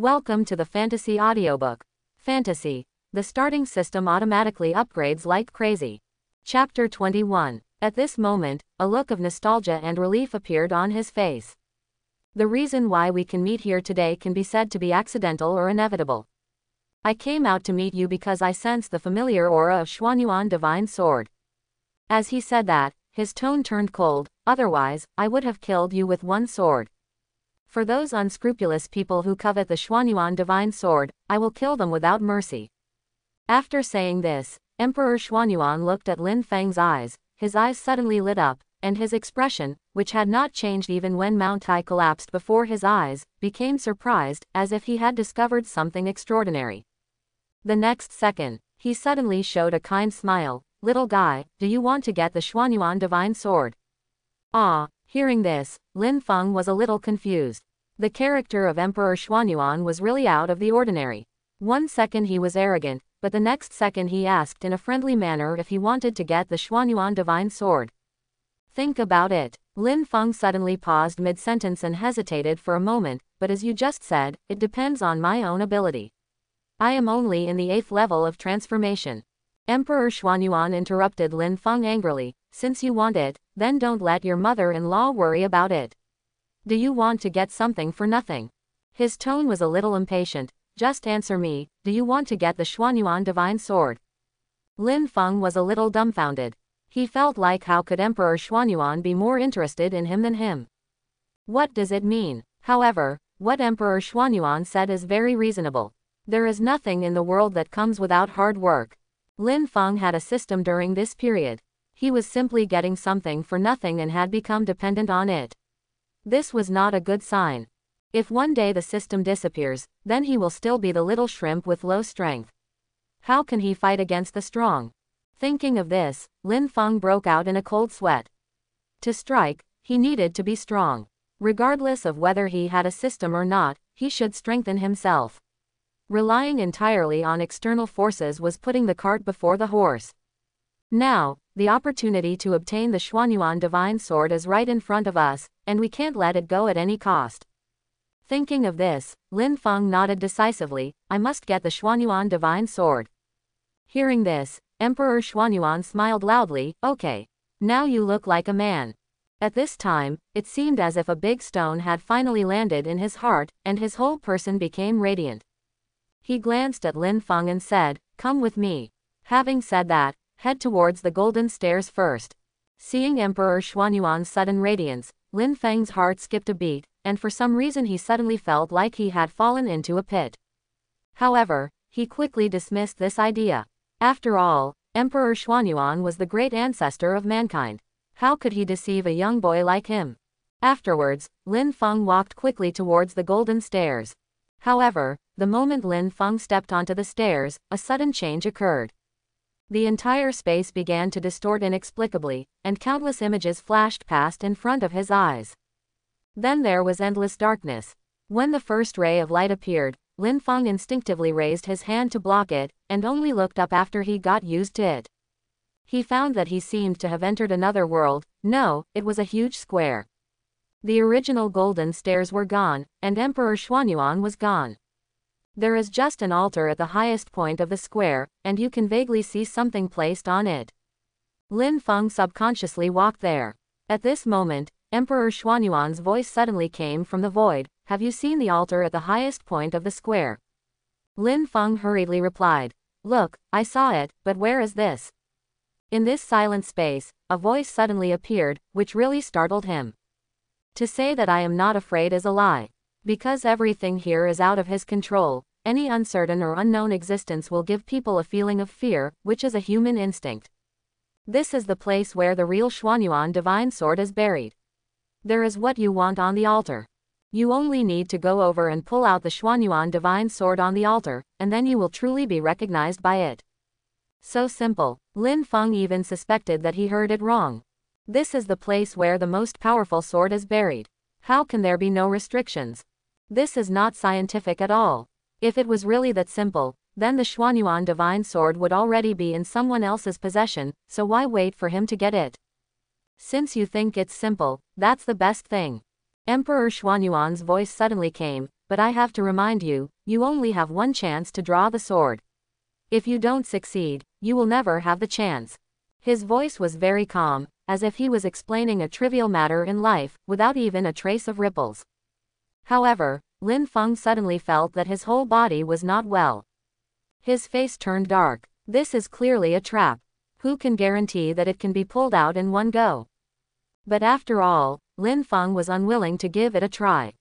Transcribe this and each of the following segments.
Welcome to the Fantasy Audiobook. Fantasy. The starting system automatically upgrades like crazy. Chapter 21. At this moment, a look of nostalgia and relief appeared on his face. The reason why we can meet here today can be said to be accidental or inevitable. I came out to meet you because I sense the familiar aura of Xuanyuan Divine Sword. As he said that, his tone turned cold, otherwise, I would have killed you with one sword. For those unscrupulous people who covet the Xuanyuan divine sword, I will kill them without mercy. After saying this, Emperor Xuanyuan looked at Lin Feng's eyes, his eyes suddenly lit up, and his expression, which had not changed even when Mount Tai collapsed before his eyes, became surprised, as if he had discovered something extraordinary. The next second, he suddenly showed a kind smile, little guy, do you want to get the Xuanyuan divine sword? Ah, Hearing this, Lin Feng was a little confused. The character of Emperor Xuanyuan was really out of the ordinary. One second he was arrogant, but the next second he asked in a friendly manner if he wanted to get the Xuanyuan divine sword. Think about it. Lin Feng suddenly paused mid-sentence and hesitated for a moment, but as you just said, it depends on my own ability. I am only in the eighth level of transformation. Emperor Xuanyuan interrupted Lin Feng angrily, since you want it, then don't let your mother-in-law worry about it. Do you want to get something for nothing? His tone was a little impatient, just answer me, do you want to get the Xuanyuan divine sword? Lin Feng was a little dumbfounded. He felt like how could Emperor Xuanyuan be more interested in him than him? What does it mean? However, what Emperor Xuanyuan said is very reasonable. There is nothing in the world that comes without hard work. Lin Feng had a system during this period he was simply getting something for nothing and had become dependent on it. This was not a good sign. If one day the system disappears, then he will still be the little shrimp with low strength. How can he fight against the strong? Thinking of this, Lin Feng broke out in a cold sweat. To strike, he needed to be strong. Regardless of whether he had a system or not, he should strengthen himself. Relying entirely on external forces was putting the cart before the horse. Now, the opportunity to obtain the Xuanyuan divine sword is right in front of us, and we can't let it go at any cost. Thinking of this, Lin Feng nodded decisively, I must get the Xuanyuan divine sword. Hearing this, Emperor Xuanyuan smiled loudly, okay. Now you look like a man. At this time, it seemed as if a big stone had finally landed in his heart, and his whole person became radiant. He glanced at Lin Feng and said, Come with me. Having said that, head towards the golden stairs first. Seeing Emperor Xuanyuan's sudden radiance, Lin Feng's heart skipped a beat, and for some reason he suddenly felt like he had fallen into a pit. However, he quickly dismissed this idea. After all, Emperor Xuanyuan was the great ancestor of mankind. How could he deceive a young boy like him? Afterwards, Lin Feng walked quickly towards the golden stairs. However, the moment Lin Feng stepped onto the stairs, a sudden change occurred. The entire space began to distort inexplicably, and countless images flashed past in front of his eyes. Then there was endless darkness. When the first ray of light appeared, Lin Feng instinctively raised his hand to block it, and only looked up after he got used to it. He found that he seemed to have entered another world, no, it was a huge square. The original golden stairs were gone, and Emperor Xuanyuan was gone. There is just an altar at the highest point of the square, and you can vaguely see something placed on it. Lin Feng subconsciously walked there. At this moment, Emperor Xuanyuan's voice suddenly came from the void, have you seen the altar at the highest point of the square? Lin Feng hurriedly replied, Look, I saw it, but where is this? In this silent space, a voice suddenly appeared, which really startled him. To say that I am not afraid is a lie. Because everything here is out of his control, any uncertain or unknown existence will give people a feeling of fear, which is a human instinct. This is the place where the real Xuanyuan divine sword is buried. There is what you want on the altar. You only need to go over and pull out the Xuanyuan divine sword on the altar, and then you will truly be recognized by it. So simple. Lin Feng even suspected that he heard it wrong. This is the place where the most powerful sword is buried. How can there be no restrictions? This is not scientific at all. If it was really that simple, then the Xuanyuan divine sword would already be in someone else's possession, so why wait for him to get it? Since you think it's simple, that's the best thing. Emperor Xuanyuan's voice suddenly came, but I have to remind you, you only have one chance to draw the sword. If you don't succeed, you will never have the chance. His voice was very calm, as if he was explaining a trivial matter in life, without even a trace of ripples. However, Lin Feng suddenly felt that his whole body was not well. His face turned dark. This is clearly a trap. Who can guarantee that it can be pulled out in one go? But after all, Lin Feng was unwilling to give it a try.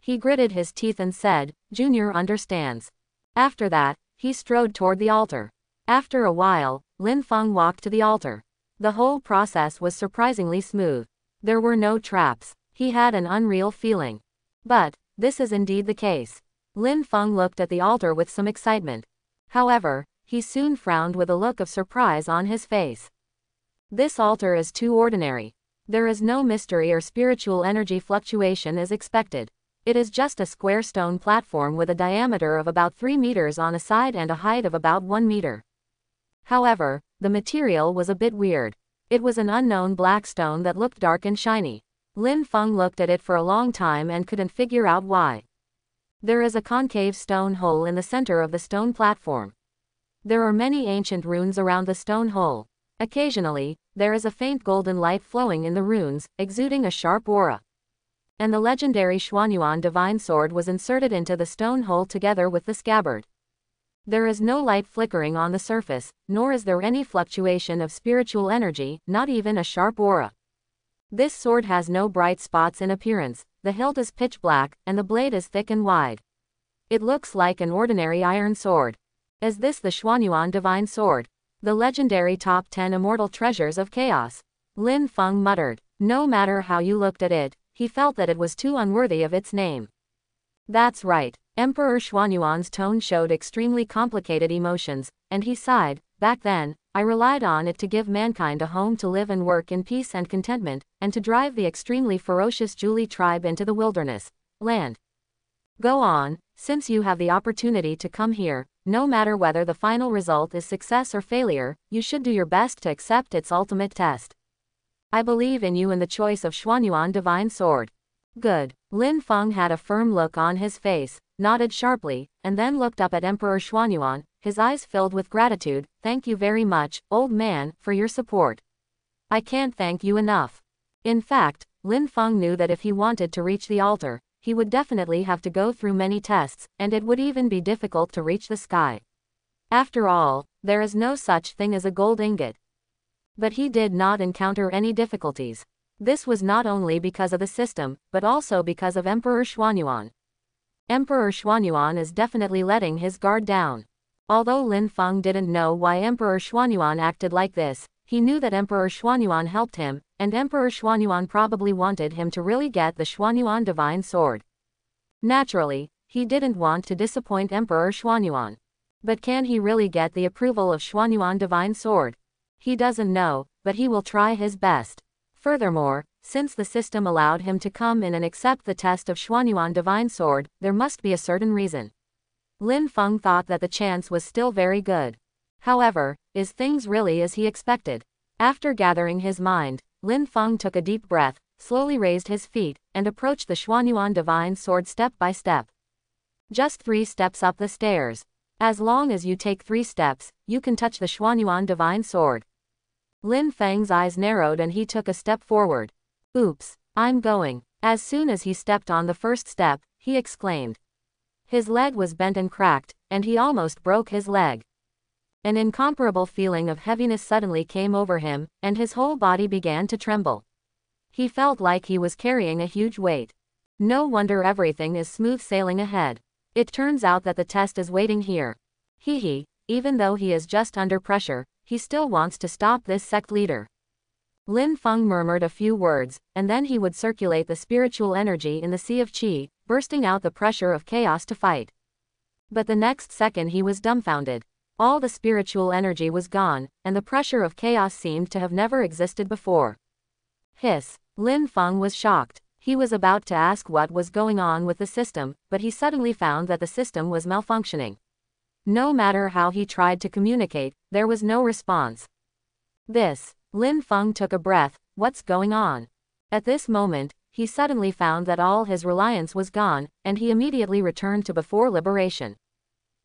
He gritted his teeth and said, Junior understands. After that, he strode toward the altar. After a while, Lin Feng walked to the altar. The whole process was surprisingly smooth. There were no traps. He had an unreal feeling. But, this is indeed the case. Lin Feng looked at the altar with some excitement. However, he soon frowned with a look of surprise on his face. This altar is too ordinary. There is no mystery or spiritual energy fluctuation as expected. It is just a square stone platform with a diameter of about 3 meters on a side and a height of about 1 meter. However, the material was a bit weird. It was an unknown black stone that looked dark and shiny. Lin Feng looked at it for a long time and couldn't figure out why. There is a concave stone hole in the center of the stone platform. There are many ancient runes around the stone hole. Occasionally, there is a faint golden light flowing in the runes, exuding a sharp aura. And the legendary Xuanyuan divine sword was inserted into the stone hole together with the scabbard. There is no light flickering on the surface, nor is there any fluctuation of spiritual energy, not even a sharp aura. This sword has no bright spots in appearance, the hilt is pitch black, and the blade is thick and wide. It looks like an ordinary iron sword. Is this the Xuanyuan divine sword? The legendary top 10 immortal treasures of chaos. Lin Feng muttered. No matter how you looked at it, he felt that it was too unworthy of its name. That's right. Emperor Xuanyuan's tone showed extremely complicated emotions, and he sighed, back then, I relied on it to give mankind a home to live and work in peace and contentment, and to drive the extremely ferocious Zhuli tribe into the wilderness, land. Go on, since you have the opportunity to come here, no matter whether the final result is success or failure, you should do your best to accept its ultimate test. I believe in you and the choice of Xuanyuan Divine Sword. Good. Lin Feng had a firm look on his face, nodded sharply, and then looked up at Emperor Xuanyuan, his eyes filled with gratitude, thank you very much, old man, for your support. I can't thank you enough. In fact, Lin Feng knew that if he wanted to reach the altar, he would definitely have to go through many tests, and it would even be difficult to reach the sky. After all, there is no such thing as a gold ingot. But he did not encounter any difficulties. This was not only because of the system, but also because of Emperor Xuanyuan. Emperor Xuanyuan is definitely letting his guard down. Although Lin Feng didn't know why Emperor Xuanyuan acted like this, he knew that Emperor Xuanyuan helped him, and Emperor Xuanyuan probably wanted him to really get the Xuanyuan divine sword. Naturally, he didn't want to disappoint Emperor Xuanyuan. But can he really get the approval of Xuanyuan divine sword? He doesn't know, but he will try his best. Furthermore, since the system allowed him to come in and accept the test of Xuanyuan Divine Sword, there must be a certain reason. Lin Feng thought that the chance was still very good. However, is things really as he expected? After gathering his mind, Lin Feng took a deep breath, slowly raised his feet, and approached the Xuanyuan Divine Sword step by step. Just three steps up the stairs. As long as you take three steps, you can touch the Xuanyuan Divine Sword. Lin Feng's eyes narrowed and he took a step forward. Oops, I'm going. As soon as he stepped on the first step, he exclaimed. His leg was bent and cracked, and he almost broke his leg. An incomparable feeling of heaviness suddenly came over him, and his whole body began to tremble. He felt like he was carrying a huge weight. No wonder everything is smooth sailing ahead. It turns out that the test is waiting here. Hee hee, even though he is just under pressure, he still wants to stop this sect leader. Lin Feng murmured a few words, and then he would circulate the spiritual energy in the sea of qi, bursting out the pressure of chaos to fight. But the next second he was dumbfounded. All the spiritual energy was gone, and the pressure of chaos seemed to have never existed before. Hiss. Lin Feng was shocked. He was about to ask what was going on with the system, but he suddenly found that the system was malfunctioning. No matter how he tried to communicate, there was no response. This, Lin Feng took a breath, what's going on? At this moment, he suddenly found that all his reliance was gone, and he immediately returned to before liberation.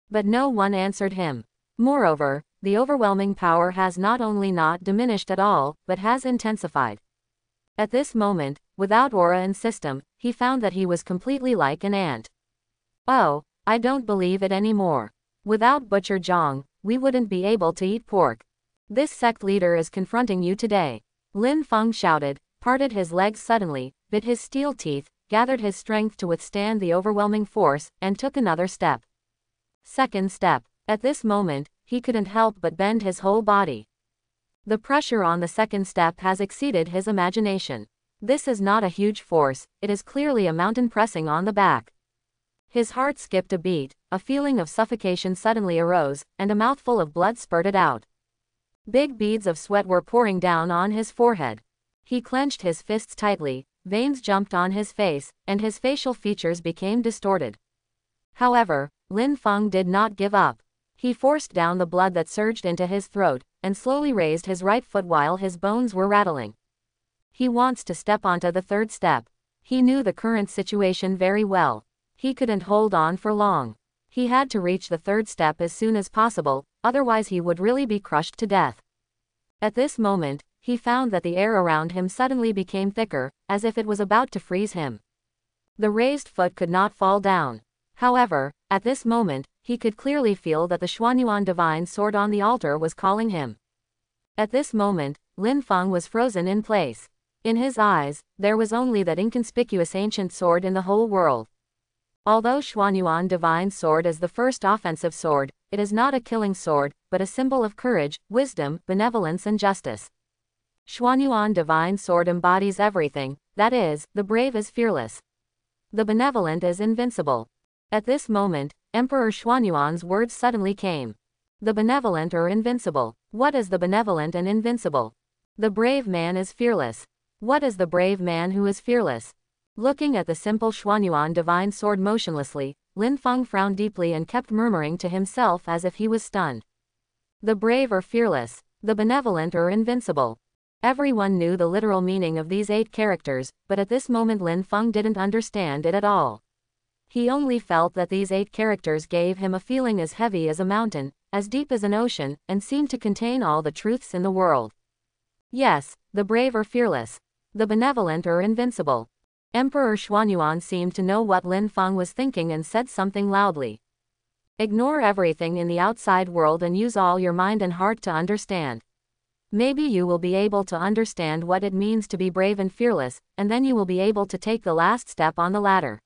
But no one answered him. Moreover, the overwhelming power has not only not diminished at all, but has intensified. At this moment, without aura and system, he found that he was completely like an ant. Oh, I don't believe it anymore. Without Butcher Zhang, we wouldn't be able to eat pork. This sect leader is confronting you today. Lin Feng shouted, parted his legs suddenly, bit his steel teeth, gathered his strength to withstand the overwhelming force, and took another step. Second step. At this moment, he couldn't help but bend his whole body. The pressure on the second step has exceeded his imagination. This is not a huge force, it is clearly a mountain pressing on the back. His heart skipped a beat, a feeling of suffocation suddenly arose, and a mouthful of blood spurted out. Big beads of sweat were pouring down on his forehead. He clenched his fists tightly, veins jumped on his face, and his facial features became distorted. However, Lin Feng did not give up. He forced down the blood that surged into his throat, and slowly raised his right foot while his bones were rattling. He wants to step onto the third step. He knew the current situation very well. He couldn't hold on for long. He had to reach the third step as soon as possible, otherwise he would really be crushed to death. At this moment, he found that the air around him suddenly became thicker, as if it was about to freeze him. The raised foot could not fall down. However, at this moment, he could clearly feel that the Xuanyuan divine sword on the altar was calling him. At this moment, Lin Feng was frozen in place. In his eyes, there was only that inconspicuous ancient sword in the whole world. Although Xuanyuan divine sword is the first offensive sword, it is not a killing sword, but a symbol of courage, wisdom, benevolence and justice. Xuanyuan divine sword embodies everything, that is, the brave is fearless. The benevolent is invincible. At this moment, Emperor Xuanyuan's words suddenly came. The benevolent are invincible. What is the benevolent and invincible? The brave man is fearless. What is the brave man who is fearless? Looking at the simple Xuanyuan divine sword motionlessly, Lin Feng frowned deeply and kept murmuring to himself as if he was stunned. The brave are fearless. The benevolent are invincible. Everyone knew the literal meaning of these eight characters, but at this moment Lin Feng didn't understand it at all. He only felt that these eight characters gave him a feeling as heavy as a mountain, as deep as an ocean, and seemed to contain all the truths in the world. Yes, the brave are fearless. The benevolent are invincible. Emperor Xuanyuan seemed to know what Lin Feng was thinking and said something loudly. Ignore everything in the outside world and use all your mind and heart to understand. Maybe you will be able to understand what it means to be brave and fearless, and then you will be able to take the last step on the ladder.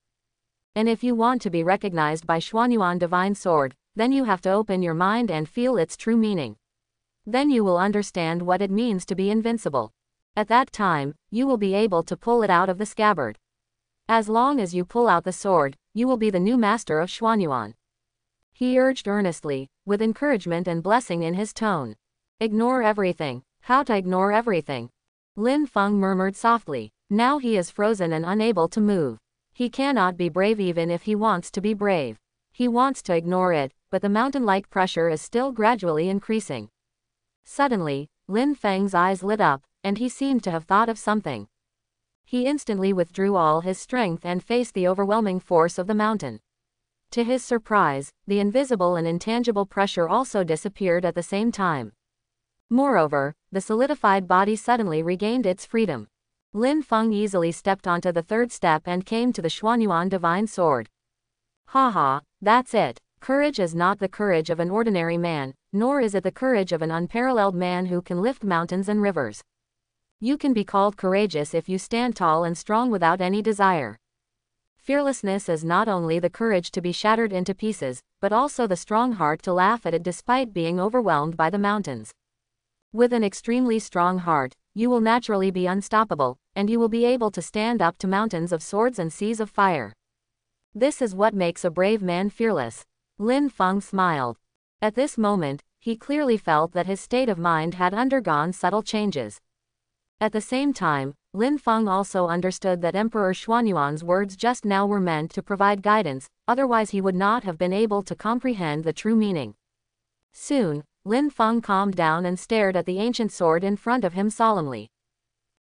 And if you want to be recognized by Xuanyuan Divine Sword, then you have to open your mind and feel its true meaning. Then you will understand what it means to be invincible. At that time, you will be able to pull it out of the scabbard. As long as you pull out the sword, you will be the new master of Xuanyuan. He urged earnestly, with encouragement and blessing in his tone. Ignore everything. How to ignore everything? Lin Feng murmured softly. Now he is frozen and unable to move. He cannot be brave even if he wants to be brave. He wants to ignore it, but the mountain-like pressure is still gradually increasing. Suddenly, Lin Feng's eyes lit up, and he seemed to have thought of something. He instantly withdrew all his strength and faced the overwhelming force of the mountain. To his surprise, the invisible and intangible pressure also disappeared at the same time. Moreover, the solidified body suddenly regained its freedom. Lin Feng easily stepped onto the third step and came to the Xuanyuan divine sword. Haha, that's it. Courage is not the courage of an ordinary man, nor is it the courage of an unparalleled man who can lift mountains and rivers. You can be called courageous if you stand tall and strong without any desire. Fearlessness is not only the courage to be shattered into pieces, but also the strong heart to laugh at it despite being overwhelmed by the mountains. With an extremely strong heart, you will naturally be unstoppable, and you will be able to stand up to mountains of swords and seas of fire. This is what makes a brave man fearless. Lin Feng smiled. At this moment, he clearly felt that his state of mind had undergone subtle changes. At the same time, Lin Feng also understood that Emperor Xuanyuan's words just now were meant to provide guidance, otherwise he would not have been able to comprehend the true meaning. Soon, Lin Feng calmed down and stared at the ancient sword in front of him solemnly.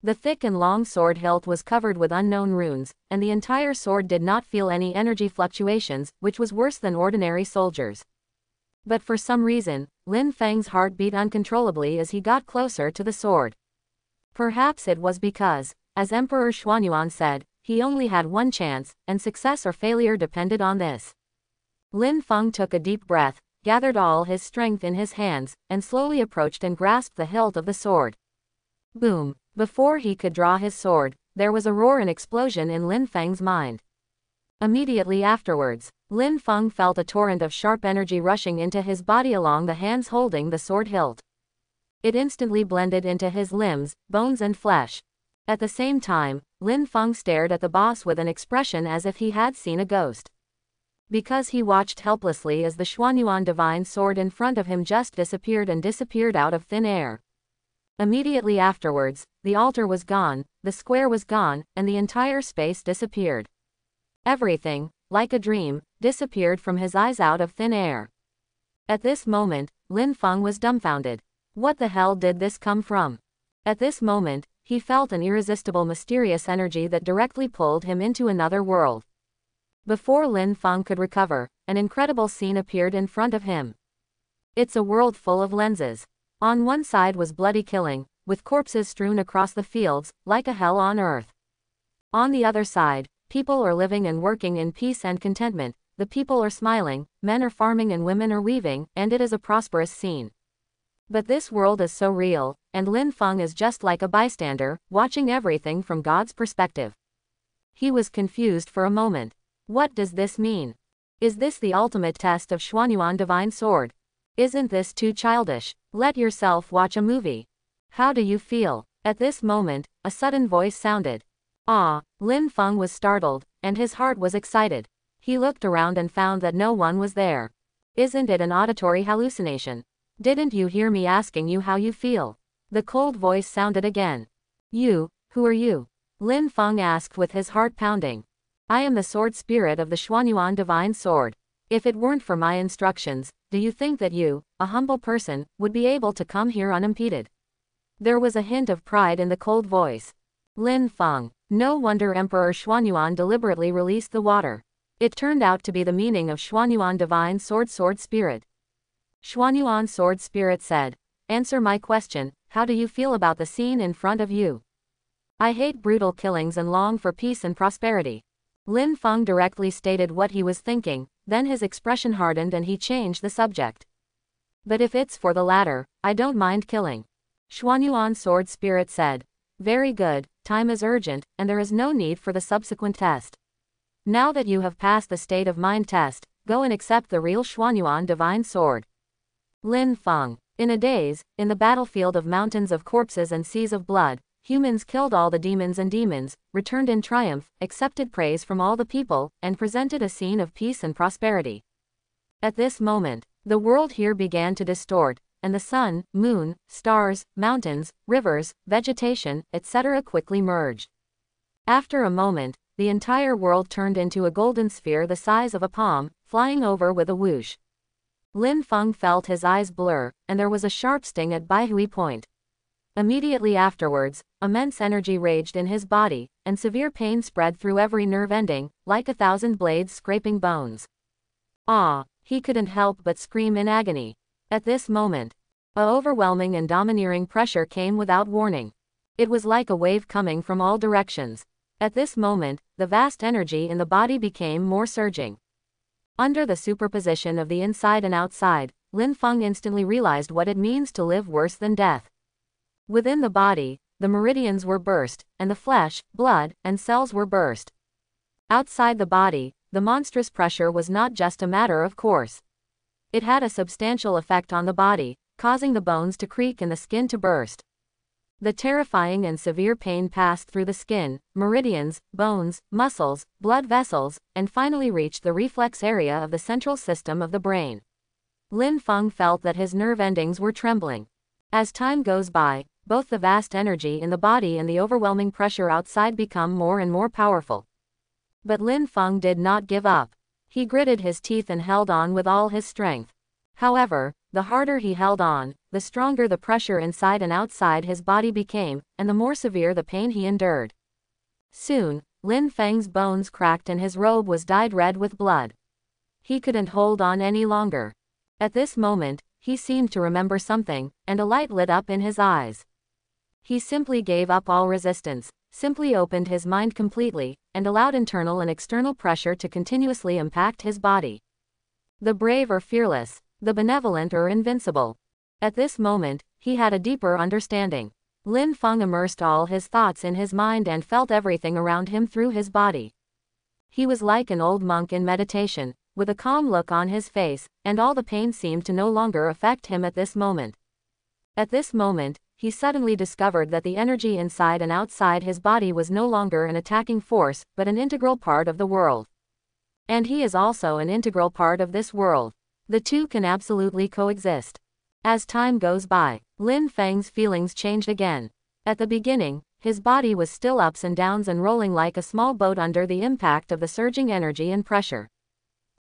The thick and long sword hilt was covered with unknown runes, and the entire sword did not feel any energy fluctuations, which was worse than ordinary soldiers. But for some reason, Lin Feng's heart beat uncontrollably as he got closer to the sword. Perhaps it was because, as Emperor Xuanyuan said, he only had one chance, and success or failure depended on this. Lin Feng took a deep breath, gathered all his strength in his hands, and slowly approached and grasped the hilt of the sword. Boom! Before he could draw his sword, there was a roar and explosion in Lin Feng's mind. Immediately afterwards, Lin Feng felt a torrent of sharp energy rushing into his body along the hands holding the sword hilt. It instantly blended into his limbs, bones and flesh. At the same time, Lin Feng stared at the boss with an expression as if he had seen a ghost. Because he watched helplessly as the Xuanyuan divine sword in front of him just disappeared and disappeared out of thin air. Immediately afterwards, the altar was gone, the square was gone, and the entire space disappeared. Everything, like a dream, disappeared from his eyes out of thin air. At this moment, Lin Feng was dumbfounded. What the hell did this come from? At this moment, he felt an irresistible mysterious energy that directly pulled him into another world. Before Lin Feng could recover, an incredible scene appeared in front of him. It's a world full of lenses. On one side was bloody killing, with corpses strewn across the fields, like a hell on earth. On the other side, people are living and working in peace and contentment, the people are smiling, men are farming and women are weaving, and it is a prosperous scene. But this world is so real, and Lin Feng is just like a bystander, watching everything from God's perspective. He was confused for a moment. What does this mean? Is this the ultimate test of Xuanyuan Divine Sword? Isn't this too childish? Let yourself watch a movie. How do you feel? At this moment, a sudden voice sounded. Ah, Lin Feng was startled, and his heart was excited. He looked around and found that no one was there. Isn't it an auditory hallucination? Didn't you hear me asking you how you feel? The cold voice sounded again. You, who are you? Lin Feng asked with his heart pounding. I am the sword spirit of the Xuanyuan divine sword. If it weren't for my instructions, do you think that you, a humble person, would be able to come here unimpeded? There was a hint of pride in the cold voice. Lin Feng. No wonder Emperor Xuanyuan deliberately released the water. It turned out to be the meaning of Xuanyuan divine sword sword spirit. Xuanyuan Sword Spirit said, Answer my question, how do you feel about the scene in front of you? I hate brutal killings and long for peace and prosperity. Lin Feng directly stated what he was thinking, then his expression hardened and he changed the subject. But if it's for the latter, I don't mind killing. Xuanyuan Sword Spirit said. Very good, time is urgent, and there is no need for the subsequent test. Now that you have passed the state of mind test, go and accept the real Xuanyuan Divine Sword. Lin Feng. In a daze, in the battlefield of mountains of corpses and seas of blood, humans killed all the demons and demons, returned in triumph, accepted praise from all the people, and presented a scene of peace and prosperity. At this moment, the world here began to distort, and the sun, moon, stars, mountains, rivers, vegetation, etc. quickly merged. After a moment, the entire world turned into a golden sphere the size of a palm, flying over with a whoosh. Lin Feng felt his eyes blur, and there was a sharp sting at Baihui Point. Immediately afterwards, immense energy raged in his body, and severe pain spread through every nerve ending, like a thousand blades scraping bones. Ah, he couldn't help but scream in agony. At this moment, a overwhelming and domineering pressure came without warning. It was like a wave coming from all directions. At this moment, the vast energy in the body became more surging. Under the superposition of the inside and outside, Lin Feng instantly realized what it means to live worse than death. Within the body, the meridians were burst, and the flesh, blood, and cells were burst. Outside the body, the monstrous pressure was not just a matter of course. It had a substantial effect on the body, causing the bones to creak and the skin to burst. The terrifying and severe pain passed through the skin, meridians, bones, muscles, blood vessels, and finally reached the reflex area of the central system of the brain. Lin Feng felt that his nerve endings were trembling. As time goes by, both the vast energy in the body and the overwhelming pressure outside become more and more powerful. But Lin Feng did not give up. He gritted his teeth and held on with all his strength. However, the harder he held on, the stronger the pressure inside and outside his body became, and the more severe the pain he endured. Soon, Lin Feng's bones cracked and his robe was dyed red with blood. He couldn't hold on any longer. At this moment, he seemed to remember something, and a light lit up in his eyes. He simply gave up all resistance, simply opened his mind completely, and allowed internal and external pressure to continuously impact his body. The brave are fearless, the benevolent are invincible. At this moment, he had a deeper understanding. Lin Feng immersed all his thoughts in his mind and felt everything around him through his body. He was like an old monk in meditation, with a calm look on his face, and all the pain seemed to no longer affect him at this moment. At this moment, he suddenly discovered that the energy inside and outside his body was no longer an attacking force, but an integral part of the world. And he is also an integral part of this world. The two can absolutely coexist. As time goes by, Lin Feng's feelings changed again. At the beginning, his body was still ups and downs and rolling like a small boat under the impact of the surging energy and pressure.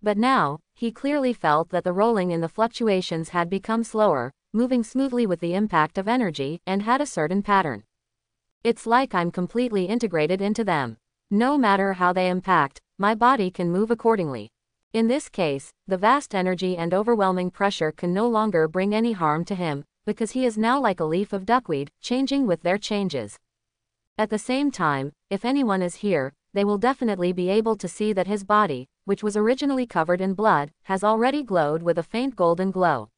But now, he clearly felt that the rolling in the fluctuations had become slower, moving smoothly with the impact of energy, and had a certain pattern. It's like I'm completely integrated into them. No matter how they impact, my body can move accordingly. In this case, the vast energy and overwhelming pressure can no longer bring any harm to him, because he is now like a leaf of duckweed, changing with their changes. At the same time, if anyone is here, they will definitely be able to see that his body, which was originally covered in blood, has already glowed with a faint golden glow.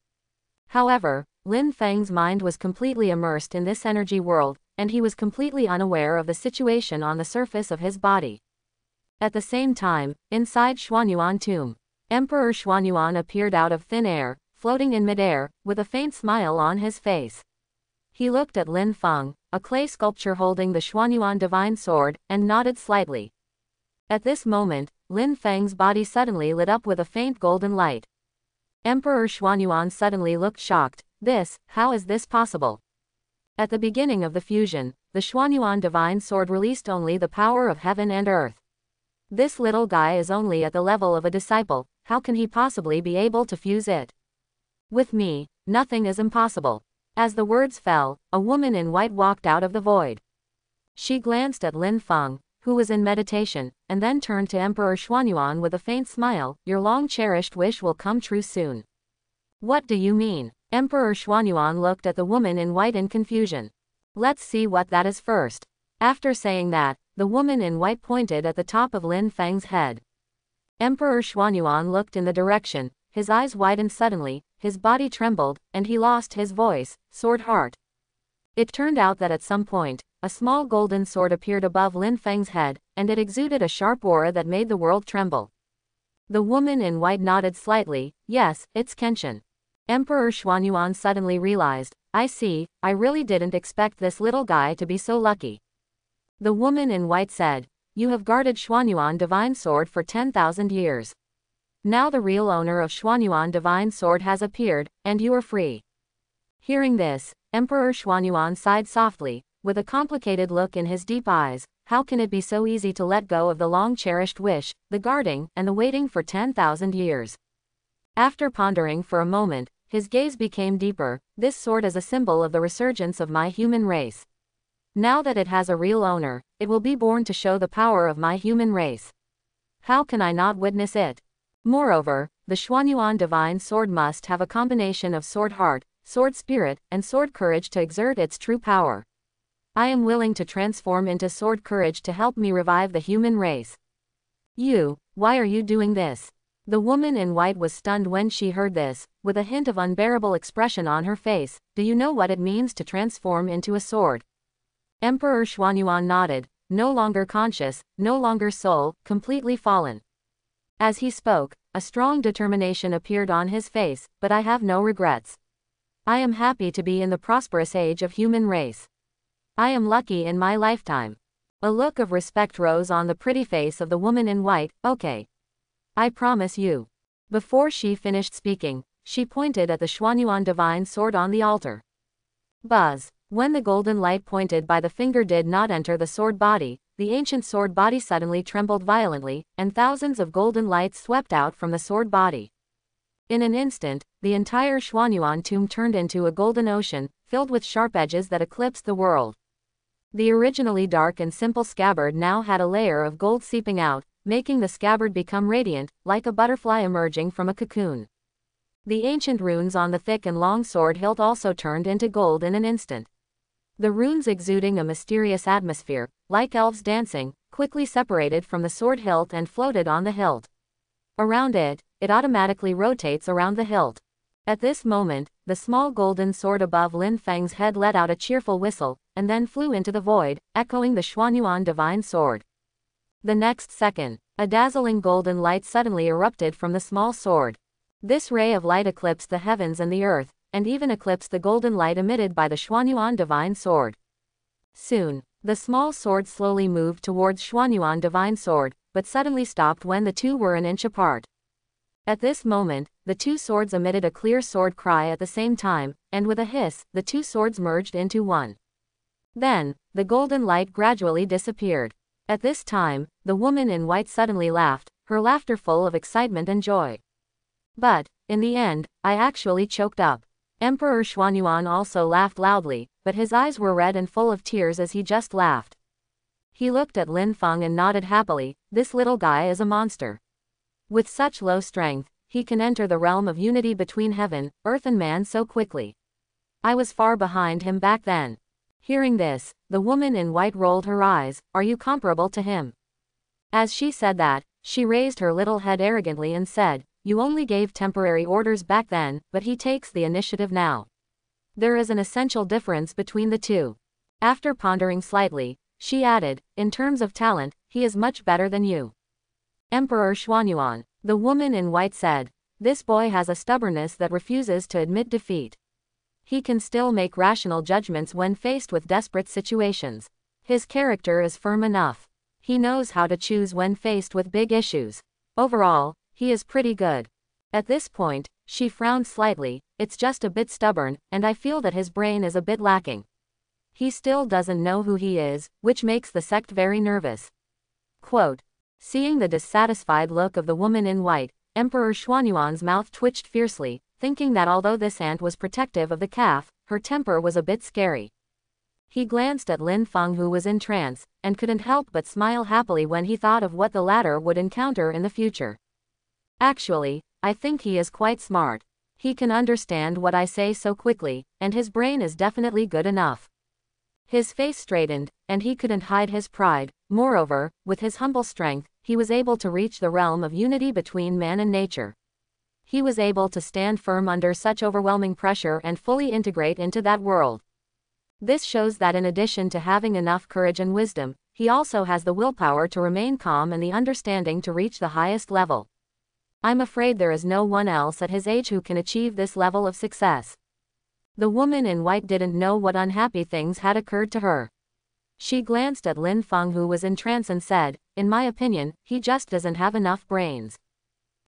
However, Lin Feng's mind was completely immersed in this energy world, and he was completely unaware of the situation on the surface of his body. At the same time, inside Xuanyuan tomb, Emperor Xuanyuan appeared out of thin air, floating in midair, with a faint smile on his face. He looked at Lin Feng, a clay sculpture holding the Xuanyuan divine sword, and nodded slightly. At this moment, Lin Feng's body suddenly lit up with a faint golden light. Emperor Xuanyuan suddenly looked shocked. This, how is this possible? At the beginning of the fusion, the Xuanyuan divine sword released only the power of heaven and earth. This little guy is only at the level of a disciple, how can he possibly be able to fuse it? With me, nothing is impossible. As the words fell, a woman in white walked out of the void. She glanced at Lin Feng, who was in meditation, and then turned to Emperor Xuanyuan with a faint smile, your long-cherished wish will come true soon. What do you mean? Emperor Xuanyuan looked at the woman in white in confusion. Let's see what that is first. After saying that, the woman in white pointed at the top of Lin Feng's head. Emperor Xuanyuan looked in the direction, his eyes widened suddenly, his body trembled, and he lost his voice, sword heart. It turned out that at some point, a small golden sword appeared above Lin Feng's head, and it exuded a sharp aura that made the world tremble. The woman in white nodded slightly, yes, it's Kenshin. Emperor Xuanyuan suddenly realized, I see, I really didn't expect this little guy to be so lucky. The woman in white said, You have guarded Xuanyuan Divine Sword for 10,000 years. Now the real owner of Xuanyuan Divine Sword has appeared, and you are free. Hearing this, Emperor Xuanyuan sighed softly, with a complicated look in his deep eyes, how can it be so easy to let go of the long-cherished wish, the guarding, and the waiting for 10,000 years? After pondering for a moment, his gaze became deeper, this sword is a symbol of the resurgence of my human race. Now that it has a real owner, it will be born to show the power of my human race. How can I not witness it? Moreover, the Xuanyuan divine sword must have a combination of sword heart, sword spirit, and sword courage to exert its true power. I am willing to transform into sword courage to help me revive the human race. You, why are you doing this? The woman in white was stunned when she heard this, with a hint of unbearable expression on her face. Do you know what it means to transform into a sword? Emperor Xuanyuan nodded, no longer conscious, no longer soul, completely fallen. As he spoke, a strong determination appeared on his face, but I have no regrets. I am happy to be in the prosperous age of human race. I am lucky in my lifetime. A look of respect rose on the pretty face of the woman in white, okay. I promise you. Before she finished speaking, she pointed at the Xuanyuan divine sword on the altar. Buzz. When the golden light pointed by the finger did not enter the sword body, the ancient sword body suddenly trembled violently, and thousands of golden lights swept out from the sword body. In an instant, the entire Xuanyuan tomb turned into a golden ocean, filled with sharp edges that eclipsed the world. The originally dark and simple scabbard now had a layer of gold seeping out, making the scabbard become radiant, like a butterfly emerging from a cocoon. The ancient runes on the thick and long sword hilt also turned into gold in an instant. The runes exuding a mysterious atmosphere, like elves dancing, quickly separated from the sword hilt and floated on the hilt. Around it, it automatically rotates around the hilt. At this moment, the small golden sword above Lin Feng's head let out a cheerful whistle, and then flew into the void, echoing the Xuanyuan divine sword. The next second, a dazzling golden light suddenly erupted from the small sword. This ray of light eclipsed the heavens and the earth, and even eclipsed the golden light emitted by the Xuanyuan divine sword. Soon, the small sword slowly moved towards Xuanyuan divine sword, but suddenly stopped when the two were an inch apart. At this moment, the two swords emitted a clear sword cry at the same time, and with a hiss, the two swords merged into one. Then, the golden light gradually disappeared. At this time, the woman in white suddenly laughed, her laughter full of excitement and joy. But, in the end, I actually choked up. Emperor Xuanyuan also laughed loudly, but his eyes were red and full of tears as he just laughed. He looked at Lin Feng and nodded happily, this little guy is a monster. With such low strength, he can enter the realm of unity between heaven, earth and man so quickly. I was far behind him back then. Hearing this, the woman in white rolled her eyes, are you comparable to him? As she said that, she raised her little head arrogantly and said, you only gave temporary orders back then, but he takes the initiative now. There is an essential difference between the two. After pondering slightly, she added, in terms of talent, he is much better than you. Emperor Xuanyuan, the woman in white said, this boy has a stubbornness that refuses to admit defeat. He can still make rational judgments when faced with desperate situations. His character is firm enough. He knows how to choose when faced with big issues. Overall, he is pretty good. At this point, she frowned slightly, it's just a bit stubborn, and I feel that his brain is a bit lacking. He still doesn't know who he is, which makes the sect very nervous. Quote. Seeing the dissatisfied look of the woman in white, Emperor Xuanyuan's mouth twitched fiercely, thinking that although this aunt was protective of the calf, her temper was a bit scary. He glanced at Lin Feng who was in trance, and couldn't help but smile happily when he thought of what the latter would encounter in the future. Actually, I think he is quite smart. He can understand what I say so quickly, and his brain is definitely good enough. His face straightened, and he couldn't hide his pride. Moreover, with his humble strength, he was able to reach the realm of unity between man and nature. He was able to stand firm under such overwhelming pressure and fully integrate into that world. This shows that in addition to having enough courage and wisdom, he also has the willpower to remain calm and the understanding to reach the highest level. I'm afraid there is no one else at his age who can achieve this level of success. The woman in white didn't know what unhappy things had occurred to her. She glanced at Lin Feng who was in trance and said, in my opinion, he just doesn't have enough brains.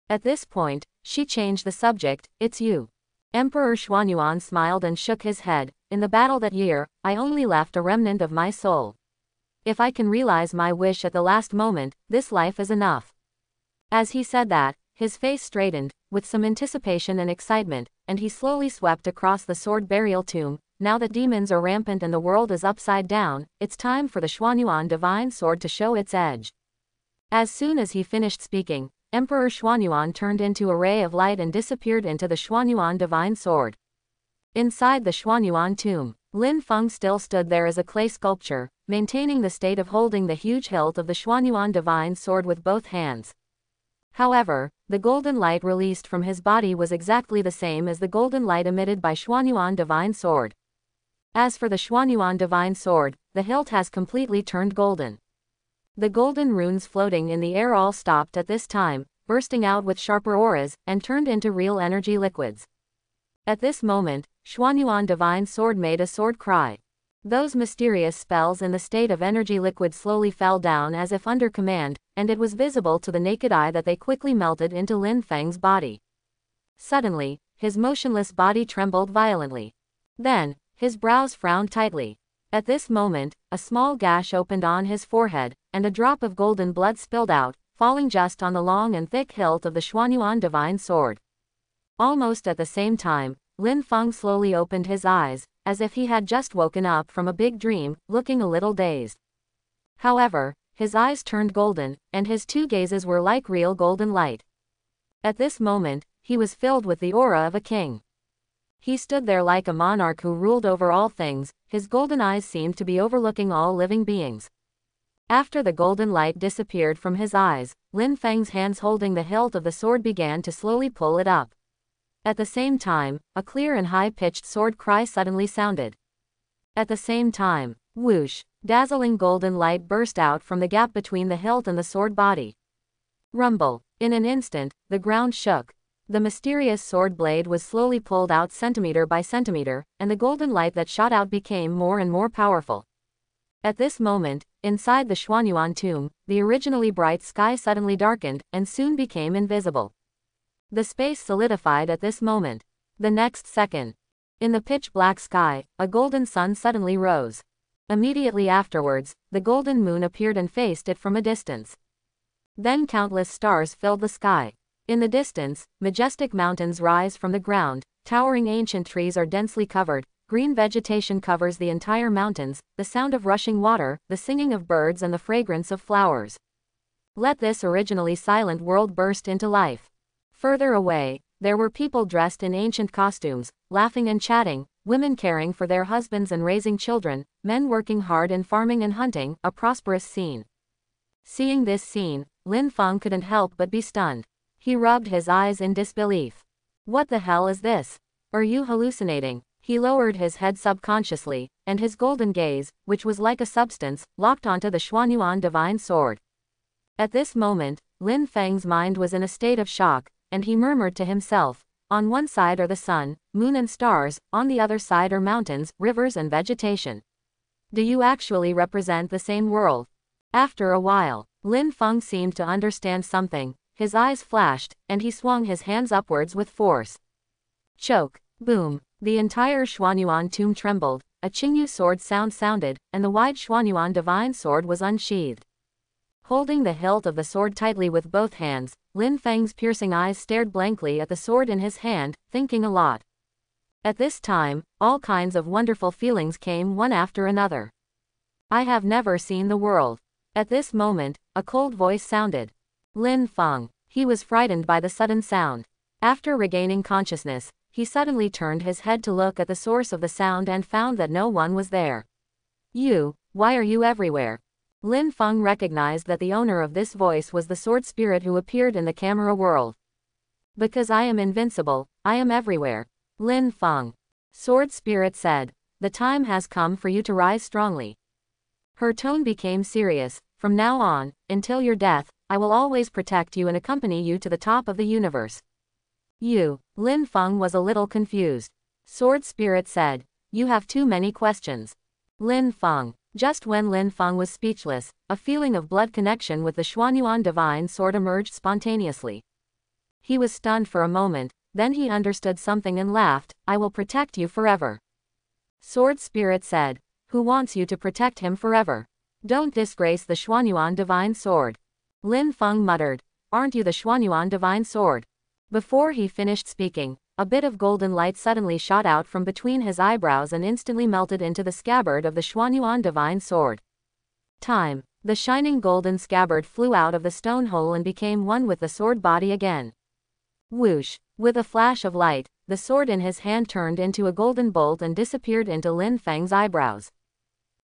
At this point, she changed the subject, it's you. Emperor Xuanyuan smiled and shook his head, in the battle that year, I only left a remnant of my soul. If I can realize my wish at the last moment, this life is enough. As he said that, his face straightened, with some anticipation and excitement, and he slowly swept across the sword burial tomb. Now that demons are rampant and the world is upside down, it's time for the Xuanyuan divine sword to show its edge. As soon as he finished speaking, Emperor Xuanyuan turned into a ray of light and disappeared into the Xuanyuan divine sword. Inside the Xuanyuan tomb, Lin Feng still stood there as a clay sculpture, maintaining the state of holding the huge hilt of the Xuanyuan divine sword with both hands. However, the golden light released from his body was exactly the same as the golden light emitted by Xuanyuan Divine Sword. As for the Xuanyuan Divine Sword, the hilt has completely turned golden. The golden runes floating in the air all stopped at this time, bursting out with sharper auras, and turned into real energy liquids. At this moment, Xuanyuan Divine Sword made a sword cry. Those mysterious spells in the state of energy liquid slowly fell down as if under command, and it was visible to the naked eye that they quickly melted into Lin Feng's body. Suddenly, his motionless body trembled violently. Then, his brows frowned tightly. At this moment, a small gash opened on his forehead, and a drop of golden blood spilled out, falling just on the long and thick hilt of the Xuanyuan divine sword. Almost at the same time, Lin Feng slowly opened his eyes, as if he had just woken up from a big dream, looking a little dazed. However, his eyes turned golden, and his two gazes were like real golden light. At this moment, he was filled with the aura of a king. He stood there like a monarch who ruled over all things, his golden eyes seemed to be overlooking all living beings. After the golden light disappeared from his eyes, Lin Feng's hands holding the hilt of the sword began to slowly pull it up. At the same time, a clear and high-pitched sword cry suddenly sounded. At the same time, whoosh, dazzling golden light burst out from the gap between the hilt and the sword body. Rumble. In an instant, the ground shook, the mysterious sword blade was slowly pulled out centimeter by centimeter, and the golden light that shot out became more and more powerful. At this moment, inside the Xuanyuan tomb, the originally bright sky suddenly darkened and soon became invisible. The space solidified at this moment. The next second. In the pitch black sky, a golden sun suddenly rose. Immediately afterwards, the golden moon appeared and faced it from a distance. Then countless stars filled the sky. In the distance, majestic mountains rise from the ground, towering ancient trees are densely covered, green vegetation covers the entire mountains, the sound of rushing water, the singing of birds and the fragrance of flowers. Let this originally silent world burst into life. Further away, there were people dressed in ancient costumes, laughing and chatting, women caring for their husbands and raising children, men working hard in farming and hunting, a prosperous scene. Seeing this scene, Lin Feng couldn't help but be stunned. He rubbed his eyes in disbelief. What the hell is this? Are you hallucinating? He lowered his head subconsciously, and his golden gaze, which was like a substance, locked onto the Xuanyuan divine sword. At this moment, Lin Feng's mind was in a state of shock, and he murmured to himself, on one side are the sun, moon and stars, on the other side are mountains, rivers and vegetation. Do you actually represent the same world? After a while, Lin Feng seemed to understand something, his eyes flashed, and he swung his hands upwards with force. Choke. Boom. The entire Xuanyuan tomb trembled, a Qingyu sword sound sounded, and the wide Xuanyuan divine sword was unsheathed. Holding the hilt of the sword tightly with both hands, Lin Feng's piercing eyes stared blankly at the sword in his hand, thinking a lot. At this time, all kinds of wonderful feelings came one after another. I have never seen the world. At this moment, a cold voice sounded. Lin Feng. He was frightened by the sudden sound. After regaining consciousness, he suddenly turned his head to look at the source of the sound and found that no one was there. You, why are you everywhere? Lin Feng recognized that the owner of this voice was the sword spirit who appeared in the camera world. Because I am invincible, I am everywhere. Lin Feng. Sword spirit said. The time has come for you to rise strongly. Her tone became serious. From now on, until your death, I will always protect you and accompany you to the top of the universe. You, Lin Feng was a little confused. Sword Spirit said, You have too many questions. Lin Feng. Just when Lin Feng was speechless, a feeling of blood connection with the Xuanyuan divine sword emerged spontaneously. He was stunned for a moment, then he understood something and laughed, I will protect you forever. Sword Spirit said, Who wants you to protect him forever? Don't disgrace the Xuanyuan divine sword. Lin Feng muttered, Aren't you the Xuanyuan divine sword? Before he finished speaking, a bit of golden light suddenly shot out from between his eyebrows and instantly melted into the scabbard of the Xuanyuan divine sword. Time. The shining golden scabbard flew out of the stone hole and became one with the sword body again. Whoosh. With a flash of light, the sword in his hand turned into a golden bolt and disappeared into Lin Feng's eyebrows.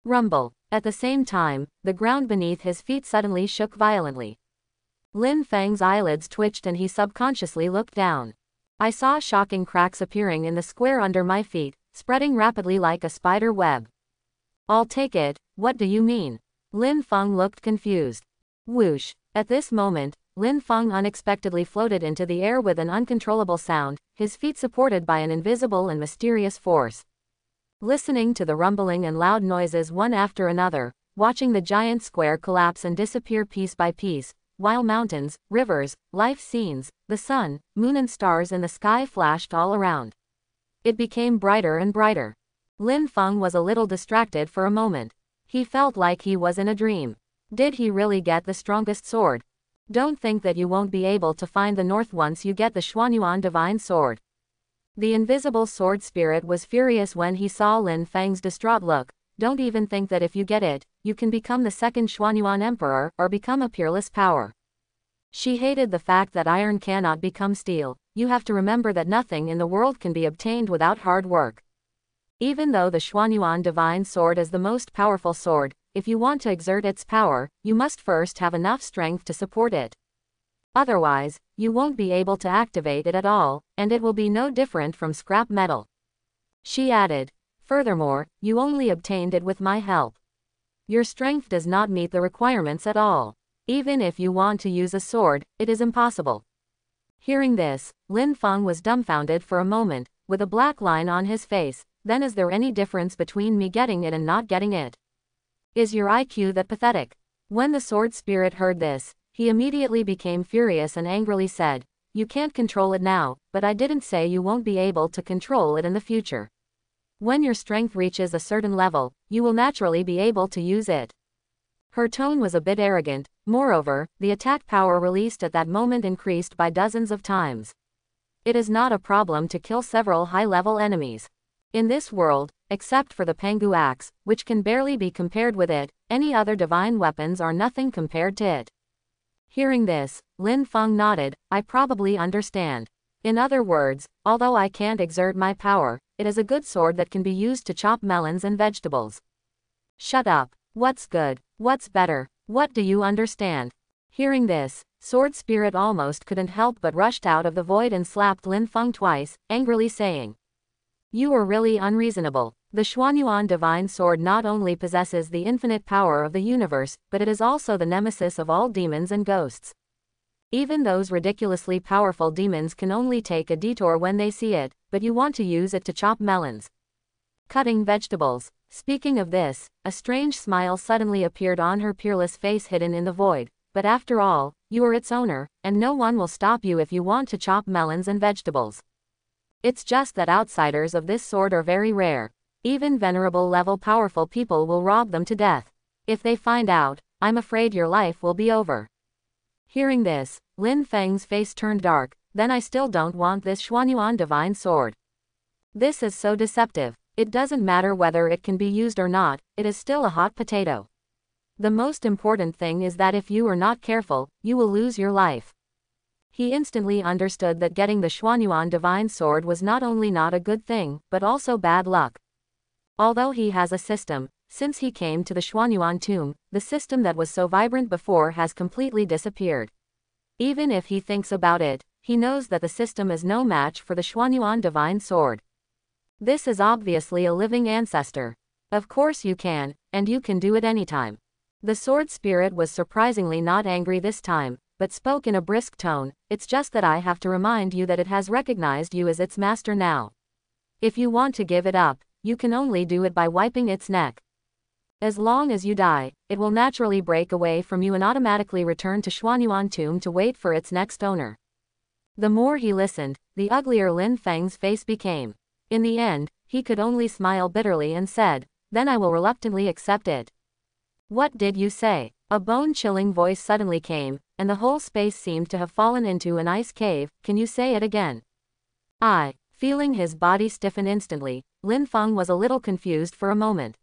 Rumble. At the same time, the ground beneath his feet suddenly shook violently. Lin Feng's eyelids twitched and he subconsciously looked down. I saw shocking cracks appearing in the square under my feet, spreading rapidly like a spider web. I'll take it, what do you mean? Lin Feng looked confused. Whoosh. At this moment, Lin Feng unexpectedly floated into the air with an uncontrollable sound, his feet supported by an invisible and mysterious force. Listening to the rumbling and loud noises one after another, watching the giant square collapse and disappear piece by piece, while mountains, rivers, life scenes, the sun, moon and stars in the sky flashed all around. It became brighter and brighter. Lin Feng was a little distracted for a moment. He felt like he was in a dream. Did he really get the strongest sword? Don't think that you won't be able to find the north once you get the Xuanyuan divine sword. The invisible sword spirit was furious when he saw Lin Feng's distraught look. Don't even think that if you get it, you can become the second Xuanyuan emperor or become a peerless power. She hated the fact that iron cannot become steel. You have to remember that nothing in the world can be obtained without hard work. Even though the Xuanyuan divine sword is the most powerful sword, if you want to exert its power, you must first have enough strength to support it. Otherwise, you won't be able to activate it at all, and it will be no different from scrap metal. She added, Furthermore, you only obtained it with my help. Your strength does not meet the requirements at all. Even if you want to use a sword, it is impossible. Hearing this, Lin Feng was dumbfounded for a moment, with a black line on his face, then is there any difference between me getting it and not getting it? Is your IQ that pathetic? When the sword spirit heard this, he immediately became furious and angrily said, You can't control it now, but I didn't say you won't be able to control it in the future. When your strength reaches a certain level, you will naturally be able to use it. Her tone was a bit arrogant, moreover, the attack power released at that moment increased by dozens of times. It is not a problem to kill several high-level enemies. In this world, except for the Pangu axe, which can barely be compared with it, any other divine weapons are nothing compared to it. Hearing this, Lin Feng nodded, I probably understand. In other words, although I can't exert my power, it is a good sword that can be used to chop melons and vegetables. Shut up. What's good? What's better? What do you understand? Hearing this, Sword Spirit almost couldn't help but rushed out of the void and slapped Lin Feng twice, angrily saying, You are really unreasonable. The Xuanyuan divine sword not only possesses the infinite power of the universe, but it is also the nemesis of all demons and ghosts. Even those ridiculously powerful demons can only take a detour when they see it, but you want to use it to chop melons. Cutting vegetables. Speaking of this, a strange smile suddenly appeared on her peerless face hidden in the void. But after all, you are its owner, and no one will stop you if you want to chop melons and vegetables. It's just that outsiders of this sort are very rare. Even venerable level powerful people will rob them to death. If they find out, I'm afraid your life will be over. Hearing this, Lin Feng's face turned dark, then I still don't want this Xuanyuan divine sword. This is so deceptive. It doesn't matter whether it can be used or not, it is still a hot potato. The most important thing is that if you are not careful, you will lose your life. He instantly understood that getting the Xuanyuan divine sword was not only not a good thing, but also bad luck. Although he has a system, since he came to the Xuanyuan tomb, the system that was so vibrant before has completely disappeared. Even if he thinks about it, he knows that the system is no match for the Xuanyuan divine sword. This is obviously a living ancestor. Of course you can, and you can do it anytime. The sword spirit was surprisingly not angry this time, but spoke in a brisk tone, it's just that I have to remind you that it has recognized you as its master now. If you want to give it up, you can only do it by wiping its neck. As long as you die, it will naturally break away from you and automatically return to Xuanyuan tomb to wait for its next owner. The more he listened, the uglier Lin Feng's face became. In the end, he could only smile bitterly and said, Then I will reluctantly accept it. What did you say? A bone-chilling voice suddenly came, and the whole space seemed to have fallen into an ice cave, can you say it again? I, feeling his body stiffen instantly, Lin Feng was a little confused for a moment.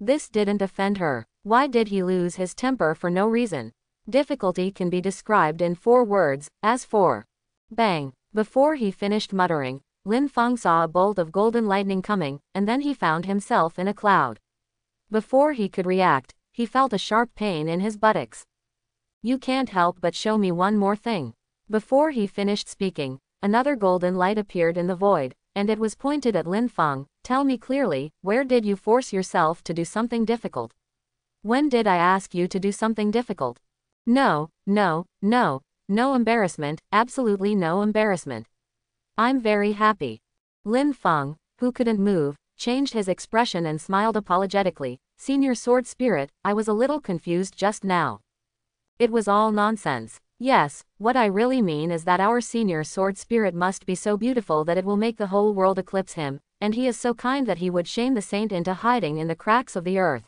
This didn't offend her. Why did he lose his temper for no reason? Difficulty can be described in four words, as for. Bang. Before he finished muttering, Lin Feng saw a bolt of golden lightning coming, and then he found himself in a cloud. Before he could react, he felt a sharp pain in his buttocks. You can't help but show me one more thing. Before he finished speaking, another golden light appeared in the void, and it was pointed at Lin Feng. Tell me clearly, where did you force yourself to do something difficult? When did I ask you to do something difficult? No, no, no, no embarrassment, absolutely no embarrassment. I'm very happy. Lin Feng, who couldn't move, changed his expression and smiled apologetically. Senior Sword Spirit, I was a little confused just now. It was all nonsense. Yes, what I really mean is that our senior sword spirit must be so beautiful that it will make the whole world eclipse him, and he is so kind that he would shame the saint into hiding in the cracks of the earth.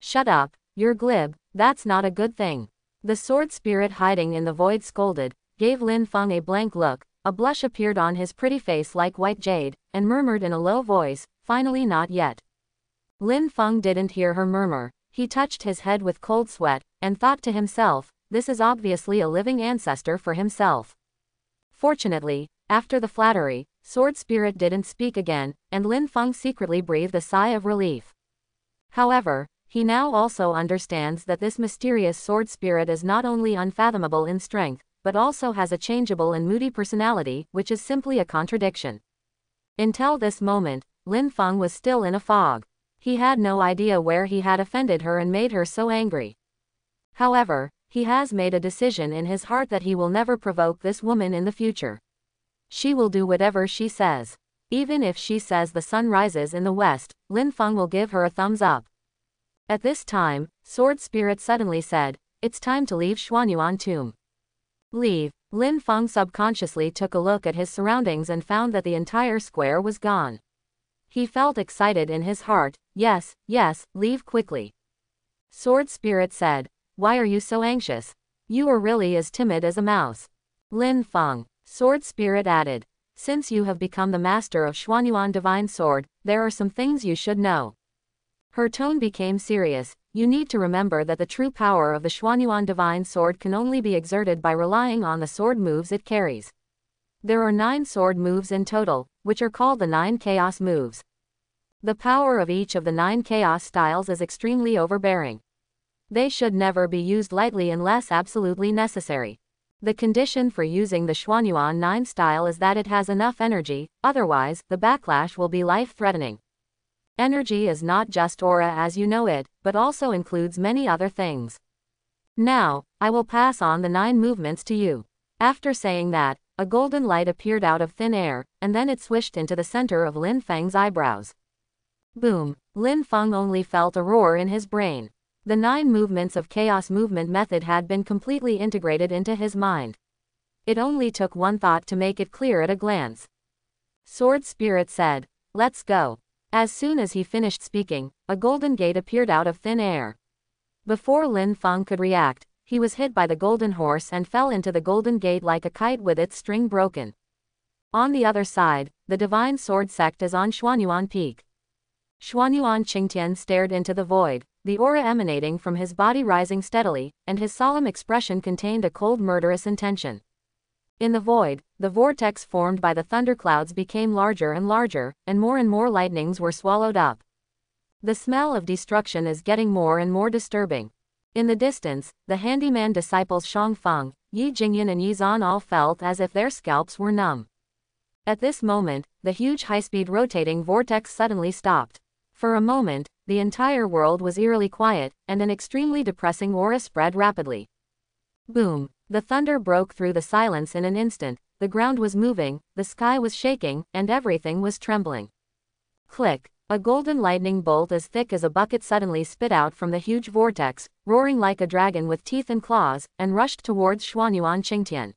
Shut up, you're glib, that's not a good thing. The sword spirit hiding in the void scolded, gave Lin Feng a blank look, a blush appeared on his pretty face like white jade, and murmured in a low voice, finally not yet. Lin Feng didn't hear her murmur, he touched his head with cold sweat, and thought to himself, this is obviously a living ancestor for himself. Fortunately, after the flattery, Sword Spirit didn't speak again, and Lin Feng secretly breathed a sigh of relief. However, he now also understands that this mysterious sword spirit is not only unfathomable in strength, but also has a changeable and moody personality, which is simply a contradiction. Until this moment, Lin Feng was still in a fog. He had no idea where he had offended her and made her so angry. However, he has made a decision in his heart that he will never provoke this woman in the future. She will do whatever she says. Even if she says the sun rises in the west, Lin Feng will give her a thumbs up. At this time, Sword Spirit suddenly said, It's time to leave Xuanyuan tomb. Leave. Lin Feng subconsciously took a look at his surroundings and found that the entire square was gone. He felt excited in his heart, yes, yes, leave quickly. Sword Spirit said, Why are you so anxious? You are really as timid as a mouse. Lin Feng. Sword Spirit added, Since you have become the master of Xuanyuan Divine Sword, there are some things you should know. Her tone became serious, you need to remember that the true power of the Xuanyuan Divine Sword can only be exerted by relying on the sword moves it carries. There are nine sword moves in total, which are called the nine chaos moves. The power of each of the nine chaos styles is extremely overbearing. They should never be used lightly unless absolutely necessary. The condition for using the Xuanyuan 9 style is that it has enough energy, otherwise, the backlash will be life-threatening. Energy is not just aura as you know it, but also includes many other things. Now, I will pass on the nine movements to you. After saying that, a golden light appeared out of thin air, and then it swished into the center of Lin Feng's eyebrows. Boom! Lin Feng only felt a roar in his brain. The nine movements of chaos movement method had been completely integrated into his mind. It only took one thought to make it clear at a glance. Sword Spirit said, Let's go. As soon as he finished speaking, a golden gate appeared out of thin air. Before Lin Feng could react, he was hit by the golden horse and fell into the golden gate like a kite with its string broken. On the other side, the divine sword sect is on Xuanyuan Peak. Xuanyuan Qingtian stared into the void, the aura emanating from his body rising steadily, and his solemn expression contained a cold murderous intention. In the void, the vortex formed by the thunderclouds became larger and larger, and more and more lightnings were swallowed up. The smell of destruction is getting more and more disturbing. In the distance, the handyman disciples Shang Feng, Yi Jingyan and Yi Zan all felt as if their scalps were numb. At this moment, the huge high-speed rotating vortex suddenly stopped. For a moment, the entire world was eerily quiet, and an extremely depressing aura spread rapidly. Boom! The thunder broke through the silence in an instant, the ground was moving, the sky was shaking, and everything was trembling. Click! A golden lightning bolt as thick as a bucket suddenly spit out from the huge vortex, roaring like a dragon with teeth and claws, and rushed towards Xuanyuan Qingtian.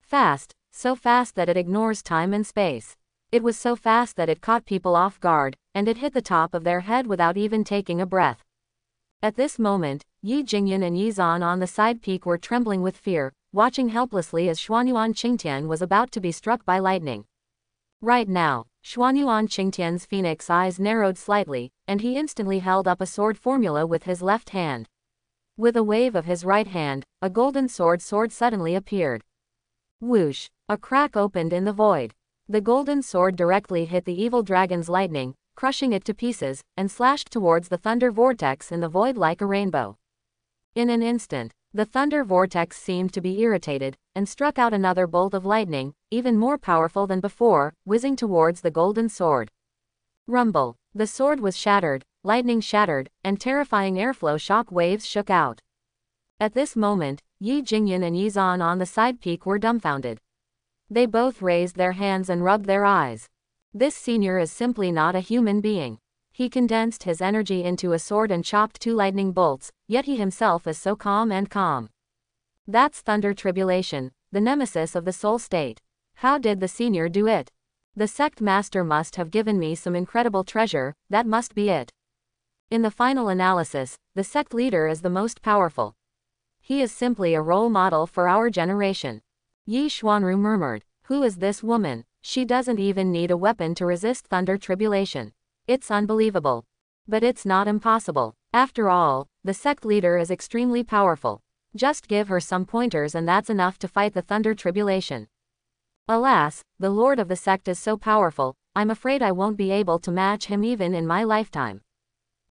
Fast, so fast that it ignores time and space. It was so fast that it caught people off guard, and it hit the top of their head without even taking a breath. At this moment, Yi Jingyan and Yi Zan on the side peak were trembling with fear, watching helplessly as Xuanyuan Qingtian was about to be struck by lightning. Right now, Xuanyuan Qingtian's phoenix eyes narrowed slightly, and he instantly held up a sword formula with his left hand. With a wave of his right hand, a golden sword sword suddenly appeared. Whoosh! A crack opened in the void. The golden sword directly hit the evil dragon's lightning, crushing it to pieces, and slashed towards the thunder vortex in the void like a rainbow. In an instant, the thunder vortex seemed to be irritated, and struck out another bolt of lightning, even more powerful than before, whizzing towards the golden sword. Rumble. The sword was shattered, lightning shattered, and terrifying airflow shock waves shook out. At this moment, Yi Jingyan and Yi Zan on the side peak were dumbfounded. They both raised their hands and rubbed their eyes. This senior is simply not a human being. He condensed his energy into a sword and chopped two lightning bolts, yet he himself is so calm and calm. That's Thunder Tribulation, the nemesis of the soul state. How did the senior do it? The sect master must have given me some incredible treasure, that must be it. In the final analysis, the sect leader is the most powerful. He is simply a role model for our generation. Yi Xuanru murmured, Who is this woman? She doesn't even need a weapon to resist thunder tribulation. It's unbelievable. But it's not impossible. After all, the sect leader is extremely powerful. Just give her some pointers and that's enough to fight the thunder tribulation. Alas, the lord of the sect is so powerful, I'm afraid I won't be able to match him even in my lifetime.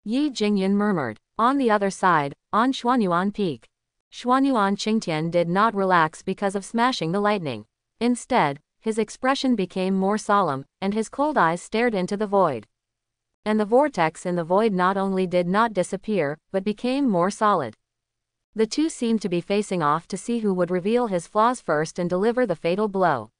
Yi Jingyun murmured. On the other side, on Xuanyuan Peak. Xuanyuan Qingtian did not relax because of smashing the lightning. Instead, his expression became more solemn, and his cold eyes stared into the void. And the vortex in the void not only did not disappear, but became more solid. The two seemed to be facing off to see who would reveal his flaws first and deliver the fatal blow.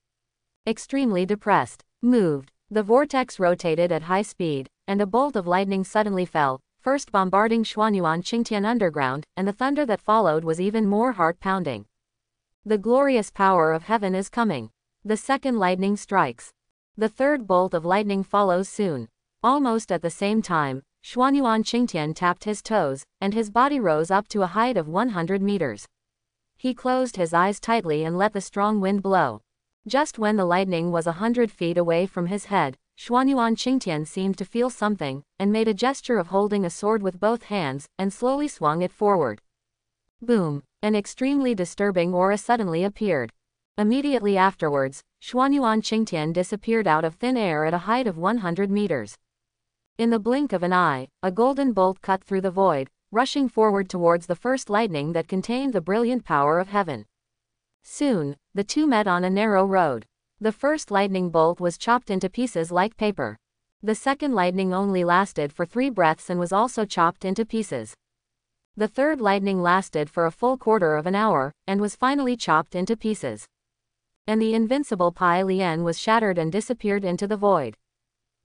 Extremely depressed, moved, the vortex rotated at high speed, and a bolt of lightning suddenly fell, first bombarding Xuanyuan Qingtian underground, and the thunder that followed was even more heart-pounding. The glorious power of heaven is coming. The second lightning strikes. The third bolt of lightning follows soon. Almost at the same time, Xuanyuan Qingtian tapped his toes, and his body rose up to a height of 100 meters. He closed his eyes tightly and let the strong wind blow. Just when the lightning was a hundred feet away from his head, Xuanyuan Qingtian seemed to feel something, and made a gesture of holding a sword with both hands, and slowly swung it forward. Boom! An extremely disturbing aura suddenly appeared. Immediately afterwards, Xuanyuan Qingtian disappeared out of thin air at a height of 100 meters. In the blink of an eye, a golden bolt cut through the void, rushing forward towards the first lightning that contained the brilliant power of heaven. Soon, the two met on a narrow road. The first lightning bolt was chopped into pieces like paper. The second lightning only lasted for three breaths and was also chopped into pieces. The third lightning lasted for a full quarter of an hour, and was finally chopped into pieces. And the invincible Pai Lian was shattered and disappeared into the void.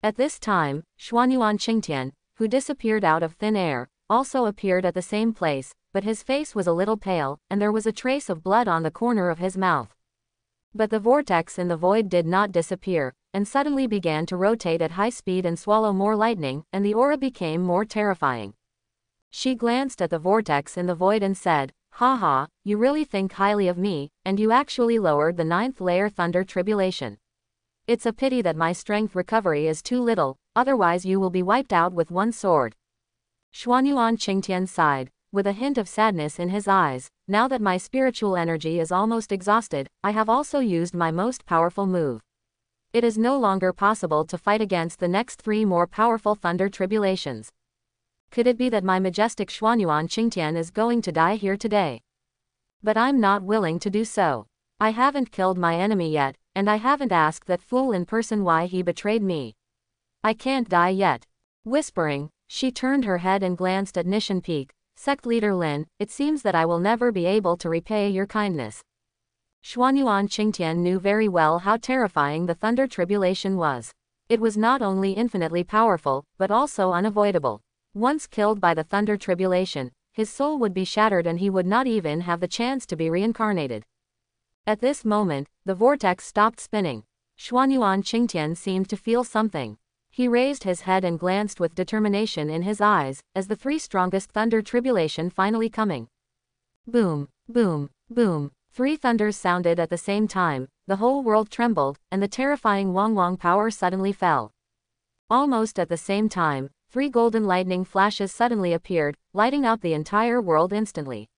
At this time, Xuanyuan Qingtian, who disappeared out of thin air, also appeared at the same place, but his face was a little pale, and there was a trace of blood on the corner of his mouth. But the vortex in the void did not disappear, and suddenly began to rotate at high speed and swallow more lightning, and the aura became more terrifying. She glanced at the vortex in the void and said, Ha ha, you really think highly of me, and you actually lowered the ninth layer thunder tribulation. It's a pity that my strength recovery is too little, otherwise you will be wiped out with one sword. Xuanyuan Qingtian sighed, with a hint of sadness in his eyes, now that my spiritual energy is almost exhausted, I have also used my most powerful move. It is no longer possible to fight against the next three more powerful thunder tribulations. Could it be that my majestic Xuanyuan Qingtian is going to die here today? But I'm not willing to do so. I haven't killed my enemy yet, and I haven't asked that fool in person why he betrayed me. I can't die yet. Whispering, she turned her head and glanced at Nishan Peak. Sect leader Lin, it seems that I will never be able to repay your kindness. Xuanyuan Qingtian knew very well how terrifying the thunder tribulation was. It was not only infinitely powerful, but also unavoidable. Once killed by the thunder tribulation, his soul would be shattered and he would not even have the chance to be reincarnated. At this moment, the vortex stopped spinning. Xuanyuan Qingtian seemed to feel something. He raised his head and glanced with determination in his eyes, as the three strongest thunder tribulation finally coming. Boom, boom, boom. Three thunders sounded at the same time, the whole world trembled, and the terrifying Wang Wang power suddenly fell. Almost at the same time, three golden lightning flashes suddenly appeared, lighting up the entire world instantly.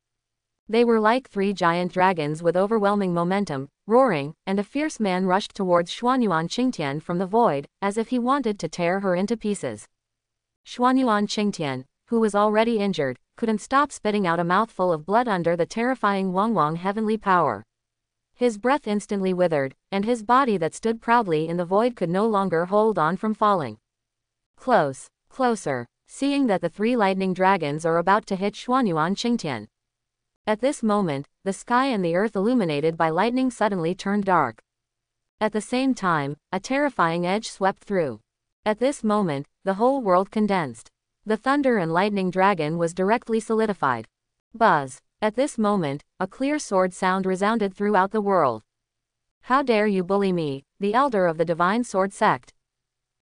They were like three giant dragons with overwhelming momentum, roaring, and a fierce man rushed towards Xuanyuan Qingtian from the void, as if he wanted to tear her into pieces. Xuanyuan Qingtian, who was already injured, couldn't stop spitting out a mouthful of blood under the terrifying Wang Wang heavenly power. His breath instantly withered, and his body that stood proudly in the void could no longer hold on from falling. Close, closer, seeing that the three lightning dragons are about to hit Xuanyuan Qingtian. At this moment, the sky and the earth illuminated by lightning suddenly turned dark. At the same time, a terrifying edge swept through. At this moment, the whole world condensed. The thunder and lightning dragon was directly solidified. Buzz. At this moment, a clear sword sound resounded throughout the world. How dare you bully me, the elder of the divine sword sect?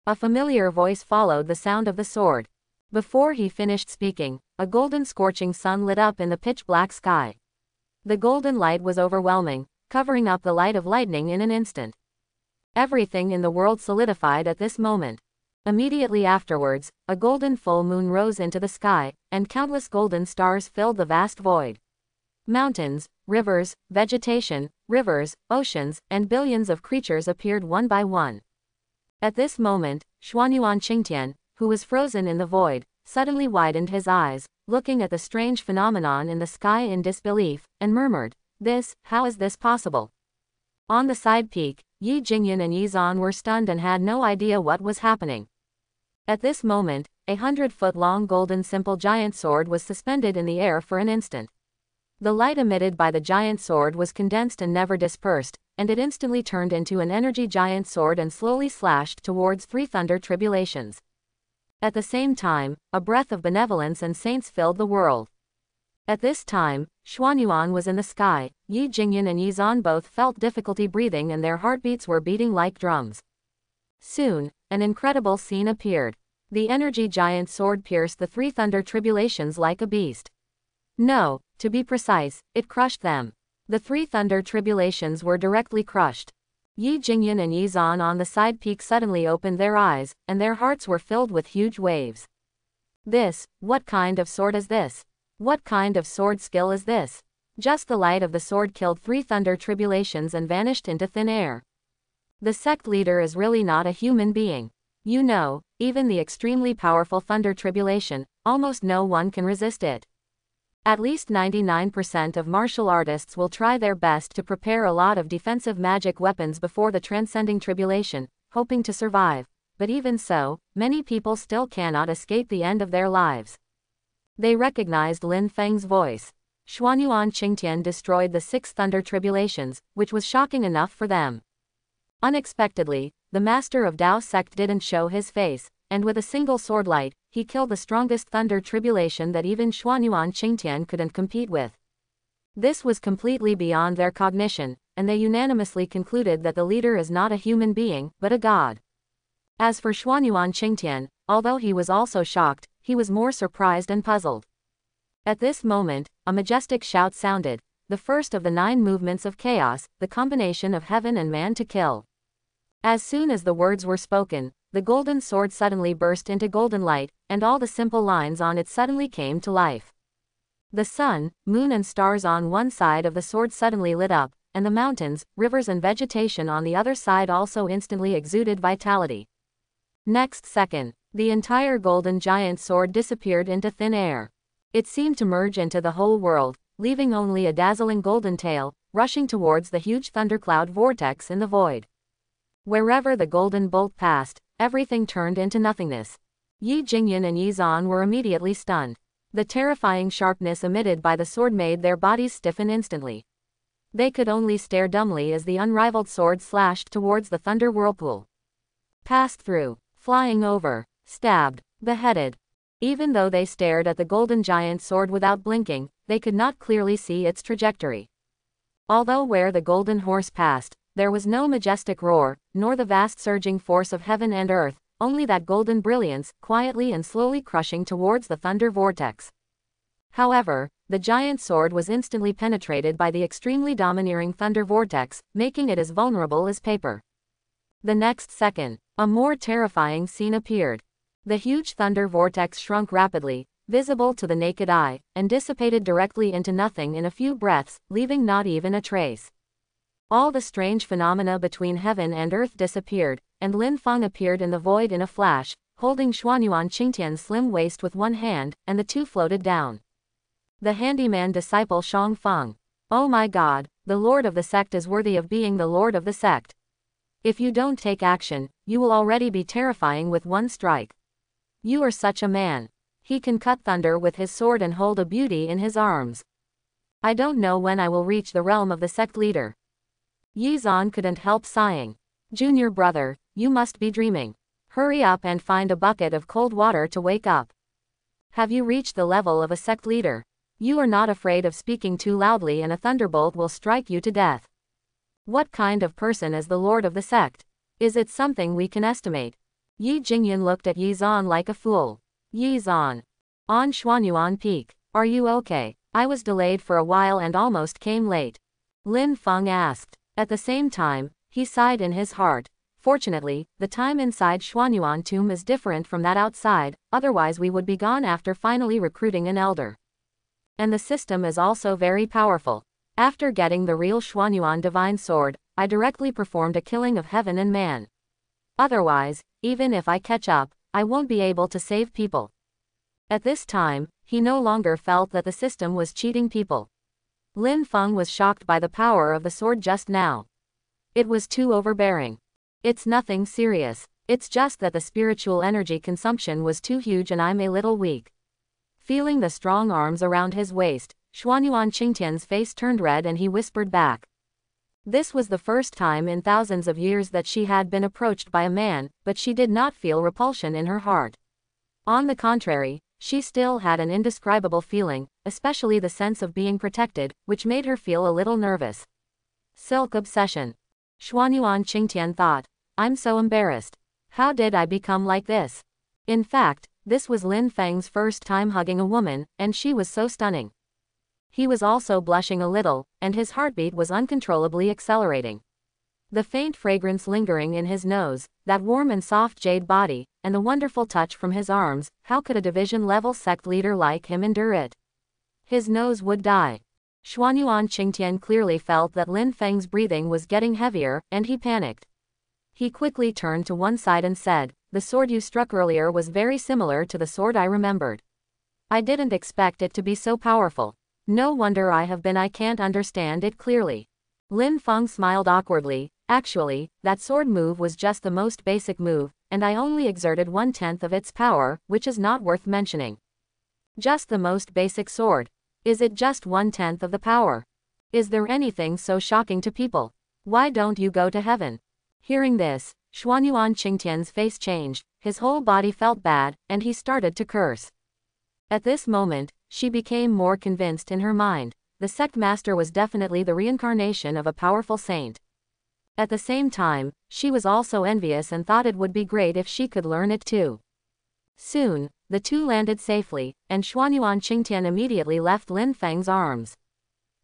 A familiar voice followed the sound of the sword. Before he finished speaking, a golden scorching sun lit up in the pitch black sky. The golden light was overwhelming, covering up the light of lightning in an instant. Everything in the world solidified at this moment. Immediately afterwards, a golden full moon rose into the sky, and countless golden stars filled the vast void. Mountains, rivers, vegetation, rivers, oceans, and billions of creatures appeared one by one. At this moment, Xuanyuan Qingtian, who was frozen in the void, suddenly widened his eyes, looking at the strange phenomenon in the sky in disbelief, and murmured, This, how is this possible? On the side peak, Yi Jingyan and Yi Zan were stunned and had no idea what was happening. At this moment, a hundred-foot-long golden simple giant sword was suspended in the air for an instant. The light emitted by the giant sword was condensed and never dispersed, and it instantly turned into an energy giant sword and slowly slashed towards three thunder tribulations. At the same time, a breath of benevolence and saints filled the world. At this time, Xuanyuan was in the sky, Yi Jingyan and Yi Zan both felt difficulty breathing and their heartbeats were beating like drums. Soon, an incredible scene appeared. The energy giant sword pierced the three thunder tribulations like a beast. No, to be precise, it crushed them. The three thunder tribulations were directly crushed. Yi Jingyan and Yi Zan on the side peak suddenly opened their eyes, and their hearts were filled with huge waves. This, what kind of sword is this? What kind of sword skill is this? Just the light of the sword killed three thunder tribulations and vanished into thin air. The sect leader is really not a human being. You know, even the extremely powerful Thunder Tribulation, almost no one can resist it. At least 99% of martial artists will try their best to prepare a lot of defensive magic weapons before the transcending tribulation, hoping to survive. But even so, many people still cannot escape the end of their lives. They recognized Lin Feng's voice. Xuanyuan Qingtian destroyed the six Thunder Tribulations, which was shocking enough for them. Unexpectedly, the master of Dao sect didn't show his face, and with a single sword light, he killed the strongest thunder tribulation that even Xuanyuan Qingtian couldn't compete with. This was completely beyond their cognition, and they unanimously concluded that the leader is not a human being, but a god. As for Xuanyuan Qingtian, although he was also shocked, he was more surprised and puzzled. At this moment, a majestic shout sounded, the first of the nine movements of chaos, the combination of heaven and man to kill. As soon as the words were spoken, the golden sword suddenly burst into golden light, and all the simple lines on it suddenly came to life. The sun, moon and stars on one side of the sword suddenly lit up, and the mountains, rivers and vegetation on the other side also instantly exuded vitality. Next second, the entire golden giant sword disappeared into thin air. It seemed to merge into the whole world, leaving only a dazzling golden tail, rushing towards the huge thundercloud vortex in the void. Wherever the golden bolt passed, everything turned into nothingness. Yi Jingyan and Yi Zan were immediately stunned. The terrifying sharpness emitted by the sword made their bodies stiffen instantly. They could only stare dumbly as the unrivaled sword slashed towards the thunder whirlpool. Passed through, flying over, stabbed, beheaded. Even though they stared at the golden giant sword without blinking, they could not clearly see its trajectory. Although where the golden horse passed, there was no majestic roar, nor the vast surging force of heaven and earth, only that golden brilliance, quietly and slowly crushing towards the thunder vortex. However, the giant sword was instantly penetrated by the extremely domineering thunder vortex, making it as vulnerable as paper. The next second, a more terrifying scene appeared. The huge thunder vortex shrunk rapidly, visible to the naked eye, and dissipated directly into nothing in a few breaths, leaving not even a trace. All the strange phenomena between heaven and earth disappeared, and Lin Feng appeared in the void in a flash, holding Xuanyuan Qingtian's slim waist with one hand, and the two floated down. The handyman disciple Shang Feng. Oh my god, the lord of the sect is worthy of being the lord of the sect. If you don't take action, you will already be terrifying with one strike. You are such a man. He can cut thunder with his sword and hold a beauty in his arms. I don't know when I will reach the realm of the sect leader. Yi Zan couldn't help sighing. Junior brother, you must be dreaming. Hurry up and find a bucket of cold water to wake up. Have you reached the level of a sect leader? You are not afraid of speaking too loudly and a thunderbolt will strike you to death. What kind of person is the lord of the sect? Is it something we can estimate? Yi Jingyan looked at Yi Zan like a fool. Yi Zan. On Xuanyuan Peak. Are you okay? I was delayed for a while and almost came late. Lin Feng asked. At the same time, he sighed in his heart. Fortunately, the time inside Xuanyuan tomb is different from that outside, otherwise we would be gone after finally recruiting an elder. And the system is also very powerful. After getting the real Xuanyuan divine sword, I directly performed a killing of heaven and man. Otherwise, even if I catch up, I won't be able to save people. At this time, he no longer felt that the system was cheating people. Lin Feng was shocked by the power of the sword just now. It was too overbearing. It's nothing serious. It's just that the spiritual energy consumption was too huge and I'm a little weak. Feeling the strong arms around his waist, Xuanyuan Qingtian's face turned red and he whispered back. This was the first time in thousands of years that she had been approached by a man, but she did not feel repulsion in her heart. On the contrary, she still had an indescribable feeling, especially the sense of being protected, which made her feel a little nervous. Silk obsession. Xuanyuan Qingtian thought. I'm so embarrassed. How did I become like this? In fact, this was Lin Feng's first time hugging a woman, and she was so stunning. He was also blushing a little, and his heartbeat was uncontrollably accelerating. The faint fragrance lingering in his nose, that warm and soft jade body, and the wonderful touch from his arms, how could a division-level sect leader like him endure it? His nose would die. Xuanyuan Qingtian clearly felt that Lin Feng's breathing was getting heavier, and he panicked. He quickly turned to one side and said, The sword you struck earlier was very similar to the sword I remembered. I didn't expect it to be so powerful. No wonder I have been I can't understand it clearly. Lin Feng smiled awkwardly, actually, that sword move was just the most basic move, and I only exerted one-tenth of its power, which is not worth mentioning. Just the most basic sword. Is it just one-tenth of the power? Is there anything so shocking to people? Why don't you go to heaven? Hearing this, Xuanyuan Qingtian's face changed, his whole body felt bad, and he started to curse. At this moment, she became more convinced in her mind. The sect master was definitely the reincarnation of a powerful saint. At the same time, she was also envious and thought it would be great if she could learn it too. Soon, the two landed safely, and Xuanyuan Qingtian immediately left Lin Feng's arms.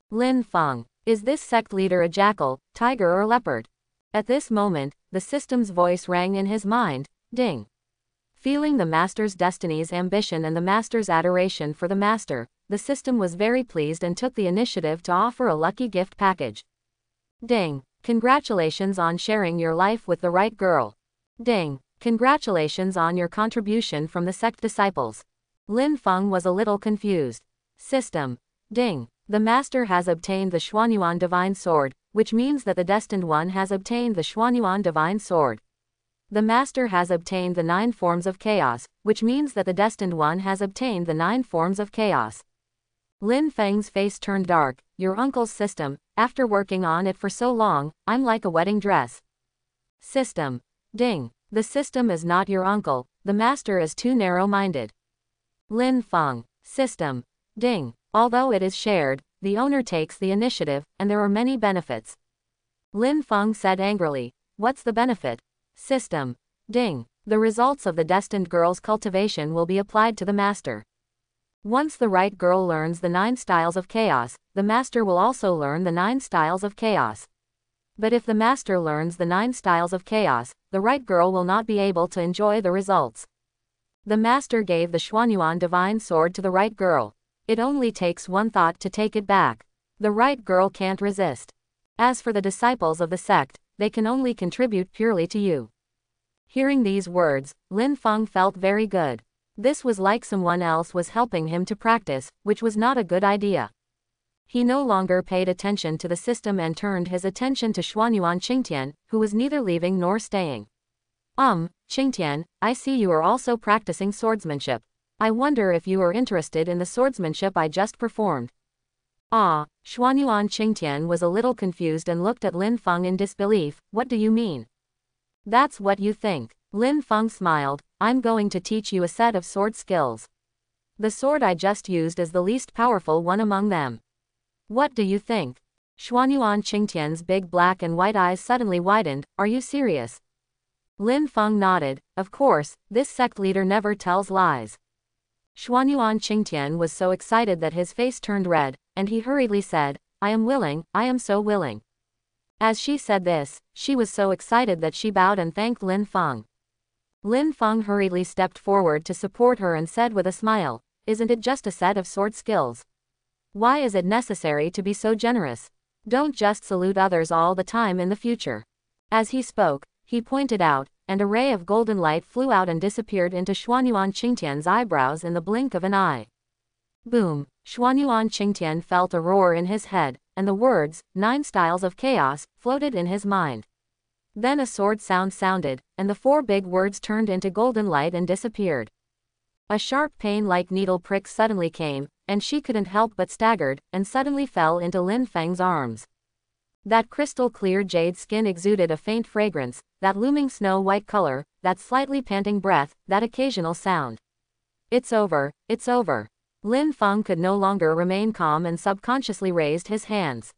Lin Feng, is this sect leader a jackal, tiger or leopard? At this moment, the system's voice rang in his mind, ding. Feeling the master's destiny's ambition and the master's adoration for the master, the system was very pleased and took the initiative to offer a lucky gift package. Ding. Congratulations on sharing your life with the right girl. Ding. Congratulations on your contribution from the sect disciples. Lin Feng was a little confused. System. Ding. The master has obtained the Xuanyuan divine sword, which means that the destined one has obtained the Xuanyuan divine sword. The master has obtained the nine forms of chaos, which means that the destined one has obtained the nine forms of chaos. Lin Feng's face turned dark, your uncle's system, after working on it for so long, I'm like a wedding dress. System. Ding. The system is not your uncle, the master is too narrow-minded. Lin Feng. System. Ding. Although it is shared, the owner takes the initiative, and there are many benefits. Lin Feng said angrily, What's the benefit? System. Ding. The results of the destined girl's cultivation will be applied to the master. Once the right girl learns the nine styles of chaos, the master will also learn the nine styles of chaos. But if the master learns the nine styles of chaos, the right girl will not be able to enjoy the results. The master gave the Xuanyuan divine sword to the right girl, it only takes one thought to take it back. The right girl can't resist. As for the disciples of the sect, they can only contribute purely to you. Hearing these words, Lin Feng felt very good. This was like someone else was helping him to practice, which was not a good idea. He no longer paid attention to the system and turned his attention to Xuanyuan Qingtian, who was neither leaving nor staying. Um, Qingtian, I see you are also practicing swordsmanship. I wonder if you are interested in the swordsmanship I just performed. Ah, Xuanyuan Qingtian was a little confused and looked at Lin Feng in disbelief, what do you mean? That's what you think. Lin Feng smiled, I'm going to teach you a set of sword skills. The sword I just used is the least powerful one among them. What do you think? Xuanyuan Qingtian's big black and white eyes suddenly widened, are you serious? Lin Feng nodded, of course, this sect leader never tells lies. Xuanyuan Qingtian was so excited that his face turned red, and he hurriedly said, I am willing, I am so willing. As she said this, she was so excited that she bowed and thanked Lin Feng. Lin Feng hurriedly stepped forward to support her and said with a smile, Isn't it just a set of sword skills? Why is it necessary to be so generous? Don't just salute others all the time in the future. As he spoke, he pointed out, and a ray of golden light flew out and disappeared into Xuanyuan Qingtian's eyebrows in the blink of an eye. Boom! Xuanyuan Qingtian felt a roar in his head, and the words, Nine Styles of Chaos, floated in his mind. Then a sword sound sounded, and the four big words turned into golden light and disappeared. A sharp pain like needle prick suddenly came, and she couldn't help but staggered, and suddenly fell into Lin Feng's arms. That crystal clear jade skin exuded a faint fragrance, that looming snow white color, that slightly panting breath, that occasional sound. It's over, it's over. Lin Feng could no longer remain calm and subconsciously raised his hands.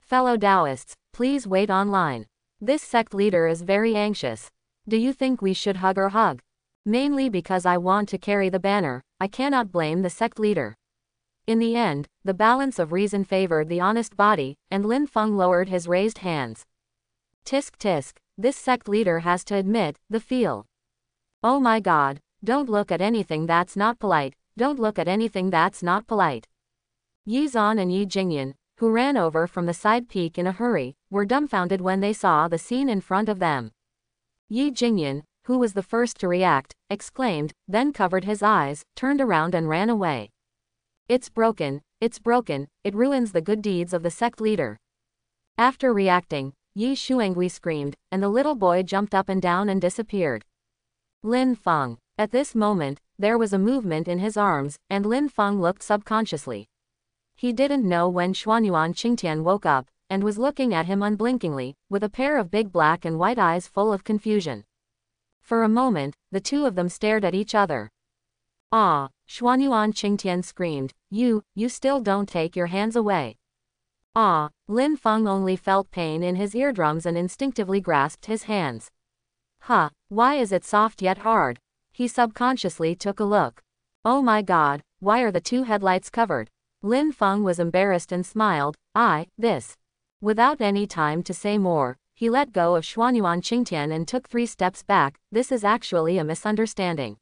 Fellow Taoists, please wait online. This sect leader is very anxious. Do you think we should hug or hug? Mainly because I want to carry the banner, I cannot blame the sect leader. In the end, the balance of reason favored the honest body, and Lin Feng lowered his raised hands. Tisk tisk, this sect leader has to admit, the feel. Oh my god, don't look at anything that's not polite, don't look at anything that's not polite. Yi Zan and Yi Jingyan, who ran over from the side peak in a hurry, were dumbfounded when they saw the scene in front of them. Yi Jingyan, who was the first to react, exclaimed, then covered his eyes, turned around and ran away. It's broken, it's broken, it ruins the good deeds of the sect leader. After reacting, Yi Shuangui screamed, and the little boy jumped up and down and disappeared. Lin Feng. At this moment, there was a movement in his arms, and Lin Feng looked subconsciously. He didn't know when Xuanyuan Qingtian woke up, and was looking at him unblinkingly, with a pair of big black and white eyes full of confusion. For a moment, the two of them stared at each other. Ah, Xuanyuan Qingtian screamed, you, you still don't take your hands away. Ah, Lin Feng only felt pain in his eardrums and instinctively grasped his hands. Huh, why is it soft yet hard? He subconsciously took a look. Oh my god, why are the two headlights covered? Lin Feng was embarrassed and smiled, I, this. Without any time to say more, he let go of Xuanyuan Qingtian and took three steps back, this is actually a misunderstanding.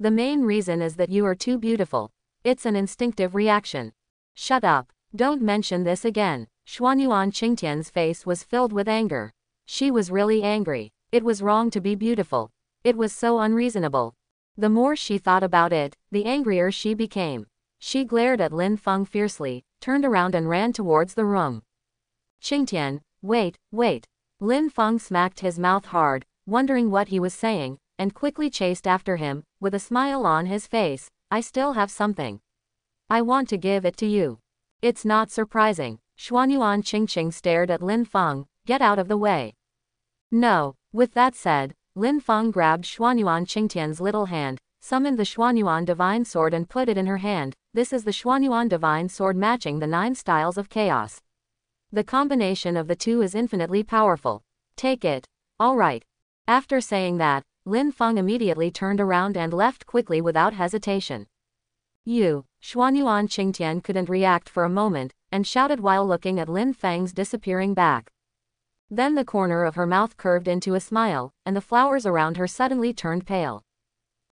The main reason is that you are too beautiful. It's an instinctive reaction. Shut up. Don't mention this again. Xuanyuan Qingtian's face was filled with anger. She was really angry. It was wrong to be beautiful. It was so unreasonable. The more she thought about it, the angrier she became. She glared at Lin Feng fiercely, turned around and ran towards the room. Qingtian, wait, wait. Lin Feng smacked his mouth hard, wondering what he was saying, and quickly chased after him, with a smile on his face, I still have something. I want to give it to you. It's not surprising. Xuanyuan Qingqing stared at Lin Feng, get out of the way. No, with that said, Lin Feng grabbed Xuanyuan Qingtian's little hand, summoned the Xuanyuan divine sword and put it in her hand. This is the Xuanyuan divine sword matching the nine styles of chaos. The combination of the two is infinitely powerful. Take it. All right. After saying that, Lin Feng immediately turned around and left quickly without hesitation. You, Xuanyuan Qingtian couldn't react for a moment, and shouted while looking at Lin Feng's disappearing back. Then the corner of her mouth curved into a smile, and the flowers around her suddenly turned pale.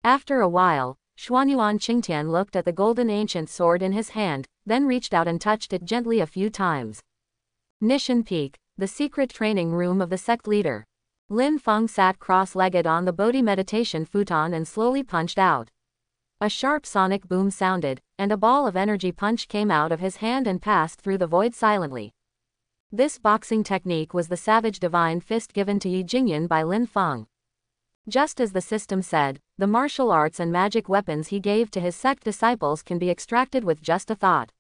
After a while, Xuanyuan Qingtian looked at the golden ancient sword in his hand, then reached out and touched it gently a few times. Nishan Peak, the secret training room of the sect leader. Lin Feng sat cross-legged on the Bodhi meditation futon and slowly punched out. A sharp sonic boom sounded, and a ball of energy punch came out of his hand and passed through the void silently. This boxing technique was the savage divine fist given to Yi Jingyan by Lin Feng. Just as the system said, the martial arts and magic weapons he gave to his sect disciples can be extracted with just a thought.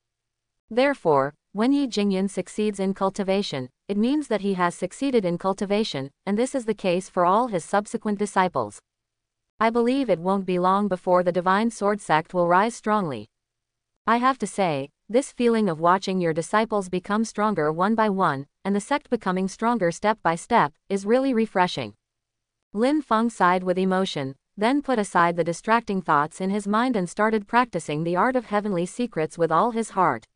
Therefore, when Yi Jingyan succeeds in cultivation, it means that he has succeeded in cultivation, and this is the case for all his subsequent disciples. I believe it won't be long before the Divine Sword sect will rise strongly. I have to say, this feeling of watching your disciples become stronger one by one, and the sect becoming stronger step by step, is really refreshing. Lin Feng sighed with emotion, then put aside the distracting thoughts in his mind and started practicing the art of heavenly secrets with all his heart.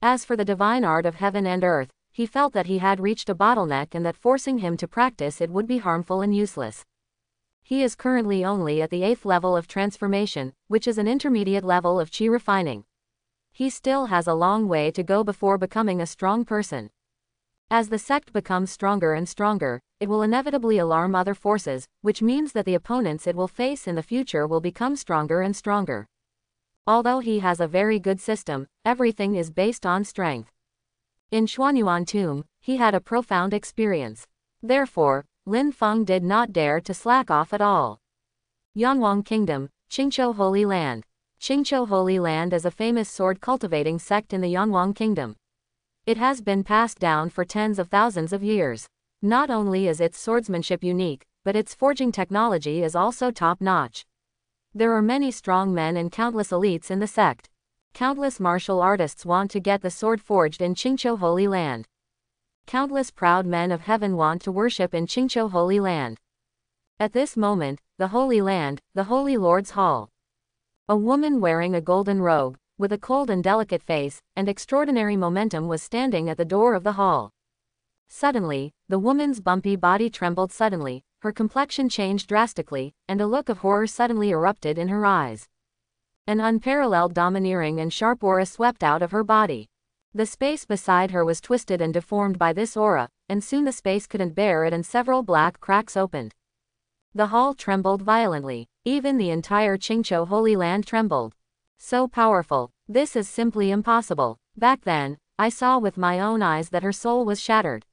As for the divine art of heaven and earth, he felt that he had reached a bottleneck and that forcing him to practice it would be harmful and useless. He is currently only at the eighth level of transformation, which is an intermediate level of chi refining. He still has a long way to go before becoming a strong person. As the sect becomes stronger and stronger, it will inevitably alarm other forces, which means that the opponents it will face in the future will become stronger and stronger. Although he has a very good system, everything is based on strength. In Xuanyuan tomb, he had a profound experience. Therefore, Lin Feng did not dare to slack off at all. Yanwang Kingdom, Qingqiu Holy Land. Qingqiu Holy Land is a famous sword cultivating sect in the Yanwang Kingdom. It has been passed down for tens of thousands of years. Not only is its swordsmanship unique, but its forging technology is also top-notch. There are many strong men and countless elites in the sect. Countless martial artists want to get the sword forged in Qingqiu Holy Land. Countless proud men of heaven want to worship in Qingqiu Holy Land. At this moment, the Holy Land, the Holy Lord's Hall. A woman wearing a golden robe, with a cold and delicate face, and extraordinary momentum was standing at the door of the hall. Suddenly, the woman's bumpy body trembled suddenly, her complexion changed drastically, and a look of horror suddenly erupted in her eyes. An unparalleled domineering and sharp aura swept out of her body. The space beside her was twisted and deformed by this aura, and soon the space couldn't bear it and several black cracks opened. The hall trembled violently, even the entire Qingqiu Holy Land trembled. So powerful. This is simply impossible. Back then, I saw with my own eyes that her soul was shattered.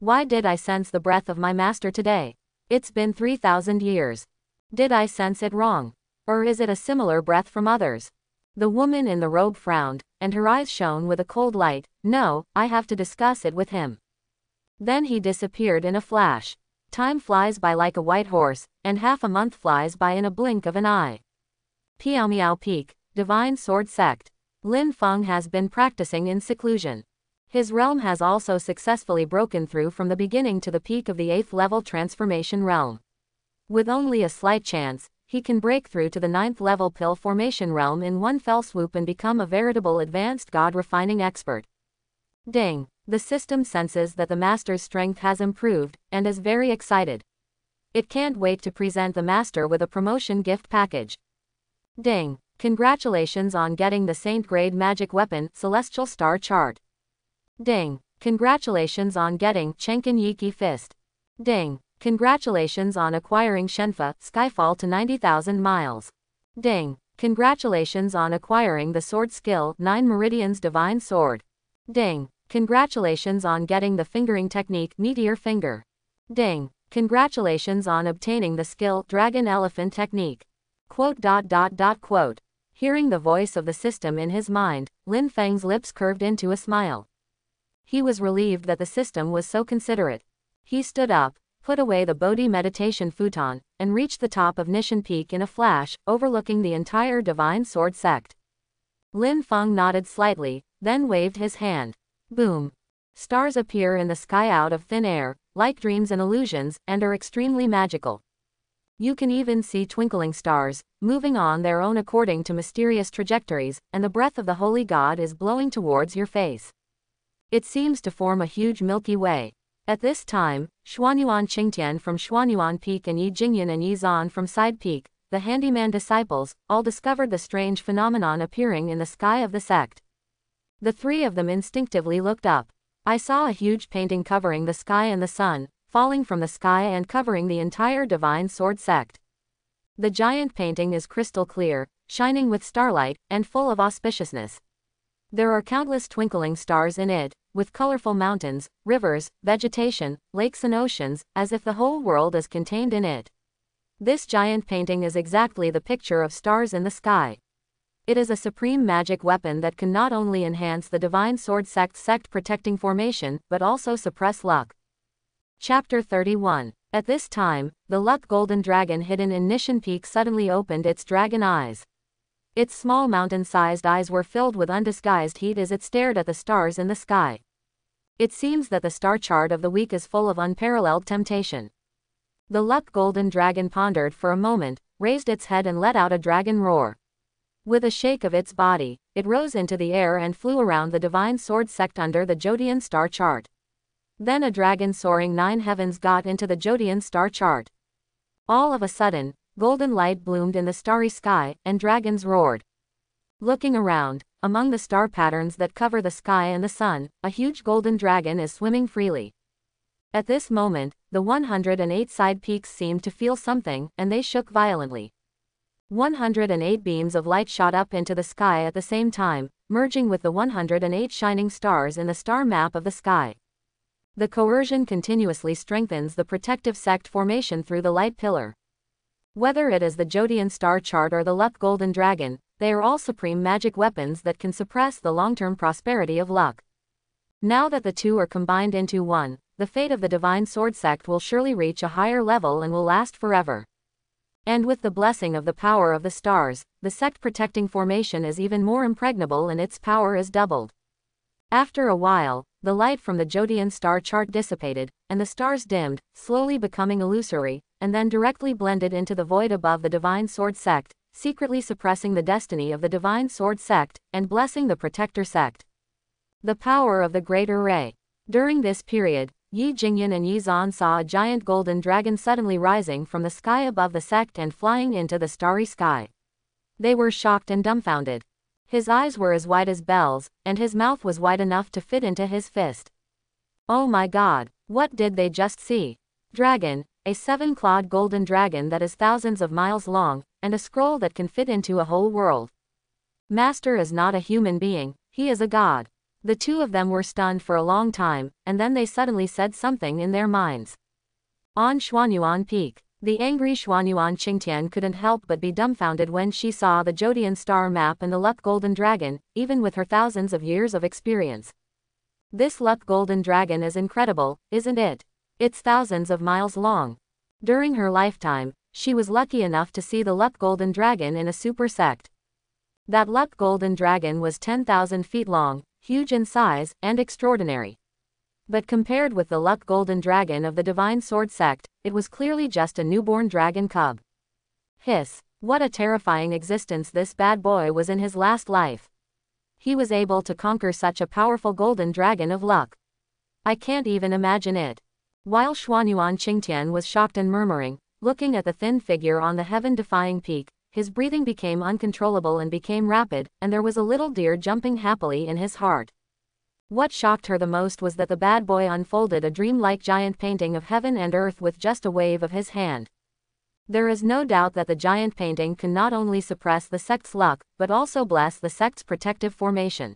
Why did I sense the breath of my master today? It's been 3,000 years. Did I sense it wrong? Or is it a similar breath from others? The woman in the robe frowned, and her eyes shone with a cold light. No, I have to discuss it with him. Then he disappeared in a flash. Time flies by like a white horse, and half a month flies by in a blink of an eye. Piaomiao Peak, Divine Sword Sect. Lin Feng has been practicing in seclusion. His realm has also successfully broken through from the beginning to the peak of the 8th level transformation realm. With only a slight chance, he can break through to the 9th level pill formation realm in one fell swoop and become a veritable advanced god refining expert. Ding! The system senses that the master's strength has improved, and is very excited. It can't wait to present the master with a promotion gift package. Ding! Congratulations on getting the Saint Grade Magic Weapon Celestial Star Chart. Ding. Congratulations on getting Chenkin Yiki Fist. Ding. Congratulations on acquiring Shenfa Skyfall to 90,000 miles. Ding. Congratulations on acquiring the sword skill 9 Meridians Divine Sword. Ding. Congratulations on getting the fingering technique Meteor Finger. Ding. Congratulations on obtaining the skill Dragon Elephant Technique. Quote dot dot dot quote. Hearing the voice of the system in his mind, Lin Feng's lips curved into a smile. He was relieved that the system was so considerate. He stood up, put away the Bodhi meditation futon, and reached the top of Nishan Peak in a flash, overlooking the entire Divine Sword sect. Lin Feng nodded slightly, then waved his hand. Boom. Stars appear in the sky out of thin air, like dreams and illusions, and are extremely magical. You can even see twinkling stars, moving on their own according to mysterious trajectories, and the breath of the holy god is blowing towards your face. It seems to form a huge Milky Way. At this time, Xuanyuan Qingtian from Xuanyuan Peak and Yi Jingyan and Yi Zan from Side Peak, the handyman disciples, all discovered the strange phenomenon appearing in the sky of the sect. The three of them instinctively looked up. I saw a huge painting covering the sky and the sun, falling from the sky and covering the entire divine sword sect. The giant painting is crystal clear, shining with starlight, and full of auspiciousness. There are countless twinkling stars in it, with colorful mountains, rivers, vegetation, lakes and oceans, as if the whole world is contained in it. This giant painting is exactly the picture of stars in the sky. It is a supreme magic weapon that can not only enhance the divine sword sect sect protecting formation, but also suppress luck. Chapter 31 At this time, the luck golden dragon hidden in Nishan Peak suddenly opened its dragon eyes. Its small mountain-sized eyes were filled with undisguised heat as it stared at the stars in the sky. It seems that the star chart of the week is full of unparalleled temptation. The luck golden dragon pondered for a moment, raised its head and let out a dragon roar. With a shake of its body, it rose into the air and flew around the divine sword sect under the Jodian star chart. Then a dragon soaring nine heavens got into the Jodian star chart. All of a sudden, golden light bloomed in the starry sky, and dragons roared. Looking around, among the star patterns that cover the sky and the sun, a huge golden dragon is swimming freely. At this moment, the 108 side peaks seemed to feel something, and they shook violently. 108 beams of light shot up into the sky at the same time, merging with the 108 shining stars in the star map of the sky. The coercion continuously strengthens the protective sect formation through the light pillar. Whether it is the Jodian star chart or the Luck Golden Dragon, they are all supreme magic weapons that can suppress the long-term prosperity of luck. Now that the two are combined into one, the fate of the Divine Sword Sect will surely reach a higher level and will last forever. And with the blessing of the power of the stars, the sect protecting formation is even more impregnable and its power is doubled. After a while, the light from the Jodian star chart dissipated, and the stars dimmed, slowly becoming illusory, and then directly blended into the void above the Divine Sword Sect, secretly suppressing the destiny of the Divine Sword Sect, and blessing the Protector Sect. The power of the Great Array. During this period, Yi Jingyan and Yi Zan saw a giant golden dragon suddenly rising from the sky above the sect and flying into the starry sky. They were shocked and dumbfounded. His eyes were as wide as bells, and his mouth was wide enough to fit into his fist. Oh my god, what did they just see? Dragon, a seven-clawed golden dragon that is thousands of miles long, and a scroll that can fit into a whole world. Master is not a human being, he is a god. The two of them were stunned for a long time, and then they suddenly said something in their minds. On Xuanyuan Peak, the angry Xuanyuan Qingtian couldn't help but be dumbfounded when she saw the Jodian star map and the Luck Golden Dragon, even with her thousands of years of experience. This Luck Golden Dragon is incredible, isn't it? It's thousands of miles long. During her lifetime, she was lucky enough to see the Luck Golden Dragon in a super sect. That Luck Golden Dragon was 10,000 feet long, huge in size, and extraordinary. But compared with the Luck Golden Dragon of the Divine Sword sect, it was clearly just a newborn dragon cub. Hiss, what a terrifying existence this bad boy was in his last life. He was able to conquer such a powerful golden dragon of luck. I can't even imagine it. While Xuanyuan Qingtian was shocked and murmuring, looking at the thin figure on the heaven-defying peak, his breathing became uncontrollable and became rapid, and there was a little deer jumping happily in his heart. What shocked her the most was that the bad boy unfolded a dream-like giant painting of heaven and earth with just a wave of his hand. There is no doubt that the giant painting can not only suppress the sect's luck, but also bless the sect's protective formation.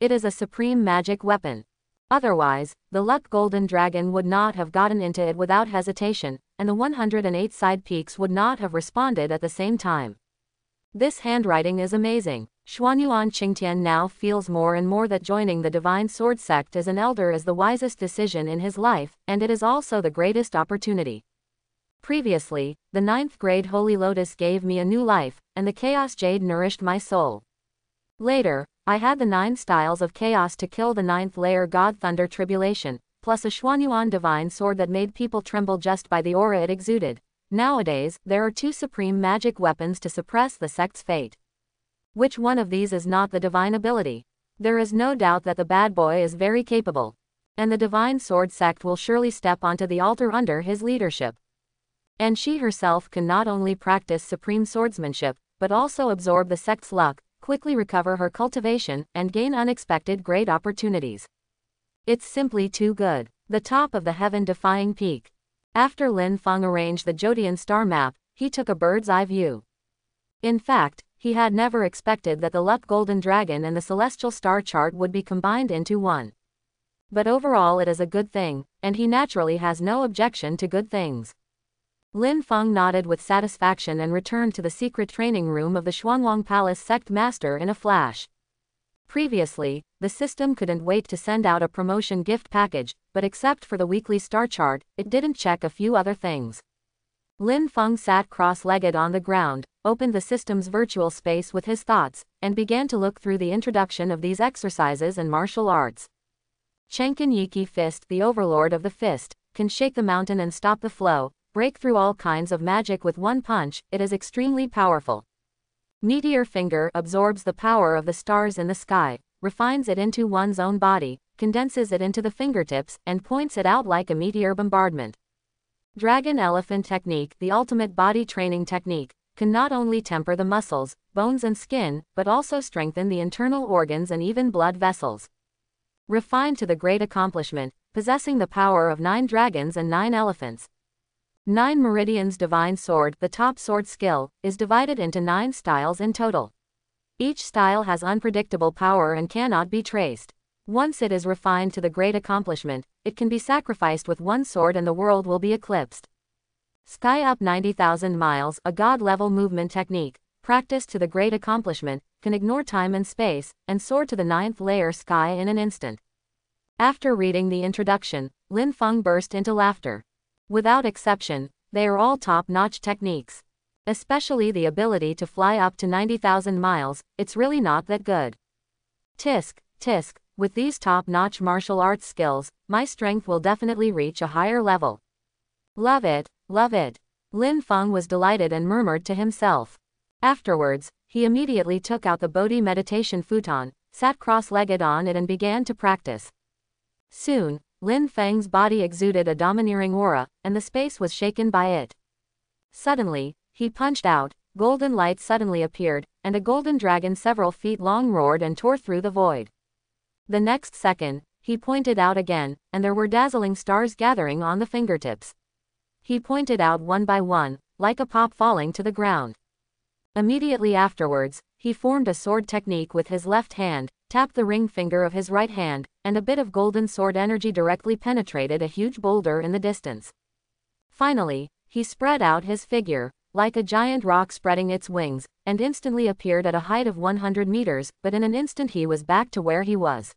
It is a supreme magic weapon. Otherwise, the luck golden dragon would not have gotten into it without hesitation, and the 108 side peaks would not have responded at the same time. This handwriting is amazing. Xuanyuan Qingtian now feels more and more that joining the Divine Sword sect as an elder is the wisest decision in his life, and it is also the greatest opportunity. Previously, the ninth grade Holy Lotus gave me a new life, and the Chaos Jade nourished my soul. Later, I had the nine styles of chaos to kill the ninth layer God Thunder Tribulation, plus a Xuanyuan divine sword that made people tremble just by the aura it exuded. Nowadays, there are two supreme magic weapons to suppress the sect's fate. Which one of these is not the divine ability? There is no doubt that the bad boy is very capable. And the divine sword sect will surely step onto the altar under his leadership. And she herself can not only practice supreme swordsmanship, but also absorb the sect's luck, quickly recover her cultivation, and gain unexpected great opportunities. It's simply too good. The top of the heaven-defying peak. After Lin Feng arranged the Jodian star map, he took a bird's-eye view. In fact, he had never expected that the Luck Golden Dragon and the Celestial Star Chart would be combined into one. But overall it is a good thing, and he naturally has no objection to good things. Lin Feng nodded with satisfaction and returned to the secret training room of the Xuanwang Palace sect master in a flash. Previously, the system couldn't wait to send out a promotion gift package, but except for the weekly star chart, it didn't check a few other things. Lin Feng sat cross-legged on the ground, opened the system's virtual space with his thoughts, and began to look through the introduction of these exercises and martial arts. Chenkin Yiki Fist the overlord of the fist, can shake the mountain and stop the flow, break through all kinds of magic with one punch, it is extremely powerful. Meteor Finger absorbs the power of the stars in the sky, refines it into one's own body, condenses it into the fingertips, and points it out like a meteor bombardment. Dragon Elephant Technique The ultimate body training technique can not only temper the muscles, bones and skin, but also strengthen the internal organs and even blood vessels. Refined to the great accomplishment, possessing the power of nine dragons and nine elephants. Nine Meridians Divine Sword The top sword skill is divided into nine styles in total. Each style has unpredictable power and cannot be traced. Once it is refined to the great accomplishment, it can be sacrificed with one sword and the world will be eclipsed. Sky Up 90,000 Miles, a god-level movement technique, practiced to the great accomplishment, can ignore time and space, and soar to the ninth layer sky in an instant. After reading the introduction, Lin Feng burst into laughter. Without exception, they are all top-notch techniques. Especially the ability to fly up to 90,000 miles, it's really not that good. Tisk, tisk, with these top-notch martial arts skills, my strength will definitely reach a higher level. Love it, love it. Lin Feng was delighted and murmured to himself. Afterwards, he immediately took out the Bodhi meditation futon, sat cross-legged on it and began to practice. Soon, Lin Feng's body exuded a domineering aura, and the space was shaken by it. Suddenly, he punched out, golden light suddenly appeared, and a golden dragon several feet long roared and tore through the void. The next second, he pointed out again, and there were dazzling stars gathering on the fingertips. He pointed out one by one, like a pop falling to the ground. Immediately afterwards, he formed a sword technique with his left hand, tapped the ring finger of his right hand, and a bit of golden sword energy directly penetrated a huge boulder in the distance. Finally, he spread out his figure, like a giant rock spreading its wings, and instantly appeared at a height of 100 meters, but in an instant he was back to where he was.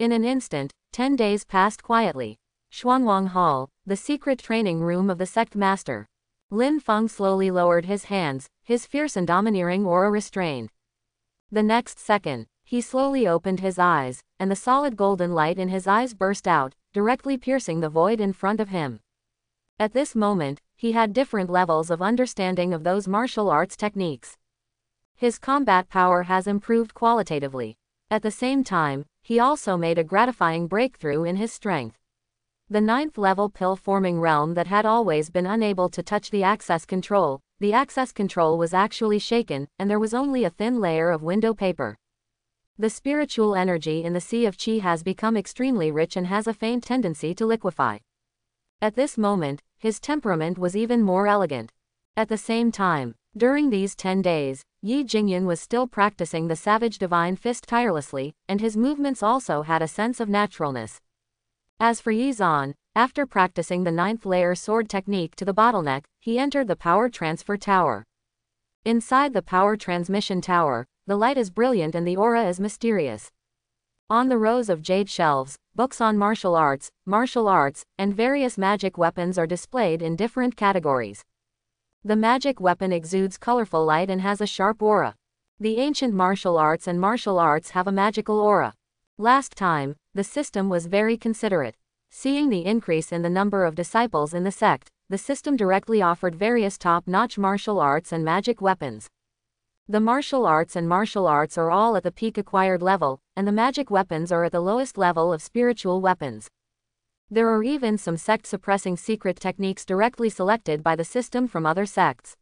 In an instant, ten days passed quietly. Xuanwang Hall, the secret training room of the sect master. Lin Feng slowly lowered his hands, his fierce and domineering aura restrained. The next second, he slowly opened his eyes, and the solid golden light in his eyes burst out, directly piercing the void in front of him. At this moment, he had different levels of understanding of those martial arts techniques. His combat power has improved qualitatively. At the same time, he also made a gratifying breakthrough in his strength. The ninth level pill forming realm that had always been unable to touch the access control, the access control was actually shaken, and there was only a thin layer of window paper. The spiritual energy in the Sea of Qi has become extremely rich and has a faint tendency to liquefy. At this moment, his temperament was even more elegant. At the same time, during these 10 days, Yi Jingyan was still practicing the savage divine fist tirelessly, and his movements also had a sense of naturalness. As for Yi Zhan, after practicing the ninth layer sword technique to the bottleneck, he entered the power transfer tower. Inside the power transmission tower, the light is brilliant and the aura is mysterious. On the rows of jade shelves, books on martial arts, martial arts, and various magic weapons are displayed in different categories. The magic weapon exudes colorful light and has a sharp aura. The ancient martial arts and martial arts have a magical aura. Last time, the system was very considerate. Seeing the increase in the number of disciples in the sect, the system directly offered various top-notch martial arts and magic weapons. The martial arts and martial arts are all at the peak acquired level, and the magic weapons are at the lowest level of spiritual weapons. There are even some sect-suppressing secret techniques directly selected by the system from other sects.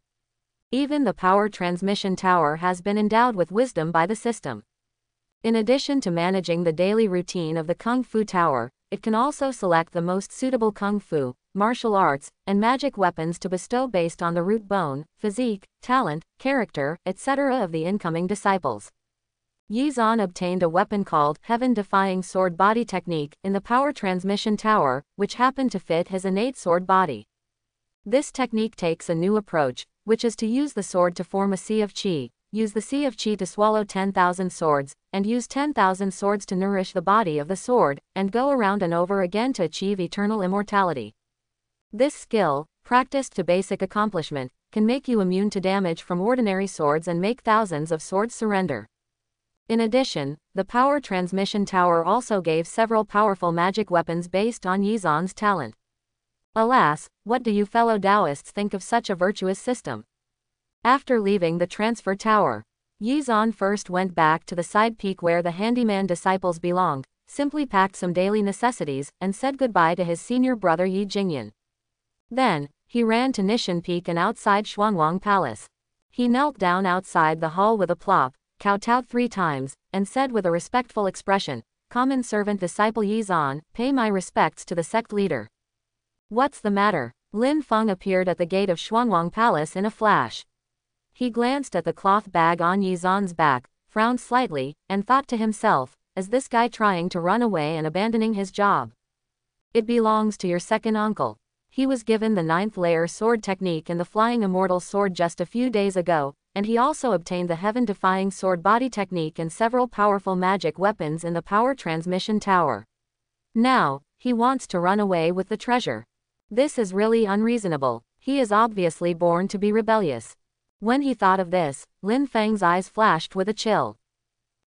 Even the power transmission tower has been endowed with wisdom by the system. In addition to managing the daily routine of the Kung Fu Tower, it can also select the most suitable Kung Fu, martial arts, and magic weapons to bestow based on the root bone, physique, talent, character, etc. of the incoming disciples. Yi Zhan obtained a weapon called Heaven-Defying Sword Body Technique in the Power Transmission Tower, which happened to fit his innate sword body. This technique takes a new approach, which is to use the sword to form a sea of qi, use the sea of qi to swallow 10,000 swords, and use 10,000 swords to nourish the body of the sword, and go around and over again to achieve eternal immortality. This skill, practiced to basic accomplishment, can make you immune to damage from ordinary swords and make thousands of swords surrender. In addition, the power transmission tower also gave several powerful magic weapons based on Yi Zhan's talent. Alas, what do you fellow Taoists think of such a virtuous system? After leaving the transfer tower, Yi Zan first went back to the side peak where the handyman disciples belonged, simply packed some daily necessities, and said goodbye to his senior brother Yi Jingyan. Then, he ran to Nishan Peak and outside Xuanwang Palace. He knelt down outside the hall with a plop, kowtowed three times, and said with a respectful expression, Common servant disciple Yi Zan, pay my respects to the sect leader. What's the matter? Lin Feng appeared at the gate of Xuanwang Palace in a flash. He glanced at the cloth bag on Yi Zan's back, frowned slightly, and thought to himself, is this guy trying to run away and abandoning his job? It belongs to your second uncle. He was given the ninth layer sword technique and the flying immortal sword just a few days ago, and he also obtained the heaven-defying sword body technique and several powerful magic weapons in the power transmission tower. Now, he wants to run away with the treasure. This is really unreasonable. He is obviously born to be rebellious. When he thought of this, Lin Feng's eyes flashed with a chill.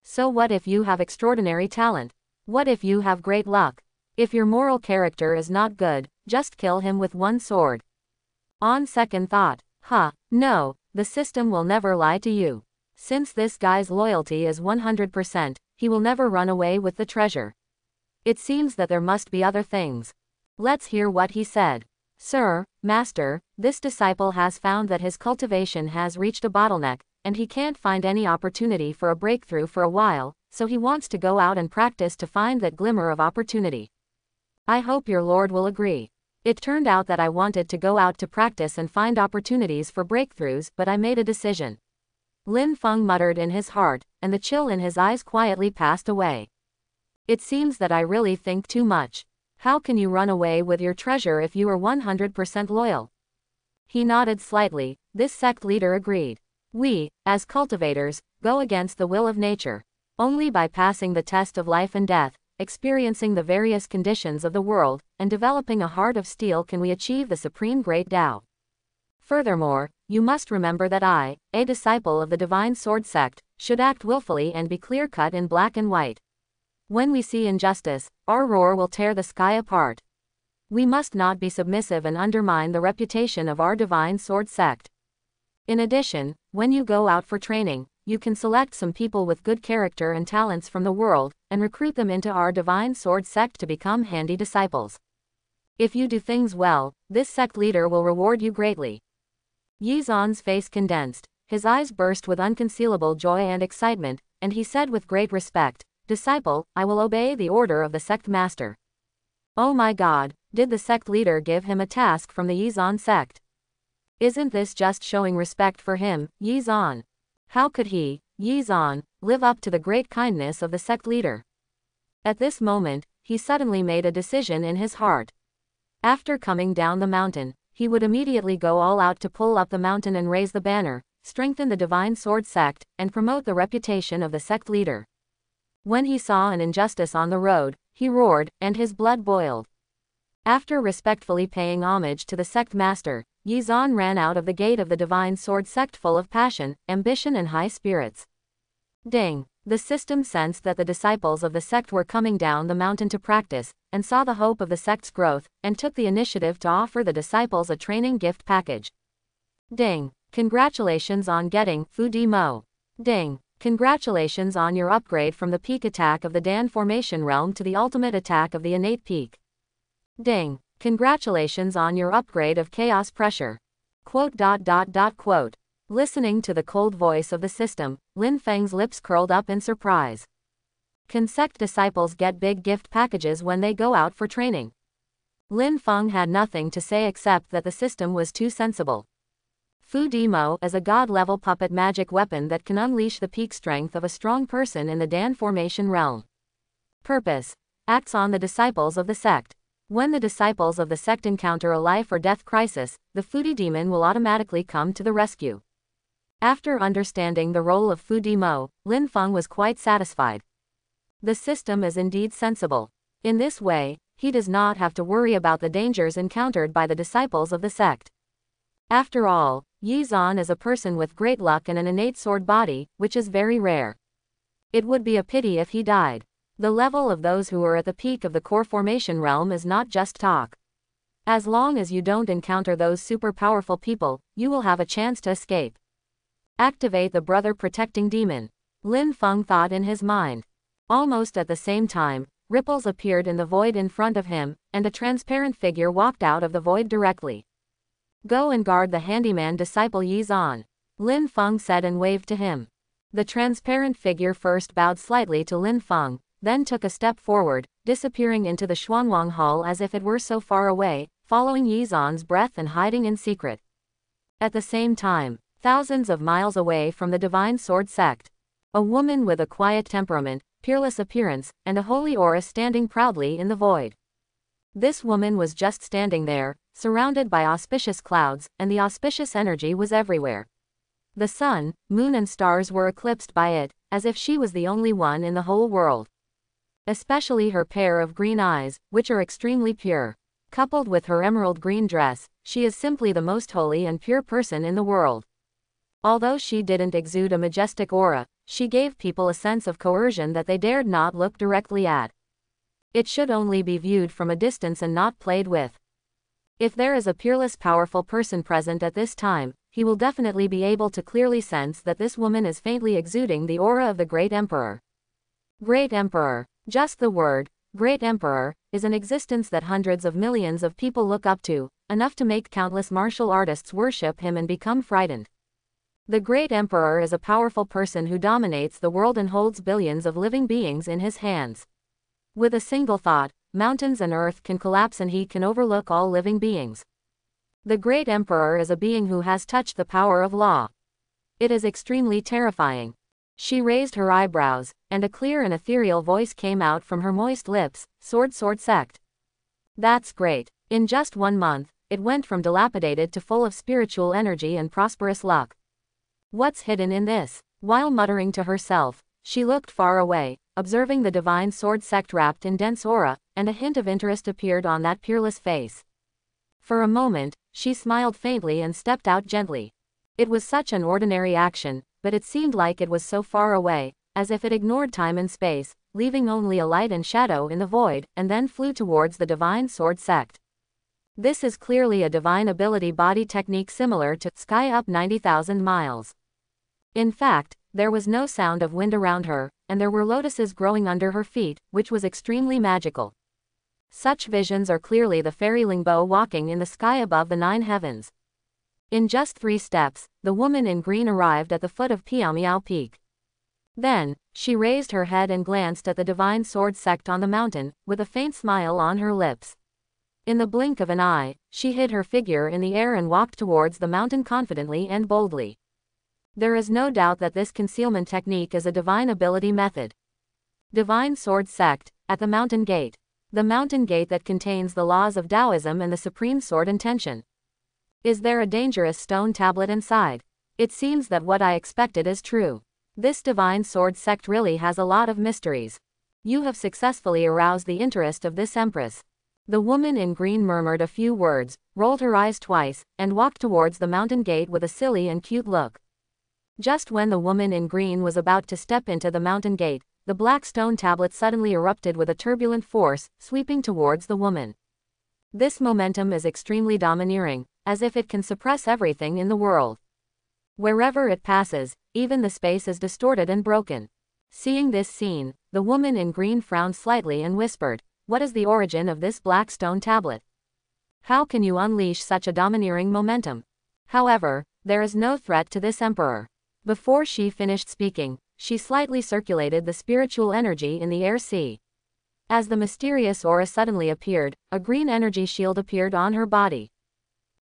So what if you have extraordinary talent? What if you have great luck? If your moral character is not good, just kill him with one sword. On second thought, huh, no, the system will never lie to you. Since this guy's loyalty is 100%, he will never run away with the treasure. It seems that there must be other things. Let's hear what he said. Sir, Master, this disciple has found that his cultivation has reached a bottleneck, and he can't find any opportunity for a breakthrough for a while, so he wants to go out and practice to find that glimmer of opportunity. I hope your Lord will agree. It turned out that I wanted to go out to practice and find opportunities for breakthroughs, but I made a decision. Lin Feng muttered in his heart, and the chill in his eyes quietly passed away. It seems that I really think too much. How can you run away with your treasure if you are 100% loyal? He nodded slightly, this sect leader agreed. We, as cultivators, go against the will of nature. Only by passing the test of life and death, experiencing the various conditions of the world, and developing a heart of steel can we achieve the supreme great Tao. Furthermore, you must remember that I, a disciple of the divine sword sect, should act willfully and be clear-cut in black and white. When we see injustice, our roar will tear the sky apart. We must not be submissive and undermine the reputation of our divine sword sect. In addition, when you go out for training, you can select some people with good character and talents from the world, and recruit them into our divine sword sect to become handy disciples. If you do things well, this sect leader will reward you greatly. Yi Zan's face condensed, his eyes burst with unconcealable joy and excitement, and he said with great respect, Disciple, I will obey the order of the sect master. Oh my god, did the sect leader give him a task from the Yi Zan sect? Isn't this just showing respect for him, Yi Zan? How could he, Yi Zan, live up to the great kindness of the sect leader? At this moment, he suddenly made a decision in his heart. After coming down the mountain, he would immediately go all out to pull up the mountain and raise the banner, strengthen the divine sword sect, and promote the reputation of the sect leader. When he saw an injustice on the road, he roared, and his blood boiled. After respectfully paying homage to the sect master, Yi Zan ran out of the gate of the divine sword sect full of passion, ambition and high spirits. Ding! The system sensed that the disciples of the sect were coming down the mountain to practice, and saw the hope of the sect's growth, and took the initiative to offer the disciples a training gift package. Ding! Congratulations on getting Fu Di Mo. Ding! Congratulations on your upgrade from the peak attack of the Dan formation realm to the ultimate attack of the innate peak. Ding. Congratulations on your upgrade of chaos pressure. Quote dot dot dot quote. Listening to the cold voice of the system, Lin Feng's lips curled up in surprise. Can sect disciples get big gift packages when they go out for training? Lin Feng had nothing to say except that the system was too sensible. Fu Demo is a god-level puppet magic weapon that can unleash the peak strength of a strong person in the Dan formation realm. Purpose. Acts on the disciples of the sect. When the disciples of the sect encounter a life or death crisis, the Fudi demon will automatically come to the rescue. After understanding the role of Fu Dimo, Lin Feng was quite satisfied. The system is indeed sensible. In this way, he does not have to worry about the dangers encountered by the disciples of the sect. After all, Yi Zan is a person with great luck and an innate sword body, which is very rare. It would be a pity if he died. The level of those who are at the peak of the core formation realm is not just talk. As long as you don't encounter those super powerful people, you will have a chance to escape. Activate the brother protecting demon. Lin Feng thought in his mind. Almost at the same time, ripples appeared in the void in front of him, and a transparent figure walked out of the void directly. Go and guard the handyman disciple Yi Zan. Lin Feng said and waved to him. The transparent figure first bowed slightly to Lin Feng, then took a step forward, disappearing into the Xuanwang Hall as if it were so far away, following Yi Zan's breath and hiding in secret. At the same time, thousands of miles away from the Divine Sword sect, a woman with a quiet temperament, peerless appearance, and a holy aura standing proudly in the void. This woman was just standing there, surrounded by auspicious clouds, and the auspicious energy was everywhere. The sun, moon and stars were eclipsed by it, as if she was the only one in the whole world. Especially her pair of green eyes, which are extremely pure. Coupled with her emerald green dress, she is simply the most holy and pure person in the world. Although she didn't exude a majestic aura, she gave people a sense of coercion that they dared not look directly at. It should only be viewed from a distance and not played with. If there is a peerless powerful person present at this time, he will definitely be able to clearly sense that this woman is faintly exuding the aura of the Great Emperor. Great Emperor. Just the word, Great Emperor, is an existence that hundreds of millions of people look up to, enough to make countless martial artists worship him and become frightened. The Great Emperor is a powerful person who dominates the world and holds billions of living beings in his hands. With a single thought, mountains and earth can collapse and he can overlook all living beings. The great emperor is a being who has touched the power of law. It is extremely terrifying. She raised her eyebrows, and a clear and ethereal voice came out from her moist lips, Sword Sword Sect. That's great. In just one month, it went from dilapidated to full of spiritual energy and prosperous luck. What's hidden in this? While muttering to herself, she looked far away, observing the divine sword sect wrapped in dense aura, and a hint of interest appeared on that peerless face. For a moment, she smiled faintly and stepped out gently. It was such an ordinary action, but it seemed like it was so far away, as if it ignored time and space, leaving only a light and shadow in the void, and then flew towards the divine sword sect. This is clearly a divine ability body technique similar to Sky Up 90,000 Miles. In fact, there was no sound of wind around her, and there were lotuses growing under her feet, which was extremely magical. Such visions are clearly the fairy Lingbo walking in the sky above the nine heavens. In just three steps, the woman in green arrived at the foot of Piaomiao Peak. Then, she raised her head and glanced at the divine sword sect on the mountain, with a faint smile on her lips. In the blink of an eye, she hid her figure in the air and walked towards the mountain confidently and boldly. There is no doubt that this concealment technique is a divine ability method. Divine Sword Sect, at the mountain gate the mountain gate that contains the laws of Taoism and the supreme sword intention. Is there a dangerous stone tablet inside? It seems that what I expected is true. This divine sword sect really has a lot of mysteries. You have successfully aroused the interest of this empress. The woman in green murmured a few words, rolled her eyes twice, and walked towards the mountain gate with a silly and cute look. Just when the woman in green was about to step into the mountain gate, the black stone tablet suddenly erupted with a turbulent force, sweeping towards the woman. This momentum is extremely domineering, as if it can suppress everything in the world. Wherever it passes, even the space is distorted and broken. Seeing this scene, the woman in green frowned slightly and whispered, What is the origin of this black stone tablet? How can you unleash such a domineering momentum? However, there is no threat to this emperor. Before she finished speaking, she slightly circulated the spiritual energy in the air sea. As the mysterious aura suddenly appeared, a green energy shield appeared on her body.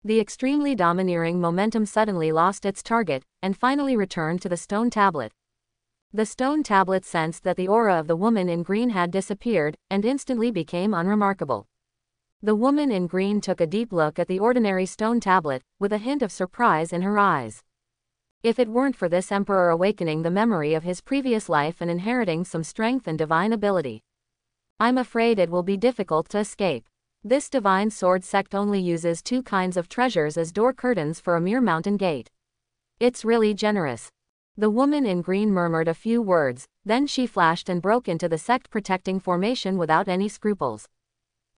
The extremely domineering momentum suddenly lost its target, and finally returned to the stone tablet. The stone tablet sensed that the aura of the woman in green had disappeared, and instantly became unremarkable. The woman in green took a deep look at the ordinary stone tablet, with a hint of surprise in her eyes. If it weren't for this emperor awakening the memory of his previous life and inheriting some strength and divine ability. I'm afraid it will be difficult to escape. This divine sword sect only uses two kinds of treasures as door curtains for a mere mountain gate. It's really generous. The woman in green murmured a few words, then she flashed and broke into the sect protecting formation without any scruples.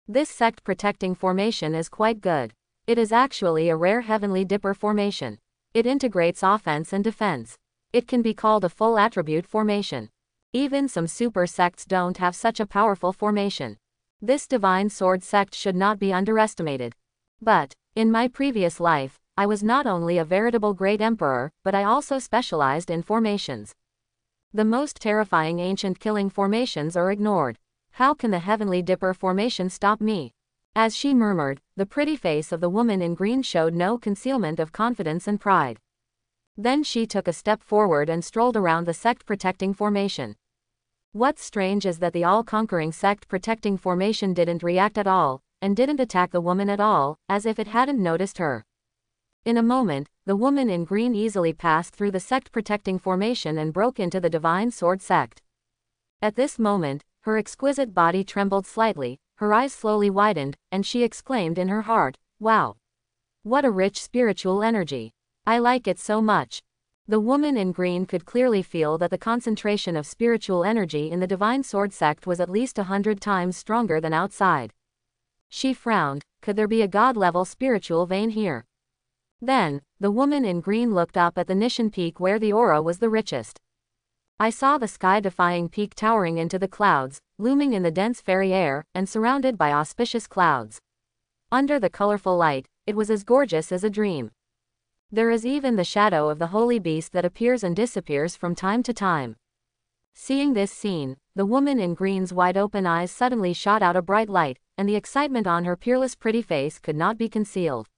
This sect protecting formation is quite good. It is actually a rare heavenly dipper formation. It integrates offense and defense. It can be called a full attribute formation. Even some super sects don't have such a powerful formation. This divine sword sect should not be underestimated. But, in my previous life, I was not only a veritable great emperor, but I also specialized in formations. The most terrifying ancient killing formations are ignored. How can the heavenly dipper formation stop me? As she murmured, the pretty face of the woman in green showed no concealment of confidence and pride. Then she took a step forward and strolled around the sect protecting formation. What's strange is that the all conquering sect protecting formation didn't react at all, and didn't attack the woman at all, as if it hadn't noticed her. In a moment, the woman in green easily passed through the sect protecting formation and broke into the divine sword sect. At this moment, her exquisite body trembled slightly, her eyes slowly widened, and she exclaimed in her heart, Wow! What a rich spiritual energy! I like it so much. The woman in green could clearly feel that the concentration of spiritual energy in the divine sword sect was at least a hundred times stronger than outside. She frowned, could there be a god-level spiritual vein here? Then, the woman in green looked up at the Nishan peak where the aura was the richest. I saw the sky-defying peak towering into the clouds, looming in the dense fairy air, and surrounded by auspicious clouds. Under the colorful light, it was as gorgeous as a dream. There is even the shadow of the holy beast that appears and disappears from time to time. Seeing this scene, the woman in green's wide-open eyes suddenly shot out a bright light, and the excitement on her peerless pretty face could not be concealed.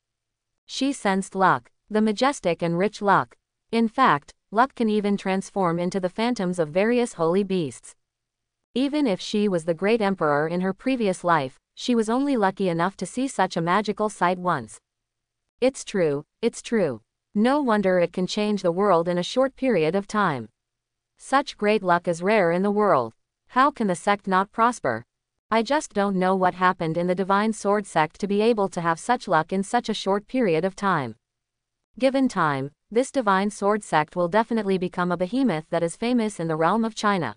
She sensed luck, the majestic and rich luck. In fact, luck can even transform into the phantoms of various holy beasts. Even if she was the great emperor in her previous life, she was only lucky enough to see such a magical sight once. It's true, it's true. No wonder it can change the world in a short period of time. Such great luck is rare in the world. How can the sect not prosper? I just don't know what happened in the Divine Sword sect to be able to have such luck in such a short period of time. Given time, this divine sword sect will definitely become a behemoth that is famous in the realm of China.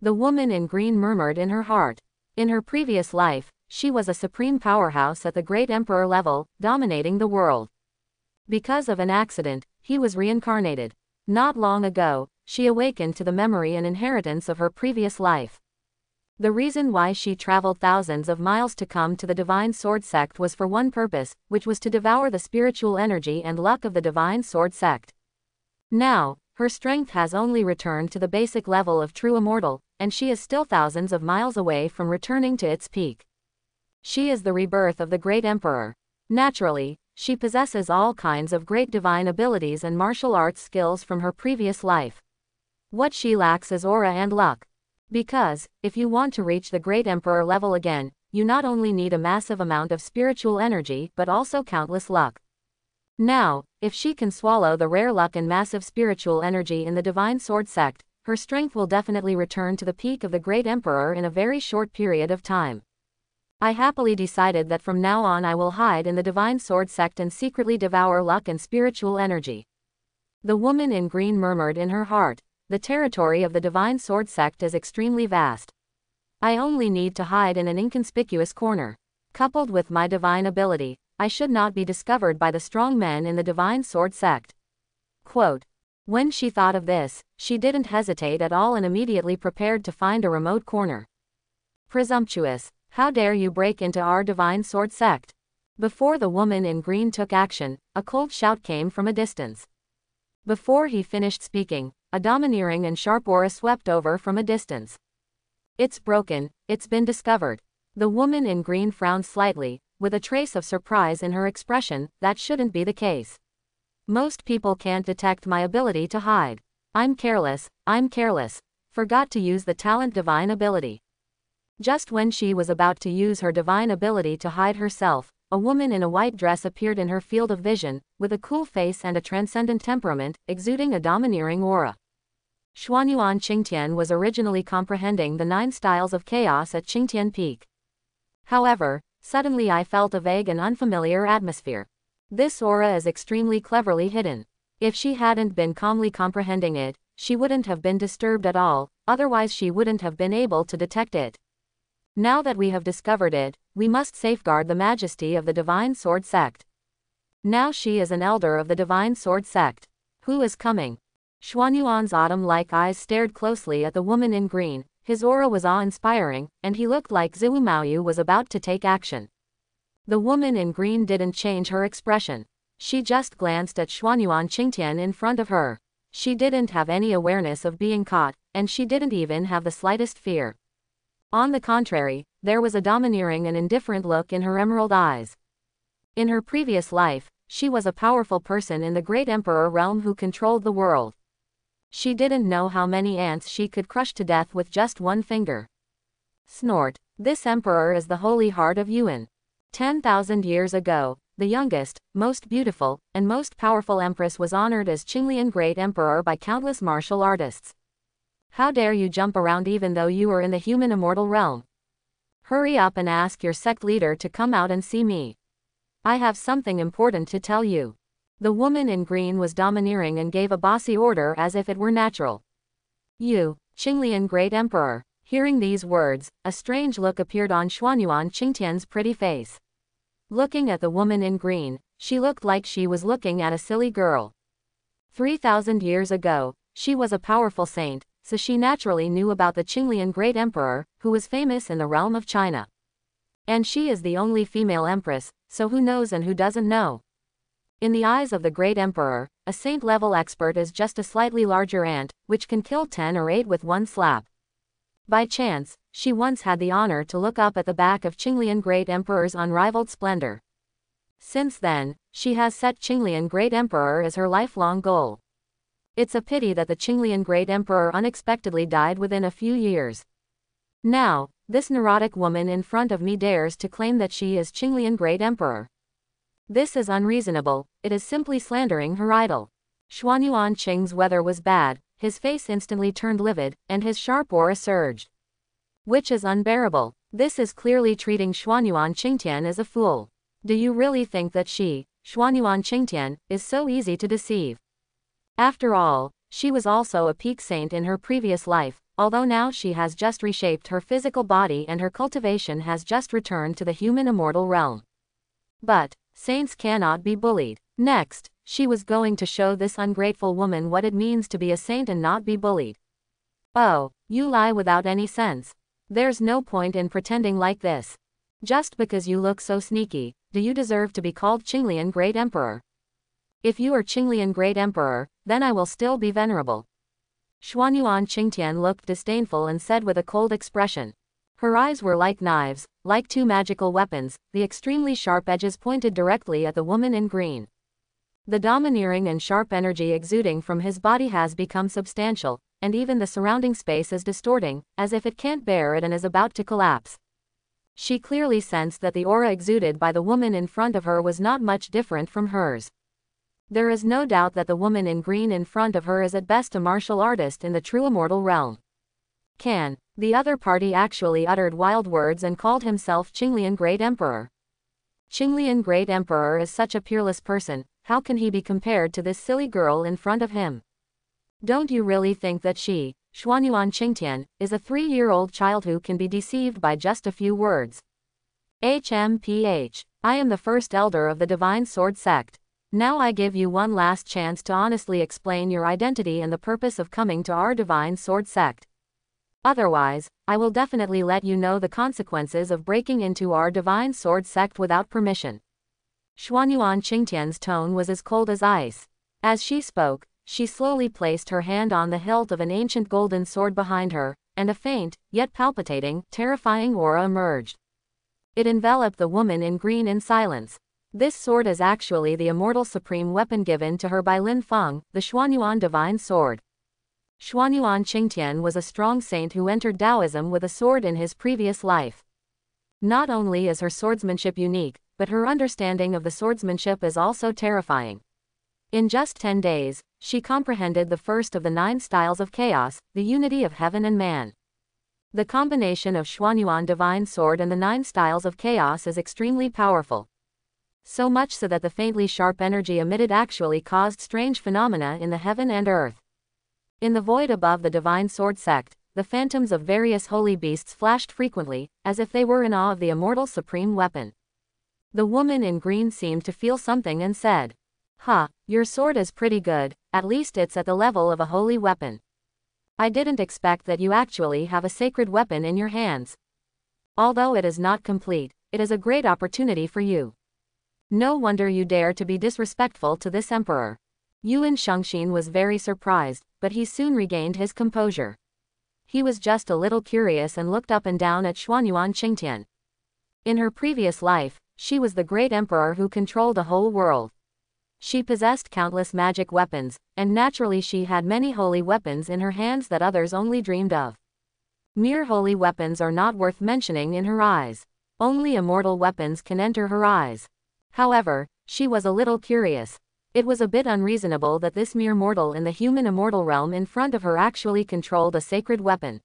The woman in green murmured in her heart. In her previous life, she was a supreme powerhouse at the great emperor level, dominating the world. Because of an accident, he was reincarnated. Not long ago, she awakened to the memory and inheritance of her previous life. The reason why she traveled thousands of miles to come to the Divine Sword Sect was for one purpose, which was to devour the spiritual energy and luck of the Divine Sword Sect. Now, her strength has only returned to the basic level of true immortal, and she is still thousands of miles away from returning to its peak. She is the rebirth of the great emperor. Naturally, she possesses all kinds of great divine abilities and martial arts skills from her previous life. What she lacks is aura and luck. Because, if you want to reach the great emperor level again, you not only need a massive amount of spiritual energy but also countless luck. Now, if she can swallow the rare luck and massive spiritual energy in the divine sword sect, her strength will definitely return to the peak of the great emperor in a very short period of time. I happily decided that from now on I will hide in the divine sword sect and secretly devour luck and spiritual energy. The woman in green murmured in her heart, the territory of the Divine Sword sect is extremely vast. I only need to hide in an inconspicuous corner. Coupled with my divine ability, I should not be discovered by the strong men in the Divine Sword sect. Quote. When she thought of this, she didn't hesitate at all and immediately prepared to find a remote corner. Presumptuous, how dare you break into our Divine Sword sect? Before the woman in green took action, a cold shout came from a distance. Before he finished speaking, a domineering and sharp aura swept over from a distance. It's broken, it's been discovered. The woman in green frowned slightly, with a trace of surprise in her expression, that shouldn't be the case. Most people can't detect my ability to hide. I'm careless, I'm careless. Forgot to use the talent divine ability. Just when she was about to use her divine ability to hide herself, a woman in a white dress appeared in her field of vision, with a cool face and a transcendent temperament, exuding a domineering aura. Xuanyuan Qingtian was originally comprehending the nine styles of chaos at Qingtian Peak. However, suddenly I felt a vague and unfamiliar atmosphere. This aura is extremely cleverly hidden. If she hadn't been calmly comprehending it, she wouldn't have been disturbed at all, otherwise she wouldn't have been able to detect it. Now that we have discovered it, we must safeguard the majesty of the Divine Sword Sect. Now she is an elder of the Divine Sword Sect. Who is coming? Xuanyuan's autumn-like eyes stared closely at the woman in green, his aura was awe-inspiring, and he looked like Zhu Maoyu was about to take action. The woman in green didn't change her expression. She just glanced at Xuanyuan Qingtian in front of her. She didn't have any awareness of being caught, and she didn't even have the slightest fear. On the contrary, there was a domineering and indifferent look in her emerald eyes. In her previous life, she was a powerful person in the great emperor realm who controlled the world. She didn't know how many ants she could crush to death with just one finger. Snort. This emperor is the holy heart of Yuan. 10,000 years ago, the youngest, most beautiful, and most powerful empress was honored as Qinglian Great Emperor by countless martial artists. How dare you jump around even though you are in the human immortal realm? Hurry up and ask your sect leader to come out and see me. I have something important to tell you. The woman in green was domineering and gave a bossy order as if it were natural. You, Qinglian Great Emperor. Hearing these words, a strange look appeared on Xuanyuan Qingtian's pretty face. Looking at the woman in green, she looked like she was looking at a silly girl. 3,000 years ago, she was a powerful saint, so she naturally knew about the Qinglian great emperor, who was famous in the realm of China. And she is the only female empress, so who knows and who doesn't know? In the eyes of the great emperor, a saint-level expert is just a slightly larger ant, which can kill 10 or 8 with one slap. By chance, she once had the honor to look up at the back of Qinglian Great Emperor's unrivaled splendor. Since then, she has set Qinglian Great Emperor as her lifelong goal. It's a pity that the Qinglian great emperor unexpectedly died within a few years. Now, this neurotic woman in front of me dares to claim that she is Qinglian great emperor. This is unreasonable, it is simply slandering her idol. Xuanyuan Qing's weather was bad, his face instantly turned livid, and his sharp aura surged. Which is unbearable. This is clearly treating Xuanyuan Qingtian as a fool. Do you really think that she, Xuanyuan Qingtian, is so easy to deceive? After all, she was also a peak saint in her previous life, although now she has just reshaped her physical body and her cultivation has just returned to the human immortal realm. But, saints cannot be bullied. Next, she was going to show this ungrateful woman what it means to be a saint and not be bullied. Oh, you lie without any sense. There's no point in pretending like this. Just because you look so sneaky, do you deserve to be called Qinglian Great Emperor? If you are Qinglian Great Emperor, then I will still be venerable. Xuanyuan Qingtian looked disdainful and said with a cold expression. Her eyes were like knives, like two magical weapons, the extremely sharp edges pointed directly at the woman in green. The domineering and sharp energy exuding from his body has become substantial, and even the surrounding space is distorting, as if it can't bear it and is about to collapse. She clearly sensed that the aura exuded by the woman in front of her was not much different from hers. There is no doubt that the woman in green in front of her is at best a martial artist in the true immortal realm. Can, the other party actually uttered wild words and called himself Qinglian Great Emperor. Qinglian Great Emperor is such a peerless person, how can he be compared to this silly girl in front of him? Don't you really think that she, Xuanyuan Qingtian, is a three-year-old child who can be deceived by just a few words? HMPH. I am the first elder of the Divine Sword Sect. Now I give you one last chance to honestly explain your identity and the purpose of coming to our divine sword sect. Otherwise, I will definitely let you know the consequences of breaking into our divine sword sect without permission. Xuanyuan Qingtian's tone was as cold as ice. As she spoke, she slowly placed her hand on the hilt of an ancient golden sword behind her, and a faint, yet palpitating, terrifying aura emerged. It enveloped the woman in green in silence. This sword is actually the immortal supreme weapon given to her by Lin Feng, the Xuanyuan divine sword. Xuanyuan Qingtian was a strong saint who entered Taoism with a sword in his previous life. Not only is her swordsmanship unique, but her understanding of the swordsmanship is also terrifying. In just 10 days, she comprehended the first of the nine styles of chaos, the unity of heaven and man. The combination of Xuanyuan divine sword and the nine styles of chaos is extremely powerful so much so that the faintly sharp energy emitted actually caused strange phenomena in the heaven and earth. In the void above the divine sword sect, the phantoms of various holy beasts flashed frequently, as if they were in awe of the immortal supreme weapon. The woman in green seemed to feel something and said, Huh, your sword is pretty good, at least it's at the level of a holy weapon. I didn't expect that you actually have a sacred weapon in your hands. Although it is not complete, it is a great opportunity for you. No wonder you dare to be disrespectful to this emperor. Yuan Shengxin was very surprised, but he soon regained his composure. He was just a little curious and looked up and down at Xuanyuan Qingtian. In her previous life, she was the great emperor who controlled the whole world. She possessed countless magic weapons, and naturally she had many holy weapons in her hands that others only dreamed of. Mere holy weapons are not worth mentioning in her eyes. Only immortal weapons can enter her eyes. However, she was a little curious. It was a bit unreasonable that this mere mortal in the human immortal realm in front of her actually controlled a sacred weapon.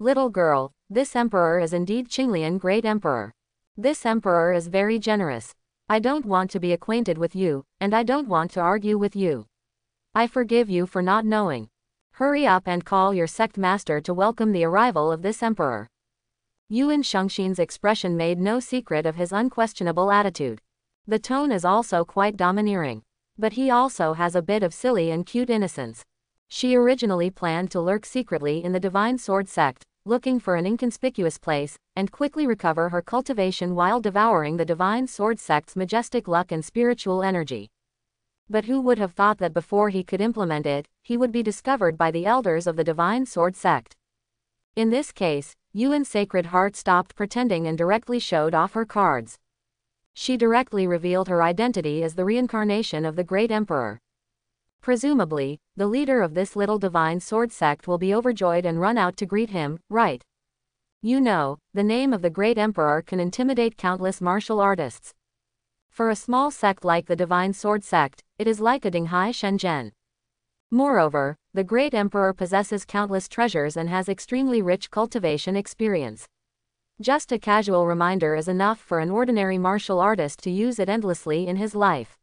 Little girl, this emperor is indeed Qinglian Great Emperor. This emperor is very generous. I don't want to be acquainted with you, and I don't want to argue with you. I forgive you for not knowing. Hurry up and call your sect master to welcome the arrival of this emperor. Yuan Shengxin's expression made no secret of his unquestionable attitude. The tone is also quite domineering. But he also has a bit of silly and cute innocence. She originally planned to lurk secretly in the Divine Sword sect, looking for an inconspicuous place, and quickly recover her cultivation while devouring the Divine Sword sect's majestic luck and spiritual energy. But who would have thought that before he could implement it, he would be discovered by the elders of the Divine Sword sect? In this case, Yuan's Sacred Heart stopped pretending and directly showed off her cards she directly revealed her identity as the reincarnation of the great emperor. Presumably, the leader of this little divine sword sect will be overjoyed and run out to greet him, right? You know, the name of the great emperor can intimidate countless martial artists. For a small sect like the divine sword sect, it is like a Dinghai Shenzhen. Moreover, the great emperor possesses countless treasures and has extremely rich cultivation experience. Just a casual reminder is enough for an ordinary martial artist to use it endlessly in his life.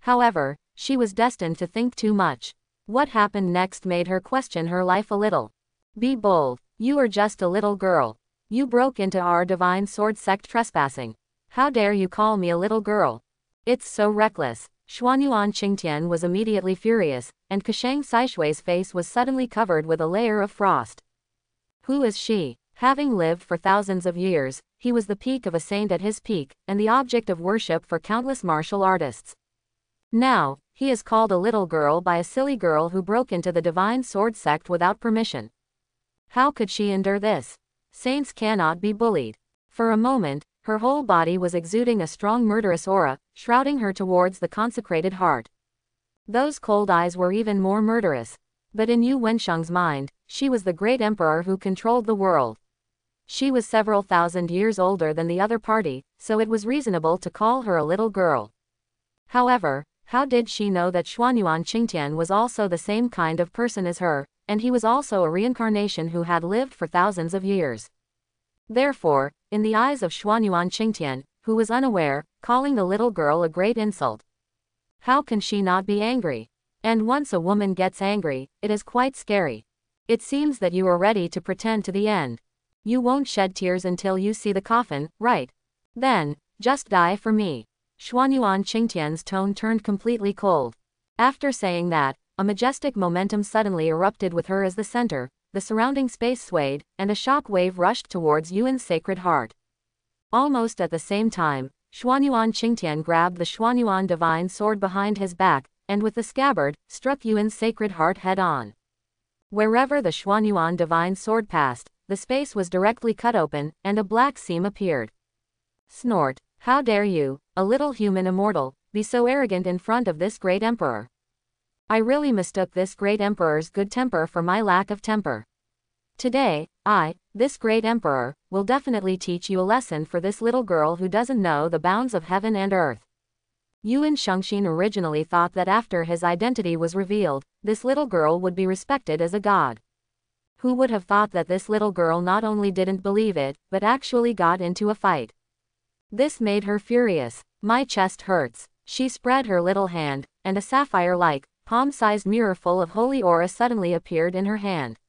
However, she was destined to think too much. What happened next made her question her life a little. Be bold, you are just a little girl. You broke into our divine sword sect trespassing. How dare you call me a little girl? It's so reckless. Xuanyuan Qingtian was immediately furious, and Kashang Saishui's face was suddenly covered with a layer of frost. Who is she? Having lived for thousands of years, he was the peak of a saint at his peak, and the object of worship for countless martial artists. Now, he is called a little girl by a silly girl who broke into the divine sword sect without permission. How could she endure this? Saints cannot be bullied. For a moment, her whole body was exuding a strong murderous aura, shrouding her towards the consecrated heart. Those cold eyes were even more murderous. But in Yu Wensheng's mind, she was the great emperor who controlled the world. She was several thousand years older than the other party, so it was reasonable to call her a little girl. However, how did she know that Xuanyuan Qingtian was also the same kind of person as her, and he was also a reincarnation who had lived for thousands of years? Therefore, in the eyes of Xuanyuan Qingtian, who was unaware, calling the little girl a great insult. How can she not be angry? And once a woman gets angry, it is quite scary. It seems that you are ready to pretend to the end. You won't shed tears until you see the coffin, right? Then, just die for me. Xuanyuan Qingtian's tone turned completely cold. After saying that, a majestic momentum suddenly erupted with her as the center, the surrounding space swayed, and a shock wave rushed towards Yuan's sacred heart. Almost at the same time, Xuanyuan Qingtian grabbed the Xuanyuan divine sword behind his back, and with the scabbard, struck Yuan's sacred heart head on. Wherever the Xuanyuan divine sword passed, the space was directly cut open, and a black seam appeared. Snort, how dare you, a little human immortal, be so arrogant in front of this great emperor? I really mistook this great emperor's good temper for my lack of temper. Today, I, this great emperor, will definitely teach you a lesson for this little girl who doesn't know the bounds of heaven and earth. Yuan Shengxin originally thought that after his identity was revealed, this little girl would be respected as a god. Who would have thought that this little girl not only didn't believe it, but actually got into a fight? This made her furious. My chest hurts. She spread her little hand, and a sapphire-like, palm-sized mirror full of holy aura suddenly appeared in her hand.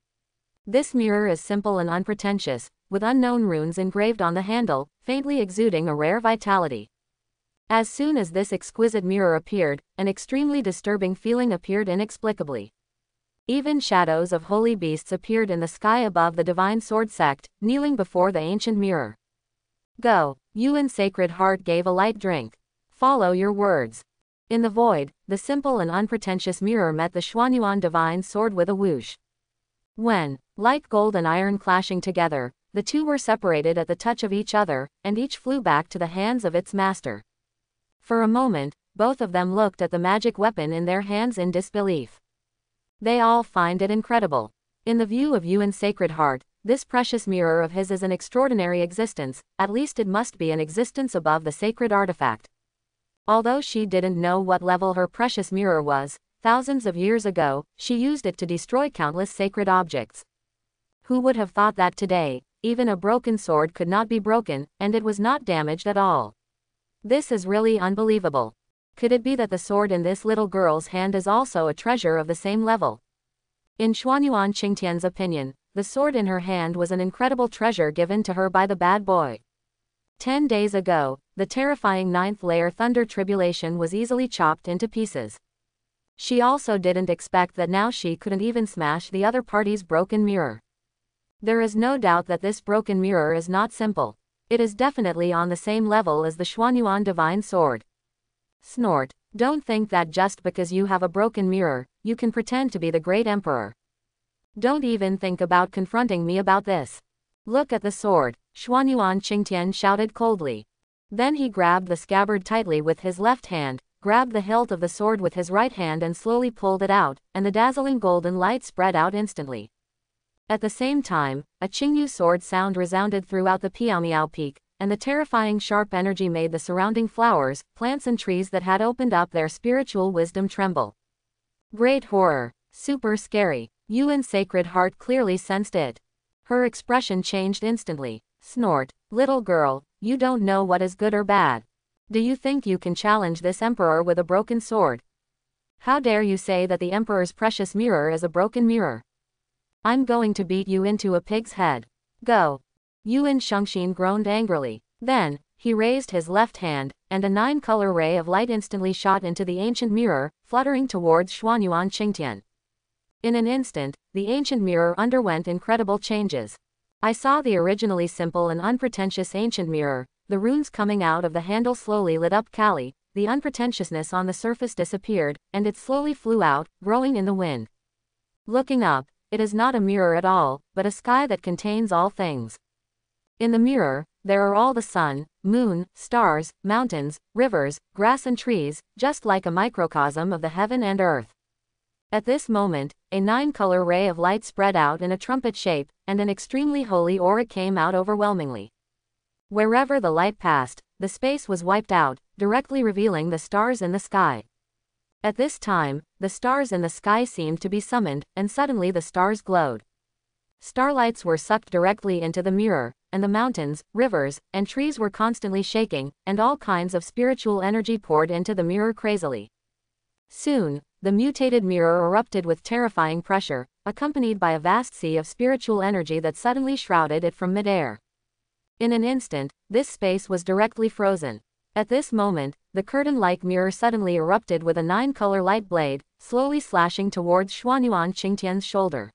This mirror is simple and unpretentious, with unknown runes engraved on the handle, faintly exuding a rare vitality. As soon as this exquisite mirror appeared, an extremely disturbing feeling appeared inexplicably. Even shadows of holy beasts appeared in the sky above the divine sword sect, kneeling before the ancient mirror. Go, Yuan Sacred Heart gave a light drink. Follow your words. In the void, the simple and unpretentious mirror met the Xuanyuan divine sword with a whoosh. When, like gold and iron clashing together, the two were separated at the touch of each other, and each flew back to the hands of its master. For a moment, both of them looked at the magic weapon in their hands in disbelief. They all find it incredible. In the view of Yuan's Sacred Heart, this precious mirror of his is an extraordinary existence, at least it must be an existence above the sacred artifact. Although she didn't know what level her precious mirror was, thousands of years ago, she used it to destroy countless sacred objects. Who would have thought that today, even a broken sword could not be broken, and it was not damaged at all? This is really unbelievable. Could it be that the sword in this little girl's hand is also a treasure of the same level? In Xuanyuan Qingtian's opinion, the sword in her hand was an incredible treasure given to her by the bad boy. Ten days ago, the terrifying ninth layer thunder tribulation was easily chopped into pieces. She also didn't expect that now she couldn't even smash the other party's broken mirror. There is no doubt that this broken mirror is not simple. It is definitely on the same level as the Xuanyuan divine sword. Snort. Don't think that just because you have a broken mirror, you can pretend to be the great emperor. Don't even think about confronting me about this. Look at the sword, Xuanyuan Qingtian shouted coldly. Then he grabbed the scabbard tightly with his left hand, grabbed the hilt of the sword with his right hand and slowly pulled it out, and the dazzling golden light spread out instantly. At the same time, a Qingyu sword sound resounded throughout the Piaomiao peak, and the terrifying sharp energy made the surrounding flowers, plants and trees that had opened up their spiritual wisdom tremble. Great horror. Super scary. Yuan's sacred heart clearly sensed it. Her expression changed instantly. Snort. Little girl, you don't know what is good or bad. Do you think you can challenge this emperor with a broken sword? How dare you say that the emperor's precious mirror is a broken mirror? I'm going to beat you into a pig's head. Go. Yuan Shengxin groaned angrily. Then, he raised his left hand, and a nine-color ray of light instantly shot into the ancient mirror, fluttering towards Xuan Xuanyuan Qingtian. In an instant, the ancient mirror underwent incredible changes. I saw the originally simple and unpretentious ancient mirror, the runes coming out of the handle slowly lit up Kali, the unpretentiousness on the surface disappeared, and it slowly flew out, growing in the wind. Looking up, it is not a mirror at all, but a sky that contains all things. In the mirror, there are all the sun, moon, stars, mountains, rivers, grass and trees, just like a microcosm of the heaven and earth. At this moment, a nine-color ray of light spread out in a trumpet shape, and an extremely holy aura came out overwhelmingly. Wherever the light passed, the space was wiped out, directly revealing the stars in the sky. At this time, the stars in the sky seemed to be summoned, and suddenly the stars glowed. Starlights were sucked directly into the mirror, and the mountains, rivers, and trees were constantly shaking, and all kinds of spiritual energy poured into the mirror crazily. Soon, the mutated mirror erupted with terrifying pressure, accompanied by a vast sea of spiritual energy that suddenly shrouded it from midair. In an instant, this space was directly frozen. At this moment, the curtain-like mirror suddenly erupted with a nine-color light blade, slowly slashing towards Xuanyuan Qingtian's shoulder.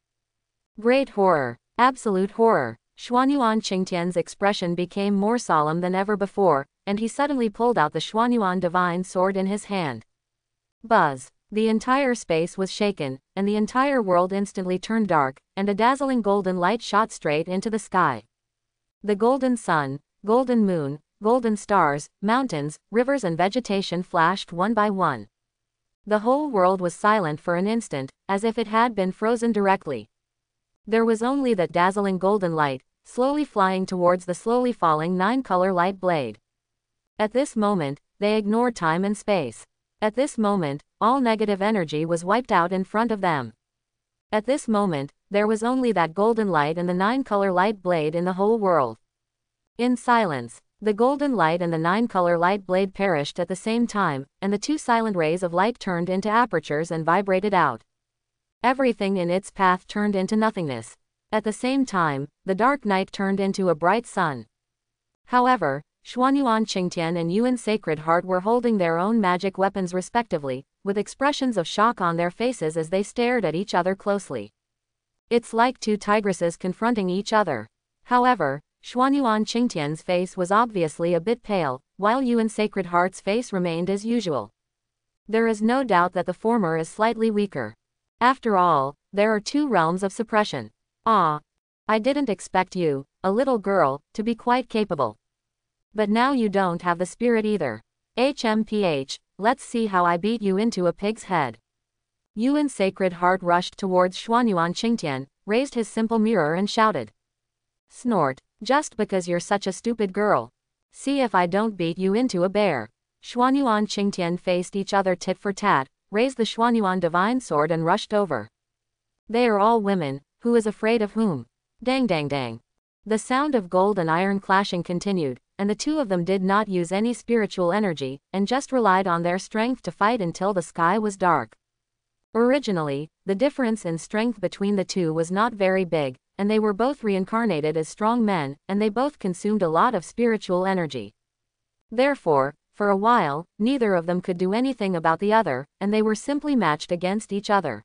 Great horror. Absolute horror. Xuanyuan Qingtian's expression became more solemn than ever before, and he suddenly pulled out the Xuanyuan divine sword in his hand. Buzz. The entire space was shaken, and the entire world instantly turned dark, and a dazzling golden light shot straight into the sky. The golden sun, golden moon, golden stars, mountains, rivers and vegetation flashed one by one. The whole world was silent for an instant, as if it had been frozen directly. There was only that dazzling golden light, slowly flying towards the slowly falling nine-color light blade. At this moment, they ignored time and space. At this moment, all negative energy was wiped out in front of them. At this moment, there was only that golden light and the nine-color light blade in the whole world. In silence, the golden light and the nine-color light blade perished at the same time, and the two silent rays of light turned into apertures and vibrated out. Everything in its path turned into nothingness. At the same time, the dark night turned into a bright sun. However, Xuanyuan Qingtian and Yuan Sacred Heart were holding their own magic weapons respectively, with expressions of shock on their faces as they stared at each other closely. It's like two tigresses confronting each other. However, Xuanyuan Qingtian's face was obviously a bit pale, while Yuan Sacred Heart's face remained as usual. There is no doubt that the former is slightly weaker. After all, there are two realms of suppression. Ah. I didn't expect you, a little girl, to be quite capable. But now you don't have the spirit either. HMPH, let's see how I beat you into a pig's head. Yuan Sacred Heart rushed towards Xuanyuan Qingtian, raised his simple mirror and shouted. Snort, just because you're such a stupid girl. See if I don't beat you into a bear. Xuanyuan Qingtian faced each other tit for tat, raised the Xuanyuan divine sword and rushed over. They are all women, who is afraid of whom? Dang dang dang. The sound of gold and iron clashing continued, and the two of them did not use any spiritual energy, and just relied on their strength to fight until the sky was dark. Originally, the difference in strength between the two was not very big, and they were both reincarnated as strong men, and they both consumed a lot of spiritual energy. Therefore, for a while, neither of them could do anything about the other, and they were simply matched against each other.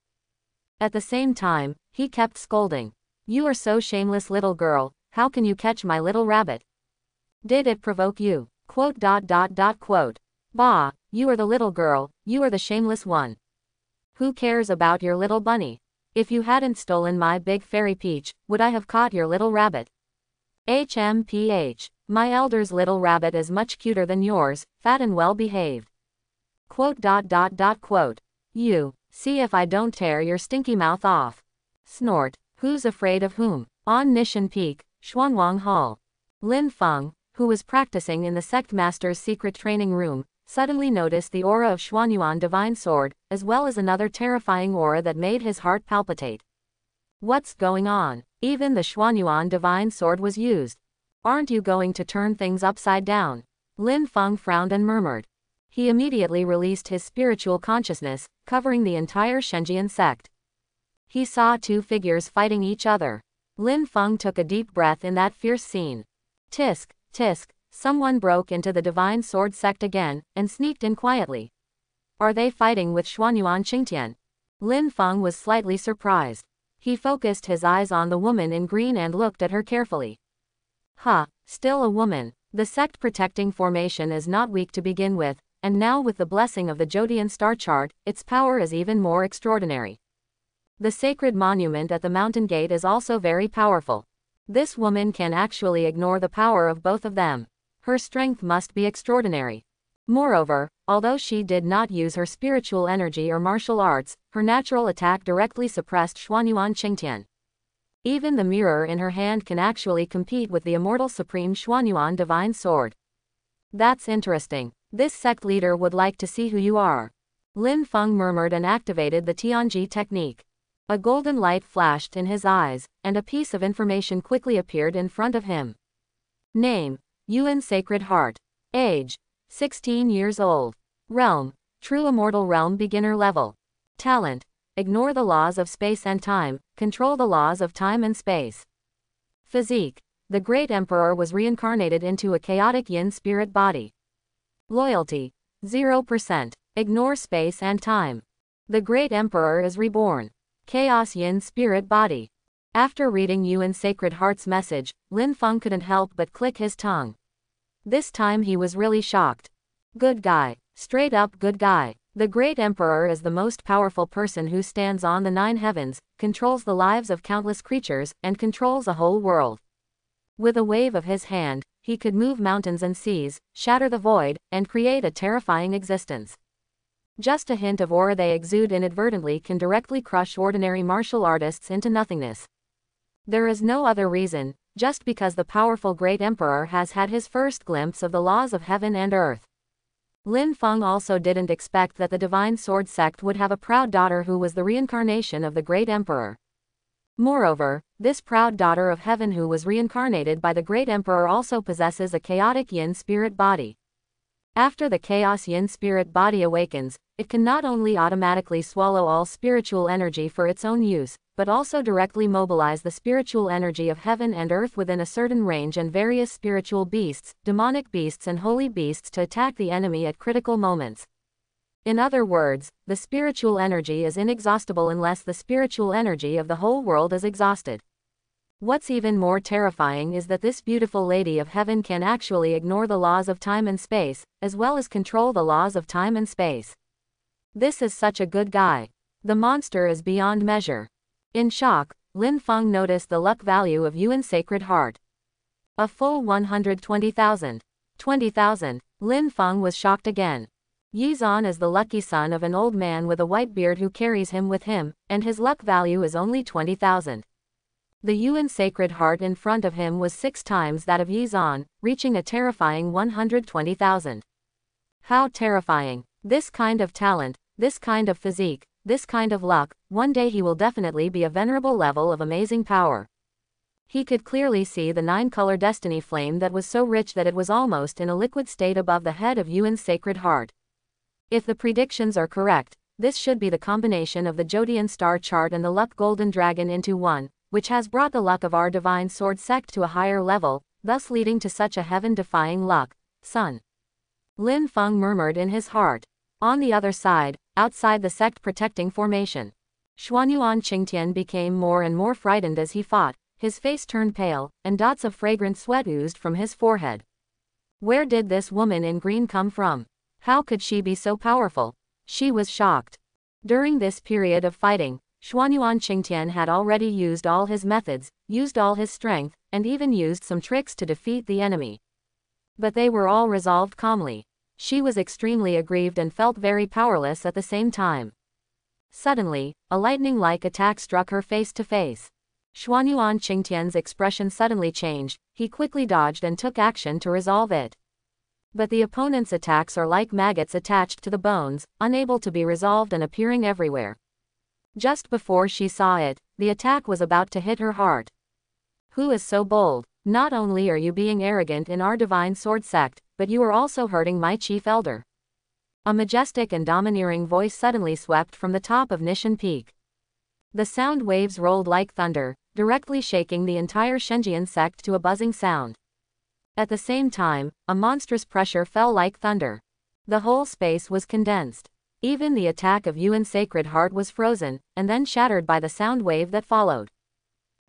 At the same time, he kept scolding. You are so shameless little girl, how can you catch my little rabbit? Did it provoke you? Quote dot dot dot quote. Bah, you are the little girl, you are the shameless one. Who cares about your little bunny? If you hadn't stolen my big fairy peach, would I have caught your little rabbit? HMPH. My elder's little rabbit is much cuter than yours, fat and well behaved. Quote dot dot dot quote. You, see if I don't tear your stinky mouth off. Snort, who's afraid of whom? On Nishan Peak, Xuanwang Hall. Lin Feng, who was practicing in the sect master's secret training room, suddenly noticed the aura of Xuanyuan divine sword, as well as another terrifying aura that made his heart palpitate. What's going on? Even the Xuanyuan divine sword was used. Aren't you going to turn things upside down? Lin Feng frowned and murmured. He immediately released his spiritual consciousness, covering the entire Shenjian sect. He saw two figures fighting each other. Lin Feng took a deep breath in that fierce scene. Tisk, tisk, someone broke into the Divine Sword sect again, and sneaked in quietly. Are they fighting with Xuanyuan Qingtian? Lin Feng was slightly surprised. He focused his eyes on the woman in green and looked at her carefully. Huh, still a woman. The sect protecting formation is not weak to begin with, and now with the blessing of the Zhoutian star chart, its power is even more extraordinary. The sacred monument at the mountain gate is also very powerful. This woman can actually ignore the power of both of them. Her strength must be extraordinary. Moreover, although she did not use her spiritual energy or martial arts, her natural attack directly suppressed Xuanyuan Qingtian. Even the mirror in her hand can actually compete with the immortal supreme Xuanyuan divine sword. That's interesting. This sect leader would like to see who you are. Lin Feng murmured and activated the Tianji technique. A golden light flashed in his eyes, and a piece of information quickly appeared in front of him. Name, Yuan Sacred Heart. Age, 16 years old. Realm, True Immortal Realm Beginner Level. Talent, Ignore the laws of space and time, control the laws of time and space. Physique. The Great Emperor was reincarnated into a chaotic yin spirit body. Loyalty. 0%. Ignore space and time. The Great Emperor is reborn. Chaos Yin spirit body. After reading Yuan Sacred Heart's message, Lin Feng couldn't help but click his tongue. This time he was really shocked. Good guy. Straight up good guy. The great emperor is the most powerful person who stands on the nine heavens, controls the lives of countless creatures, and controls a whole world. With a wave of his hand, he could move mountains and seas, shatter the void, and create a terrifying existence. Just a hint of aura they exude inadvertently can directly crush ordinary martial artists into nothingness. There is no other reason, just because the powerful great emperor has had his first glimpse of the laws of heaven and earth. Lin Feng also didn't expect that the Divine Sword sect would have a proud daughter who was the reincarnation of the great emperor. Moreover, this proud daughter of heaven who was reincarnated by the great emperor also possesses a chaotic yin spirit body. After the Chaos Yin spirit body awakens, it can not only automatically swallow all spiritual energy for its own use, but also directly mobilize the spiritual energy of heaven and earth within a certain range and various spiritual beasts, demonic beasts, and holy beasts to attack the enemy at critical moments. In other words, the spiritual energy is inexhaustible unless the spiritual energy of the whole world is exhausted. What's even more terrifying is that this beautiful lady of heaven can actually ignore the laws of time and space, as well as control the laws of time and space. This is such a good guy. The monster is beyond measure. In shock, Lin Feng noticed the luck value of Yuan's Sacred Heart. A full 120,000. 20,000. Lin Feng was shocked again. Yi Zhan is the lucky son of an old man with a white beard who carries him with him, and his luck value is only 20,000. The Yuan Sacred Heart in front of him was six times that of Yizan, reaching a terrifying 120,000. How terrifying. This kind of talent, this kind of physique, this kind of luck, one day he will definitely be a venerable level of amazing power. He could clearly see the nine-color destiny flame that was so rich that it was almost in a liquid state above the head of Yuan's Sacred Heart. If the predictions are correct, this should be the combination of the Zhoutian star chart and the luck golden dragon into one, which has brought the luck of our divine sword sect to a higher level, thus leading to such a heaven-defying luck. Sun. Lin Feng murmured in his heart. On the other side, outside the sect protecting formation, Xuanyuan Qingtian became more and more frightened as he fought, his face turned pale, and dots of fragrant sweat oozed from his forehead. Where did this woman in green come from? How could she be so powerful? She was shocked. During this period of fighting, Xuanyuan Qingtian had already used all his methods, used all his strength, and even used some tricks to defeat the enemy. But they were all resolved calmly. She was extremely aggrieved and felt very powerless at the same time. Suddenly, a lightning-like attack struck her face to face. Xuanyuan Qingtian's expression suddenly changed, he quickly dodged and took action to resolve it. But the opponent's attacks are like maggots attached to the bones, unable to be resolved and appearing everywhere. Just before she saw it, the attack was about to hit her heart. Who is so bold? Not only are you being arrogant in our divine sword sect, but you are also hurting my chief elder. A majestic and domineering voice suddenly swept from the top of Nishan Peak. The sound waves rolled like thunder, directly shaking the entire Shenjian sect to a buzzing sound. At the same time, a monstrous pressure fell like thunder. The whole space was condensed. Even the attack of Yuan's Sacred Heart was frozen, and then shattered by the sound wave that followed.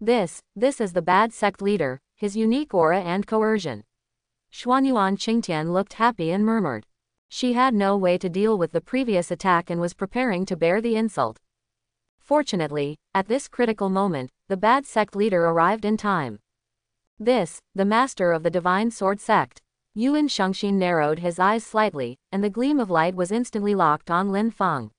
This, this is the bad sect leader, his unique aura and coercion. Xuanyuan Qingtian looked happy and murmured. She had no way to deal with the previous attack and was preparing to bear the insult. Fortunately, at this critical moment, the bad sect leader arrived in time. This, the master of the divine sword sect. Yuan Shengxin narrowed his eyes slightly, and the gleam of light was instantly locked on Lin Feng.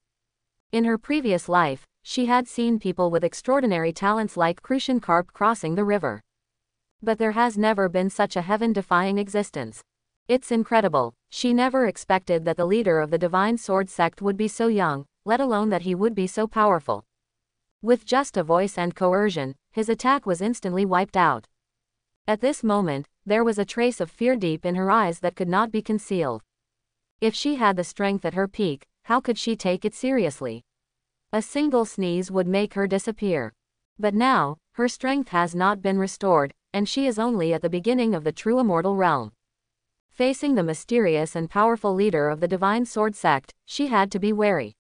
In her previous life, she had seen people with extraordinary talents like Crucian Carp crossing the river. But there has never been such a heaven-defying existence. It's incredible, she never expected that the leader of the Divine Sword sect would be so young, let alone that he would be so powerful. With just a voice and coercion, his attack was instantly wiped out. At this moment, there was a trace of fear deep in her eyes that could not be concealed. If she had the strength at her peak, how could she take it seriously? A single sneeze would make her disappear. But now, her strength has not been restored, and she is only at the beginning of the true immortal realm. Facing the mysterious and powerful leader of the Divine Sword sect, she had to be wary.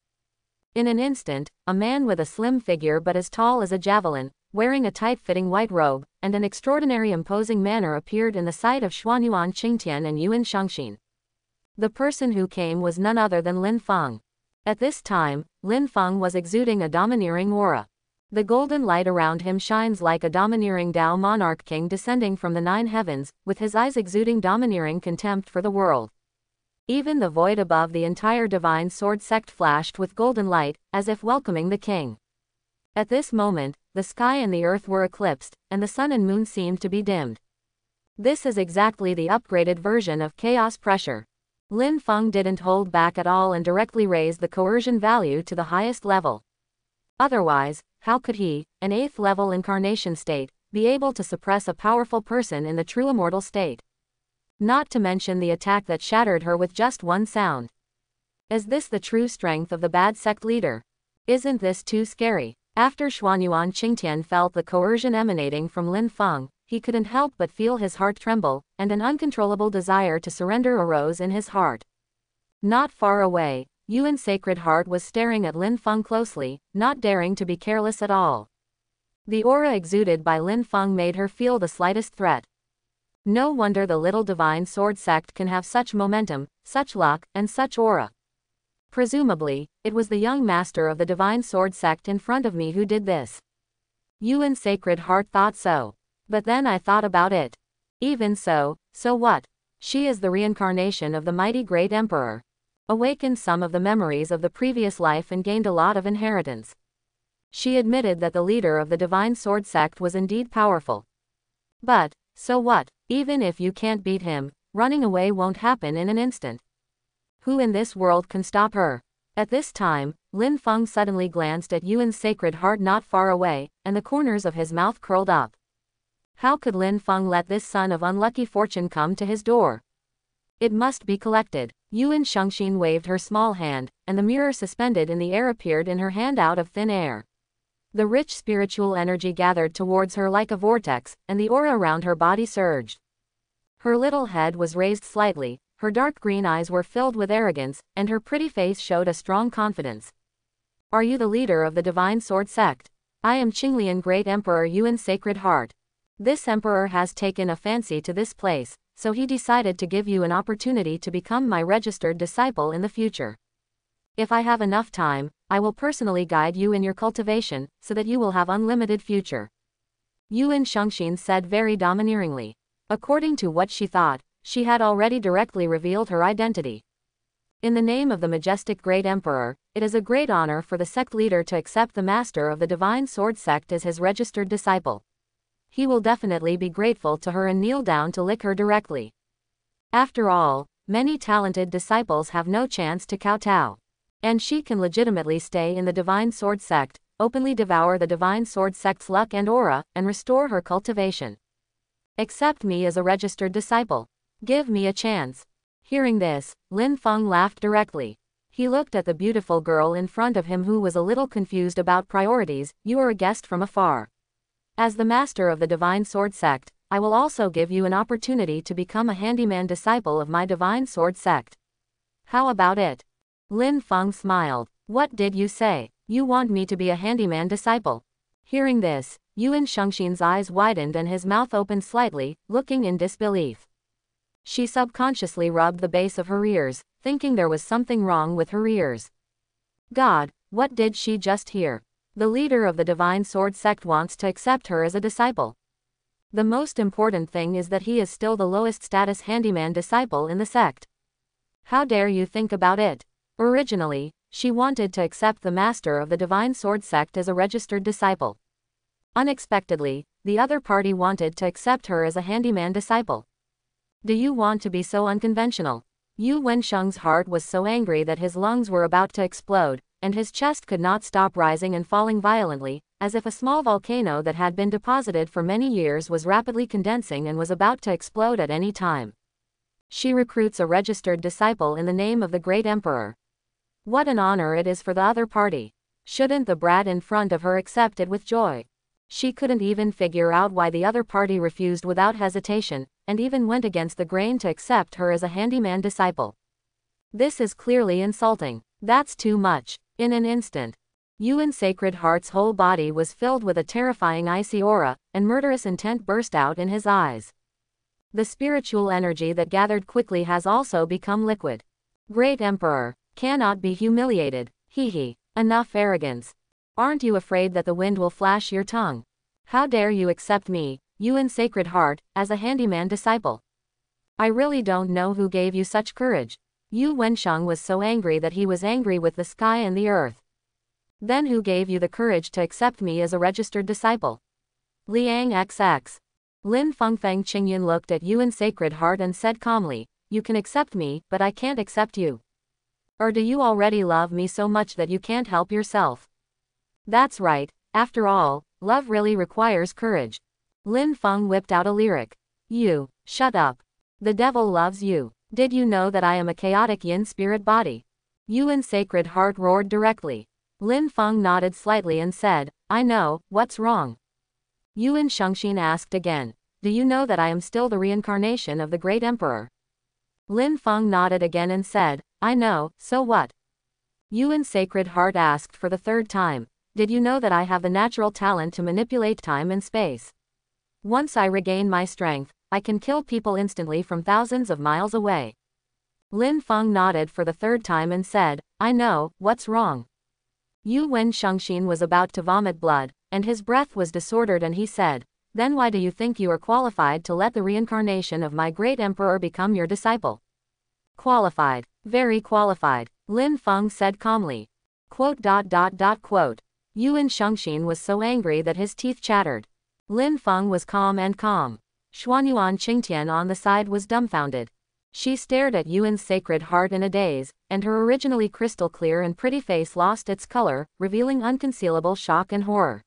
In an instant, a man with a slim figure but as tall as a javelin, wearing a tight-fitting white robe, and an extraordinary imposing manner appeared in the sight of Xuanyuan Qingtian and Yuan Shengxin. The person who came was none other than Lin Feng. At this time, Lin Feng was exuding a domineering aura. The golden light around him shines like a domineering Tao monarch king descending from the nine heavens, with his eyes exuding domineering contempt for the world. Even the void above the entire divine sword sect flashed with golden light, as if welcoming the king. At this moment, the sky and the earth were eclipsed, and the sun and moon seemed to be dimmed. This is exactly the upgraded version of chaos pressure. Lin Feng didn't hold back at all and directly raised the coercion value to the highest level. Otherwise, how could he, an eighth level incarnation state, be able to suppress a powerful person in the true immortal state? Not to mention the attack that shattered her with just one sound. Is this the true strength of the bad sect leader? Isn't this too scary? After Xuanyuan Qingtian felt the coercion emanating from Lin Feng, he couldn't help but feel his heart tremble, and an uncontrollable desire to surrender arose in his heart. Not far away, Yuan Sacred Heart was staring at Lin Feng closely, not daring to be careless at all. The aura exuded by Lin Feng made her feel the slightest threat. No wonder the little divine sword sect can have such momentum, such luck, and such aura. Presumably, it was the young master of the divine sword sect in front of me who did this. Yuan Sacred Heart thought so. But then I thought about it. Even so, so what? She is the reincarnation of the mighty great emperor. Awakened some of the memories of the previous life and gained a lot of inheritance. She admitted that the leader of the divine sword sect was indeed powerful. But, so what? Even if you can't beat him, running away won't happen in an instant. Who in this world can stop her? At this time, Lin Feng suddenly glanced at Yuan's sacred heart not far away, and the corners of his mouth curled up. How could Lin Feng let this son of unlucky fortune come to his door? It must be collected. Yuan Shengxin waved her small hand, and the mirror suspended in the air appeared in her hand out of thin air. The rich spiritual energy gathered towards her like a vortex, and the aura around her body surged. Her little head was raised slightly, her dark green eyes were filled with arrogance, and her pretty face showed a strong confidence. Are you the leader of the Divine Sword Sect? I am Qinglian Great Emperor Yuan Sacred Heart. This emperor has taken a fancy to this place, so he decided to give you an opportunity to become my registered disciple in the future. If I have enough time, I will personally guide you in your cultivation, so that you will have unlimited future. Yuan Shengxin said very domineeringly. According to what she thought, she had already directly revealed her identity. In the name of the majestic great emperor, it is a great honor for the sect leader to accept the master of the divine sword sect as his registered disciple. He will definitely be grateful to her and kneel down to lick her directly. After all, many talented disciples have no chance to kowtow. And she can legitimately stay in the divine sword sect, openly devour the divine sword sect's luck and aura, and restore her cultivation. Accept me as a registered disciple. Give me a chance. Hearing this, Lin Feng laughed directly. He looked at the beautiful girl in front of him who was a little confused about priorities, you are a guest from afar. As the master of the divine sword sect, I will also give you an opportunity to become a handyman disciple of my divine sword sect. How about it? Lin Feng smiled. What did you say? You want me to be a handyman disciple? Hearing this, Yuan Shengxin's eyes widened and his mouth opened slightly, looking in disbelief. She subconsciously rubbed the base of her ears, thinking there was something wrong with her ears. God, what did she just hear? The leader of the Divine Sword sect wants to accept her as a disciple. The most important thing is that he is still the lowest status handyman disciple in the sect. How dare you think about it? Originally, she wanted to accept the master of the Divine Sword sect as a registered disciple. Unexpectedly, the other party wanted to accept her as a handyman disciple. Do you want to be so unconventional? Yu Wensheng's heart was so angry that his lungs were about to explode, and his chest could not stop rising and falling violently, as if a small volcano that had been deposited for many years was rapidly condensing and was about to explode at any time. She recruits a registered disciple in the name of the great emperor. What an honor it is for the other party. Shouldn't the brat in front of her accept it with joy? She couldn't even figure out why the other party refused without hesitation, and even went against the grain to accept her as a handyman disciple. This is clearly insulting. That's too much. In an instant, Yuan Sacred Heart's whole body was filled with a terrifying icy aura, and murderous intent burst out in his eyes. The spiritual energy that gathered quickly has also become liquid. Great Emperor, cannot be humiliated, hee hee, enough arrogance. Aren't you afraid that the wind will flash your tongue? How dare you accept me, Yuan Sacred Heart, as a handyman disciple? I really don't know who gave you such courage. Yu Wensheng was so angry that he was angry with the sky and the earth. Then who gave you the courage to accept me as a registered disciple? Liang XX. Lin Fengfeng Qingyun looked at Yuan Sacred Heart and said calmly, You can accept me, but I can't accept you. Or do you already love me so much that you can't help yourself? That's right, after all, love really requires courage. Lin Feng whipped out a lyric. You, shut up. The devil loves you. Did you know that I am a chaotic yin spirit body? Yuan Sacred Heart roared directly. Lin Feng nodded slightly and said, I know, what's wrong? Yuan Shengxin asked again. Do you know that I am still the reincarnation of the great emperor? Lin Feng nodded again and said, I know, so what? Yuan Sacred Heart asked for the third time, Did you know that I have the natural talent to manipulate time and space? Once I regain my strength, I can kill people instantly from thousands of miles away. Lin Feng nodded for the third time and said, I know, what's wrong? Yu Wen Shengxin was about to vomit blood, and his breath was disordered and he said, Then why do you think you are qualified to let the reincarnation of my great emperor become your disciple? Qualified. Very qualified. Lin Feng said calmly. Quote dot dot dot quote. Yuan Shengxin was so angry that his teeth chattered. Lin Feng was calm and calm. Xuanyuan Qingtian on the side was dumbfounded. She stared at Yuan's sacred heart in a daze, and her originally crystal clear and pretty face lost its color, revealing unconcealable shock and horror.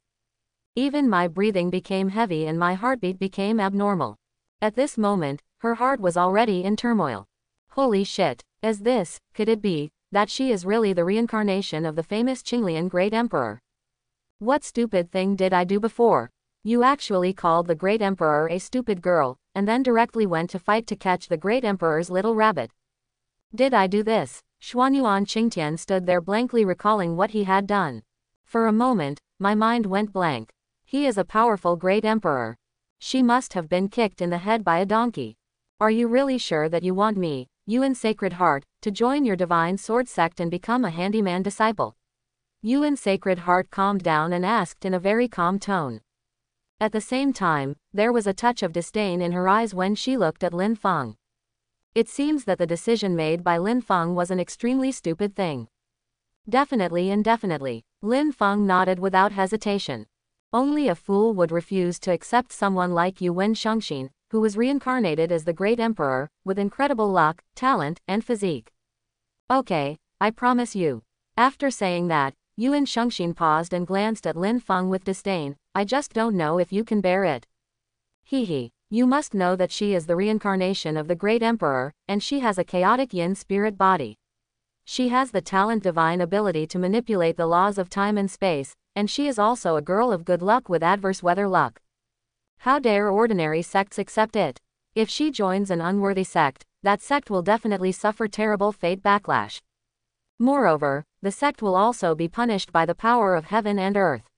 Even my breathing became heavy and my heartbeat became abnormal. At this moment, her heart was already in turmoil. Holy shit, as this, could it be, that she is really the reincarnation of the famous Qinglian great emperor? What stupid thing did I do before? You actually called the great emperor a stupid girl, and then directly went to fight to catch the great emperor's little rabbit. Did I do this? Xuanyuan Qingtian stood there blankly recalling what he had done. For a moment, my mind went blank. He is a powerful great emperor. She must have been kicked in the head by a donkey. Are you really sure that you want me, you Yuan Sacred Heart, to join your divine sword sect and become a handyman disciple? Yuan Sacred Heart calmed down and asked in a very calm tone. At the same time, there was a touch of disdain in her eyes when she looked at Lin Feng. It seems that the decision made by Lin Feng was an extremely stupid thing. Definitely and definitely. Lin Feng nodded without hesitation. Only a fool would refuse to accept someone like Yu Wen Shengxin, who was reincarnated as the great emperor, with incredible luck, talent, and physique. Okay, I promise you. After saying that, Yuan Shengxin paused and glanced at Lin Feng with disdain, I just don't know if you can bear it. Hee hee. You must know that she is the reincarnation of the great emperor, and she has a chaotic yin spirit body. She has the talent divine ability to manipulate the laws of time and space, and she is also a girl of good luck with adverse weather luck. How dare ordinary sects accept it? If she joins an unworthy sect, that sect will definitely suffer terrible fate backlash. Moreover, the sect will also be punished by the power of heaven and earth.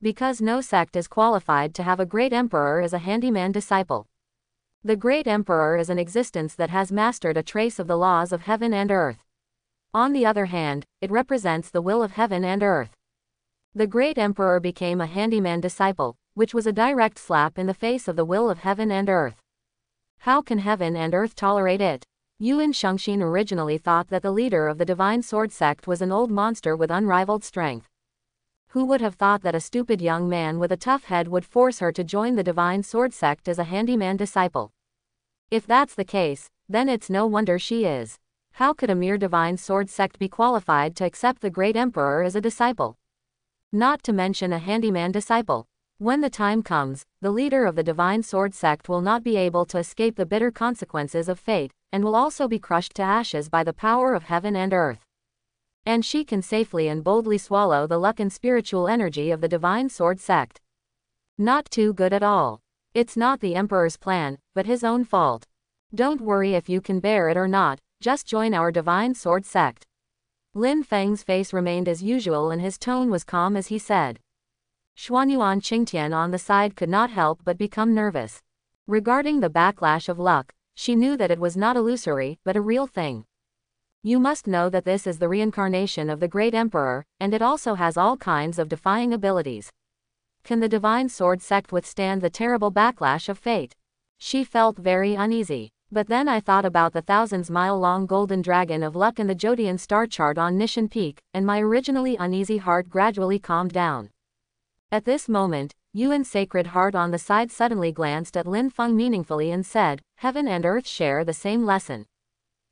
Because no sect is qualified to have a great emperor as a handyman disciple. The great emperor is an existence that has mastered a trace of the laws of heaven and earth. On the other hand, it represents the will of heaven and earth. The great emperor became a handyman disciple, which was a direct slap in the face of the will of heaven and earth. How can heaven and earth tolerate it? Yuan Shengxin originally thought that the leader of the Divine Sword sect was an old monster with unrivaled strength. Who would have thought that a stupid young man with a tough head would force her to join the Divine Sword sect as a handyman disciple? If that's the case, then it's no wonder she is. How could a mere Divine Sword sect be qualified to accept the great emperor as a disciple? Not to mention a handyman disciple. When the time comes, the leader of the Divine Sword sect will not be able to escape the bitter consequences of fate, and will also be crushed to ashes by the power of heaven and earth. And she can safely and boldly swallow the luck and spiritual energy of the Divine Sword sect. Not too good at all. It's not the Emperor's plan, but his own fault. Don't worry if you can bear it or not, just join our Divine Sword sect. Lin Feng's face remained as usual and his tone was calm as he said. Xuanyuan Qingtian on the side could not help but become nervous. Regarding the backlash of luck, she knew that it was not illusory, but a real thing. You must know that this is the reincarnation of the great emperor, and it also has all kinds of defying abilities. Can the divine sword sect withstand the terrible backlash of fate? She felt very uneasy. But then I thought about the thousands mile long golden dragon of luck and the Zhoutian star chart on Nishan Peak, and my originally uneasy heart gradually calmed down. At this moment, Yuan's sacred heart on the side suddenly glanced at Lin Feng meaningfully and said, Heaven and earth share the same lesson.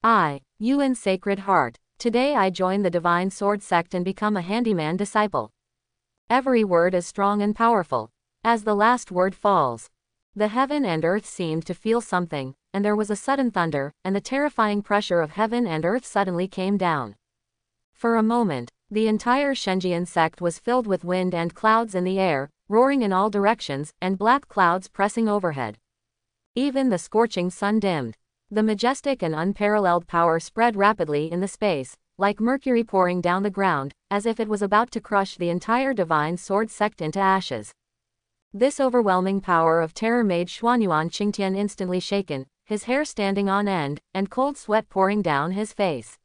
I, Yuan's sacred heart, today I join the divine sword sect and become a handyman disciple. Every word is strong and powerful. As the last word falls, The heaven and earth seemed to feel something, and there was a sudden thunder, and the terrifying pressure of heaven and earth suddenly came down. For a moment, the entire Shenjian sect was filled with wind and clouds in the air, roaring in all directions, and black clouds pressing overhead. Even the scorching sun dimmed. The majestic and unparalleled power spread rapidly in the space, like mercury pouring down the ground, as if it was about to crush the entire divine sword sect into ashes. This overwhelming power of terror made Xuanyuan Qingtian instantly shaken, his hair standing on end, and cold sweat pouring down his face.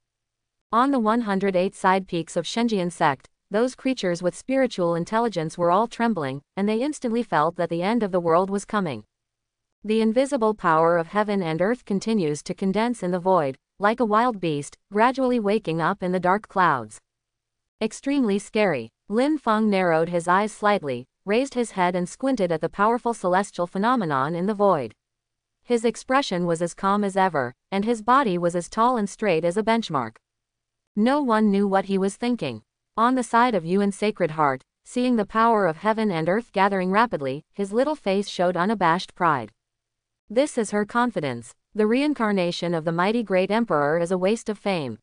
On the 108 side peaks of Shenjian sect, those creatures with spiritual intelligence were all trembling, and they instantly felt that the end of the world was coming. The invisible power of heaven and earth continues to condense in the void, like a wild beast, gradually waking up in the dark clouds. Extremely scary. Lin Feng narrowed his eyes slightly, raised his head and squinted at the powerful celestial phenomenon in the void. His expression was as calm as ever, and his body was as tall and straight as a benchmark. No one knew what he was thinking. On the side of Yuan's Sacred Heart, seeing the power of heaven and earth gathering rapidly, his little face showed unabashed pride. This is her confidence. The reincarnation of the mighty great emperor is a waste of fame.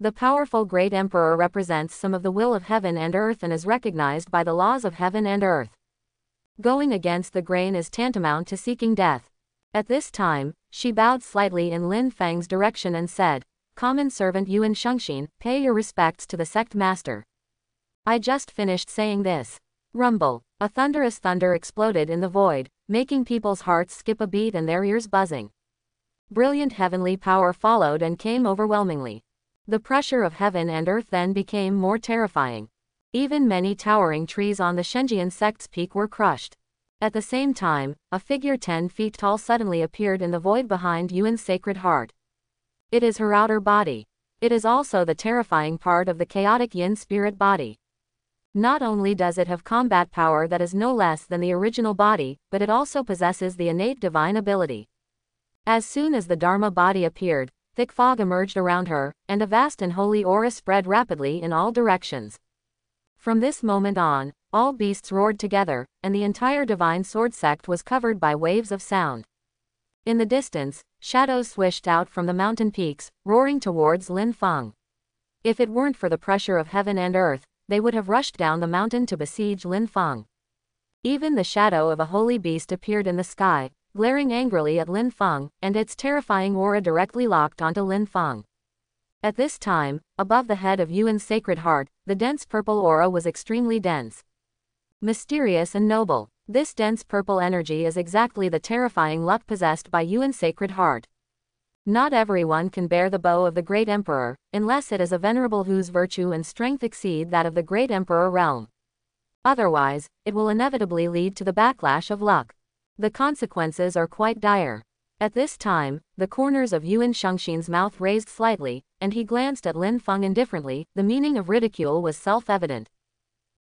The powerful great emperor represents some of the will of heaven and earth and is recognized by the laws of heaven and earth. Going against the grain is tantamount to seeking death. At this time, she bowed slightly in Lin Feng's direction and said, Common servant Yuan Shengxin, pay your respects to the sect master. I just finished saying this. Rumble. A thunderous thunder exploded in the void, making people's hearts skip a beat and their ears buzzing. Brilliant heavenly power followed and came overwhelmingly. The pressure of heaven and earth then became more terrifying. Even many towering trees on the Shenjian sect's peak were crushed. At the same time, a figure 10 feet tall suddenly appeared in the void behind Yuan's sacred heart. It is her outer body. It is also the terrifying part of the chaotic yin spirit body. Not only does it have combat power that is no less than the original body, but it also possesses the innate divine ability. As soon as the Dharma body appeared, thick fog emerged around her, and a vast and holy aura spread rapidly in all directions. From this moment on, all beasts roared together, and the entire divine sword sect was covered by waves of sound. In the distance, shadows swished out from the mountain peaks, roaring towards Lin Feng. If it weren't for the pressure of heaven and earth, they would have rushed down the mountain to besiege Lin Feng. Even the shadow of a holy beast appeared in the sky, glaring angrily at Lin Feng, and its terrifying aura directly locked onto Lin Feng. At this time, above the head of Yuan's sacred heart, the dense purple aura was extremely dense. Mysterious and noble, this dense purple energy is exactly the terrifying luck possessed by Yuan's sacred heart. Not everyone can bear the bow of the great emperor, unless it is a venerable whose virtue and strength exceed that of the great emperor realm. Otherwise, it will inevitably lead to the backlash of luck. The consequences are quite dire. At this time, the corners of Yuan Shengxin's mouth raised slightly, and he glanced at Lin Feng indifferently, the meaning of ridicule was self-evident.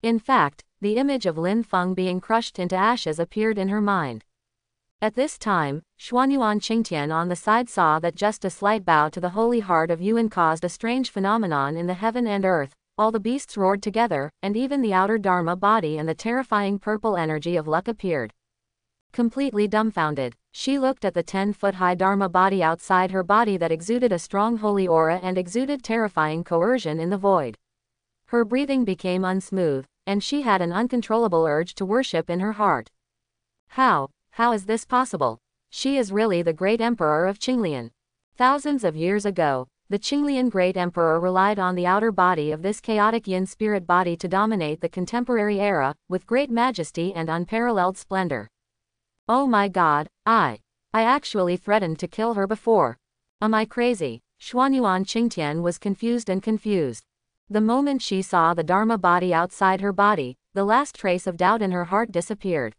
In fact, the image of Lin Feng being crushed into ashes appeared in her mind. At this time, Xuanyuan Qingtian on the side saw that just a slight bow to the holy heart of Yuan caused a strange phenomenon in the heaven and earth, all the beasts roared together, and even the outer Dharma body and the terrifying purple energy of luck appeared. Completely dumbfounded, she looked at the 10-foot-high Dharma body outside her body that exuded a strong holy aura and exuded terrifying coercion in the void. Her breathing became unsmooth, and she had an uncontrollable urge to worship in her heart. How, how is this possible? She is really the great emperor of Qinglian. Thousands of years ago, the Qinglian great emperor relied on the outer body of this chaotic yin spirit body to dominate the contemporary era, with great majesty and unparalleled splendor. Oh my god, I. I actually threatened to kill her before. Am I crazy? Xuanyuan Qingtian was confused and confused. The moment she saw the Dharma body outside her body, the last trace of doubt in her heart disappeared.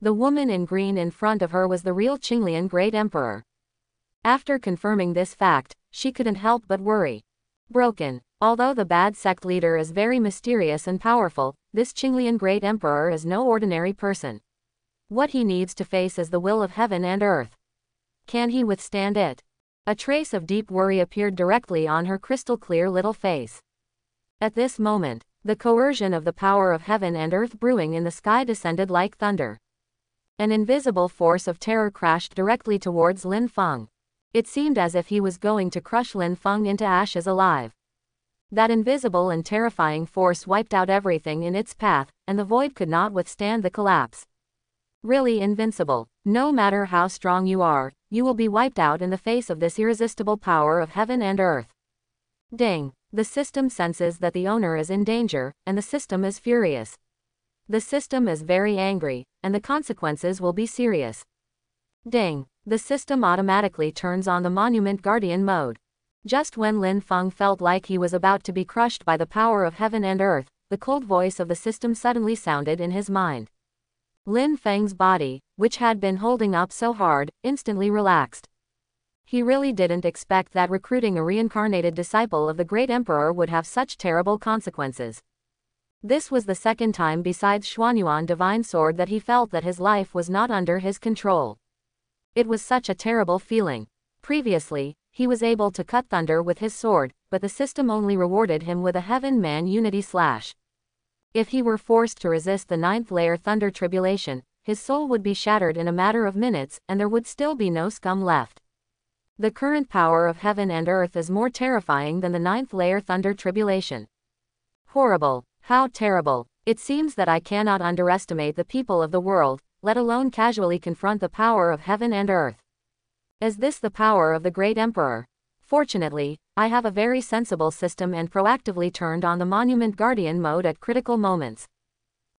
The woman in green in front of her was the real Qinglian Great Emperor. After confirming this fact, she couldn't help but worry. Broken. Although the bad sect leader is very mysterious and powerful, this Qinglian Great Emperor is no ordinary person. What he needs to face is the will of heaven and earth. Can he withstand it? A trace of deep worry appeared directly on her crystal clear little face. At this moment, the coercion of the power of heaven and earth brewing in the sky descended like thunder. An invisible force of terror crashed directly towards Lin Feng. It seemed as if he was going to crush Lin Feng into ashes alive. That invisible and terrifying force wiped out everything in its path, and the void could not withstand the collapse. Really invincible. No matter how strong you are, you will be wiped out in the face of this irresistible power of heaven and earth. Ding. The system senses that the owner is in danger, and the system is furious. The system is very angry, and the consequences will be serious. Ding. The system automatically turns on the Monument Guardian mode. Just when Lin Feng felt like he was about to be crushed by the power of heaven and earth, the cold voice of the system suddenly sounded in his mind. Lin Feng's body, which had been holding up so hard, instantly relaxed. He really didn't expect that recruiting a reincarnated disciple of the great emperor would have such terrible consequences. This was the second time besides Xuanyuan Divine Sword that he felt that his life was not under his control. It was such a terrible feeling. Previously, he was able to cut thunder with his sword, but the system only rewarded him with a Heaven Man Unity Slash. If he were forced to resist the ninth layer Thunder Tribulation, his soul would be shattered in a matter of minutes and there would still be no scum left. The current power of heaven and earth is more terrifying than the ninth layer Thunder Tribulation. Horrible. How terrible. It seems that I cannot underestimate the people of the world, let alone casually confront the power of heaven and earth. Is this the power of the great emperor? Fortunately, I have a very sensible system and proactively turned on the Monument Guardian mode at critical moments.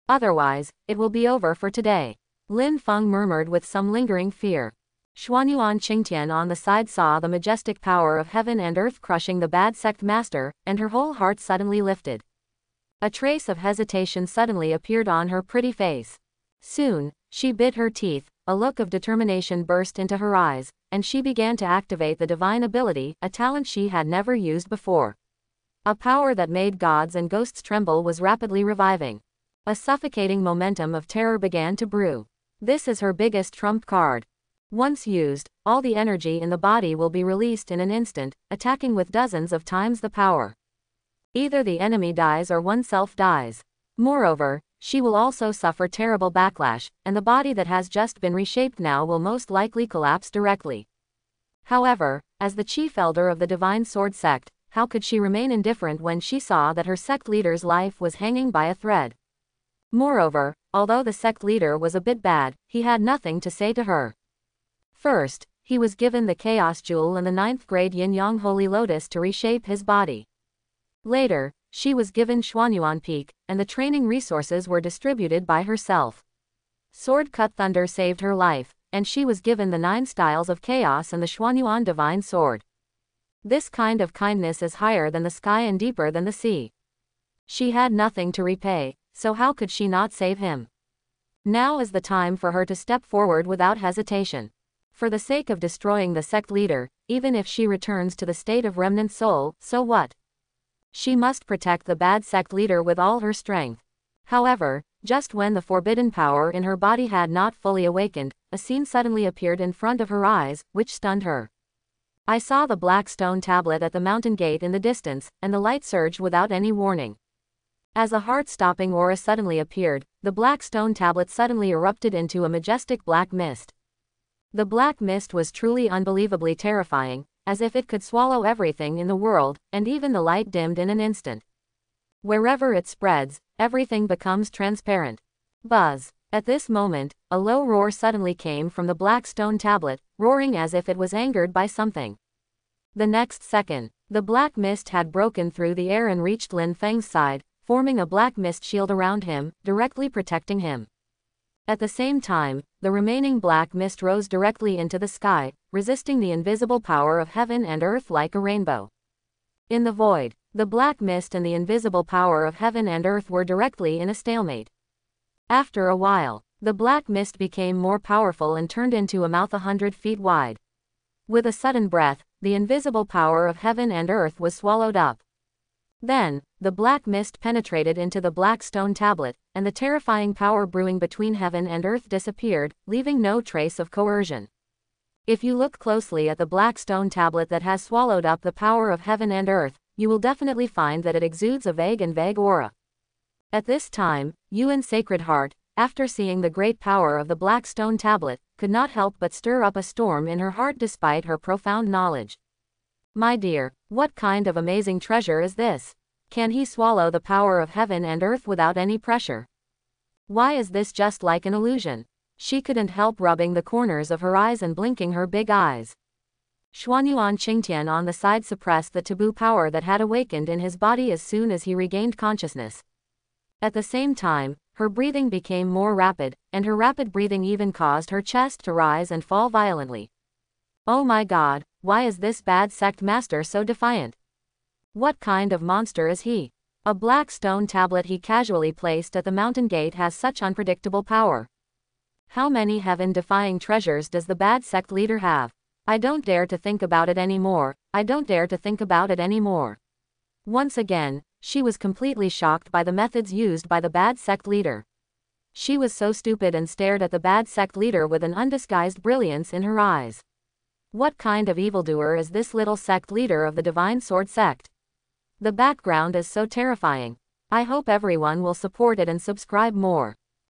Otherwise, it will be over for today. Lin Feng murmured with some lingering fear. Xuanyuan Qingtian on the side saw the majestic power of heaven and earth crushing the bad sect master, and her whole heart suddenly lifted. A trace of hesitation suddenly appeared on her pretty face. Soon, she bit her teeth, a look of determination burst into her eyes, and she began to activate the divine ability, a talent she had never used before. A power that made gods and ghosts tremble was rapidly reviving. A suffocating momentum of terror began to brew. This is her biggest trump card. Once used, all the energy in the body will be released in an instant, attacking with dozens of times the power. Either the enemy dies or oneself dies. Moreover, she will also suffer terrible backlash, and the body that has just been reshaped now will most likely collapse directly. However, as the chief elder of the Divine Sword sect, how could she remain indifferent when she saw that her sect leader's life was hanging by a thread? Moreover, although the sect leader was a bit bad, he had nothing to say to her. First, he was given the Chaos Jewel and the ninth grade Yin Yang Holy Lotus to reshape his body. Later, she was given Xuanyuan Peak, and the training resources were distributed by herself. Sword Cut Thunder saved her life, and she was given the nine styles of chaos and the Xuanyuan Divine Sword. This kind of kindness is higher than the sky and deeper than the sea. She had nothing to repay, so how could she not save him? Now is the time for her to step forward without hesitation. For the sake of destroying the sect leader, even if she returns to the state of remnant soul, so what? She must protect the bad sect leader with all her strength. However, just when the forbidden power in her body had not fully awakened, a scene suddenly appeared in front of her eyes, which stunned her. I saw the black stone tablet at the mountain gate in the distance, and the light surged without any warning. As a heart-stopping aura suddenly appeared, the black stone tablet suddenly erupted into a majestic black mist. The black mist was truly unbelievably terrifying, as if it could swallow everything in the world, and even the light dimmed in an instant. Wherever it spreads, everything becomes transparent. Buzz. At this moment, a low roar suddenly came from the black stone tablet, roaring as if it was angered by something. The next second, the black mist had broken through the air and reached Lin Feng's side, forming a black mist shield around him, directly protecting him. At the same time, the remaining black mist rose directly into the sky, resisting the invisible power of heaven and earth like a rainbow. In the void, the black mist and the invisible power of heaven and earth were directly in a stalemate. After a while, the black mist became more powerful and turned into a mouth a hundred feet wide. With a sudden breath, the invisible power of heaven and earth was swallowed up. Then, the black mist penetrated into the black stone tablet, and the terrifying power brewing between heaven and earth disappeared, leaving no trace of coercion. If you look closely at the black stone tablet that has swallowed up the power of heaven and earth, you will definitely find that it exudes a vague and vague aura. At this time, Yuan Sacred Heart, after seeing the great power of the black stone tablet, could not help but stir up a storm in her heart despite her profound knowledge. My dear, what kind of amazing treasure is this? Can he swallow the power of heaven and earth without any pressure? Why is this just like an illusion? She couldn't help rubbing the corners of her eyes and blinking her big eyes. Xuanyuan Qingtian on the side suppressed the taboo power that had awakened in his body as soon as he regained consciousness. At the same time, her breathing became more rapid, and her rapid breathing even caused her chest to rise and fall violently. Oh my god, why is this bad sect master so defiant? What kind of monster is he? A black stone tablet he casually placed at the mountain gate has such unpredictable power. How many heaven-defying treasures does the bad sect leader have? I don't dare to think about it anymore, I don't dare to think about it anymore. Once again, she was completely shocked by the methods used by the bad sect leader. She was so stupid and stared at the bad sect leader with an undisguised brilliance in her eyes. What kind of evildoer is this little sect leader of the Divine Sword sect? The background is so terrifying. I hope everyone will support it and subscribe more.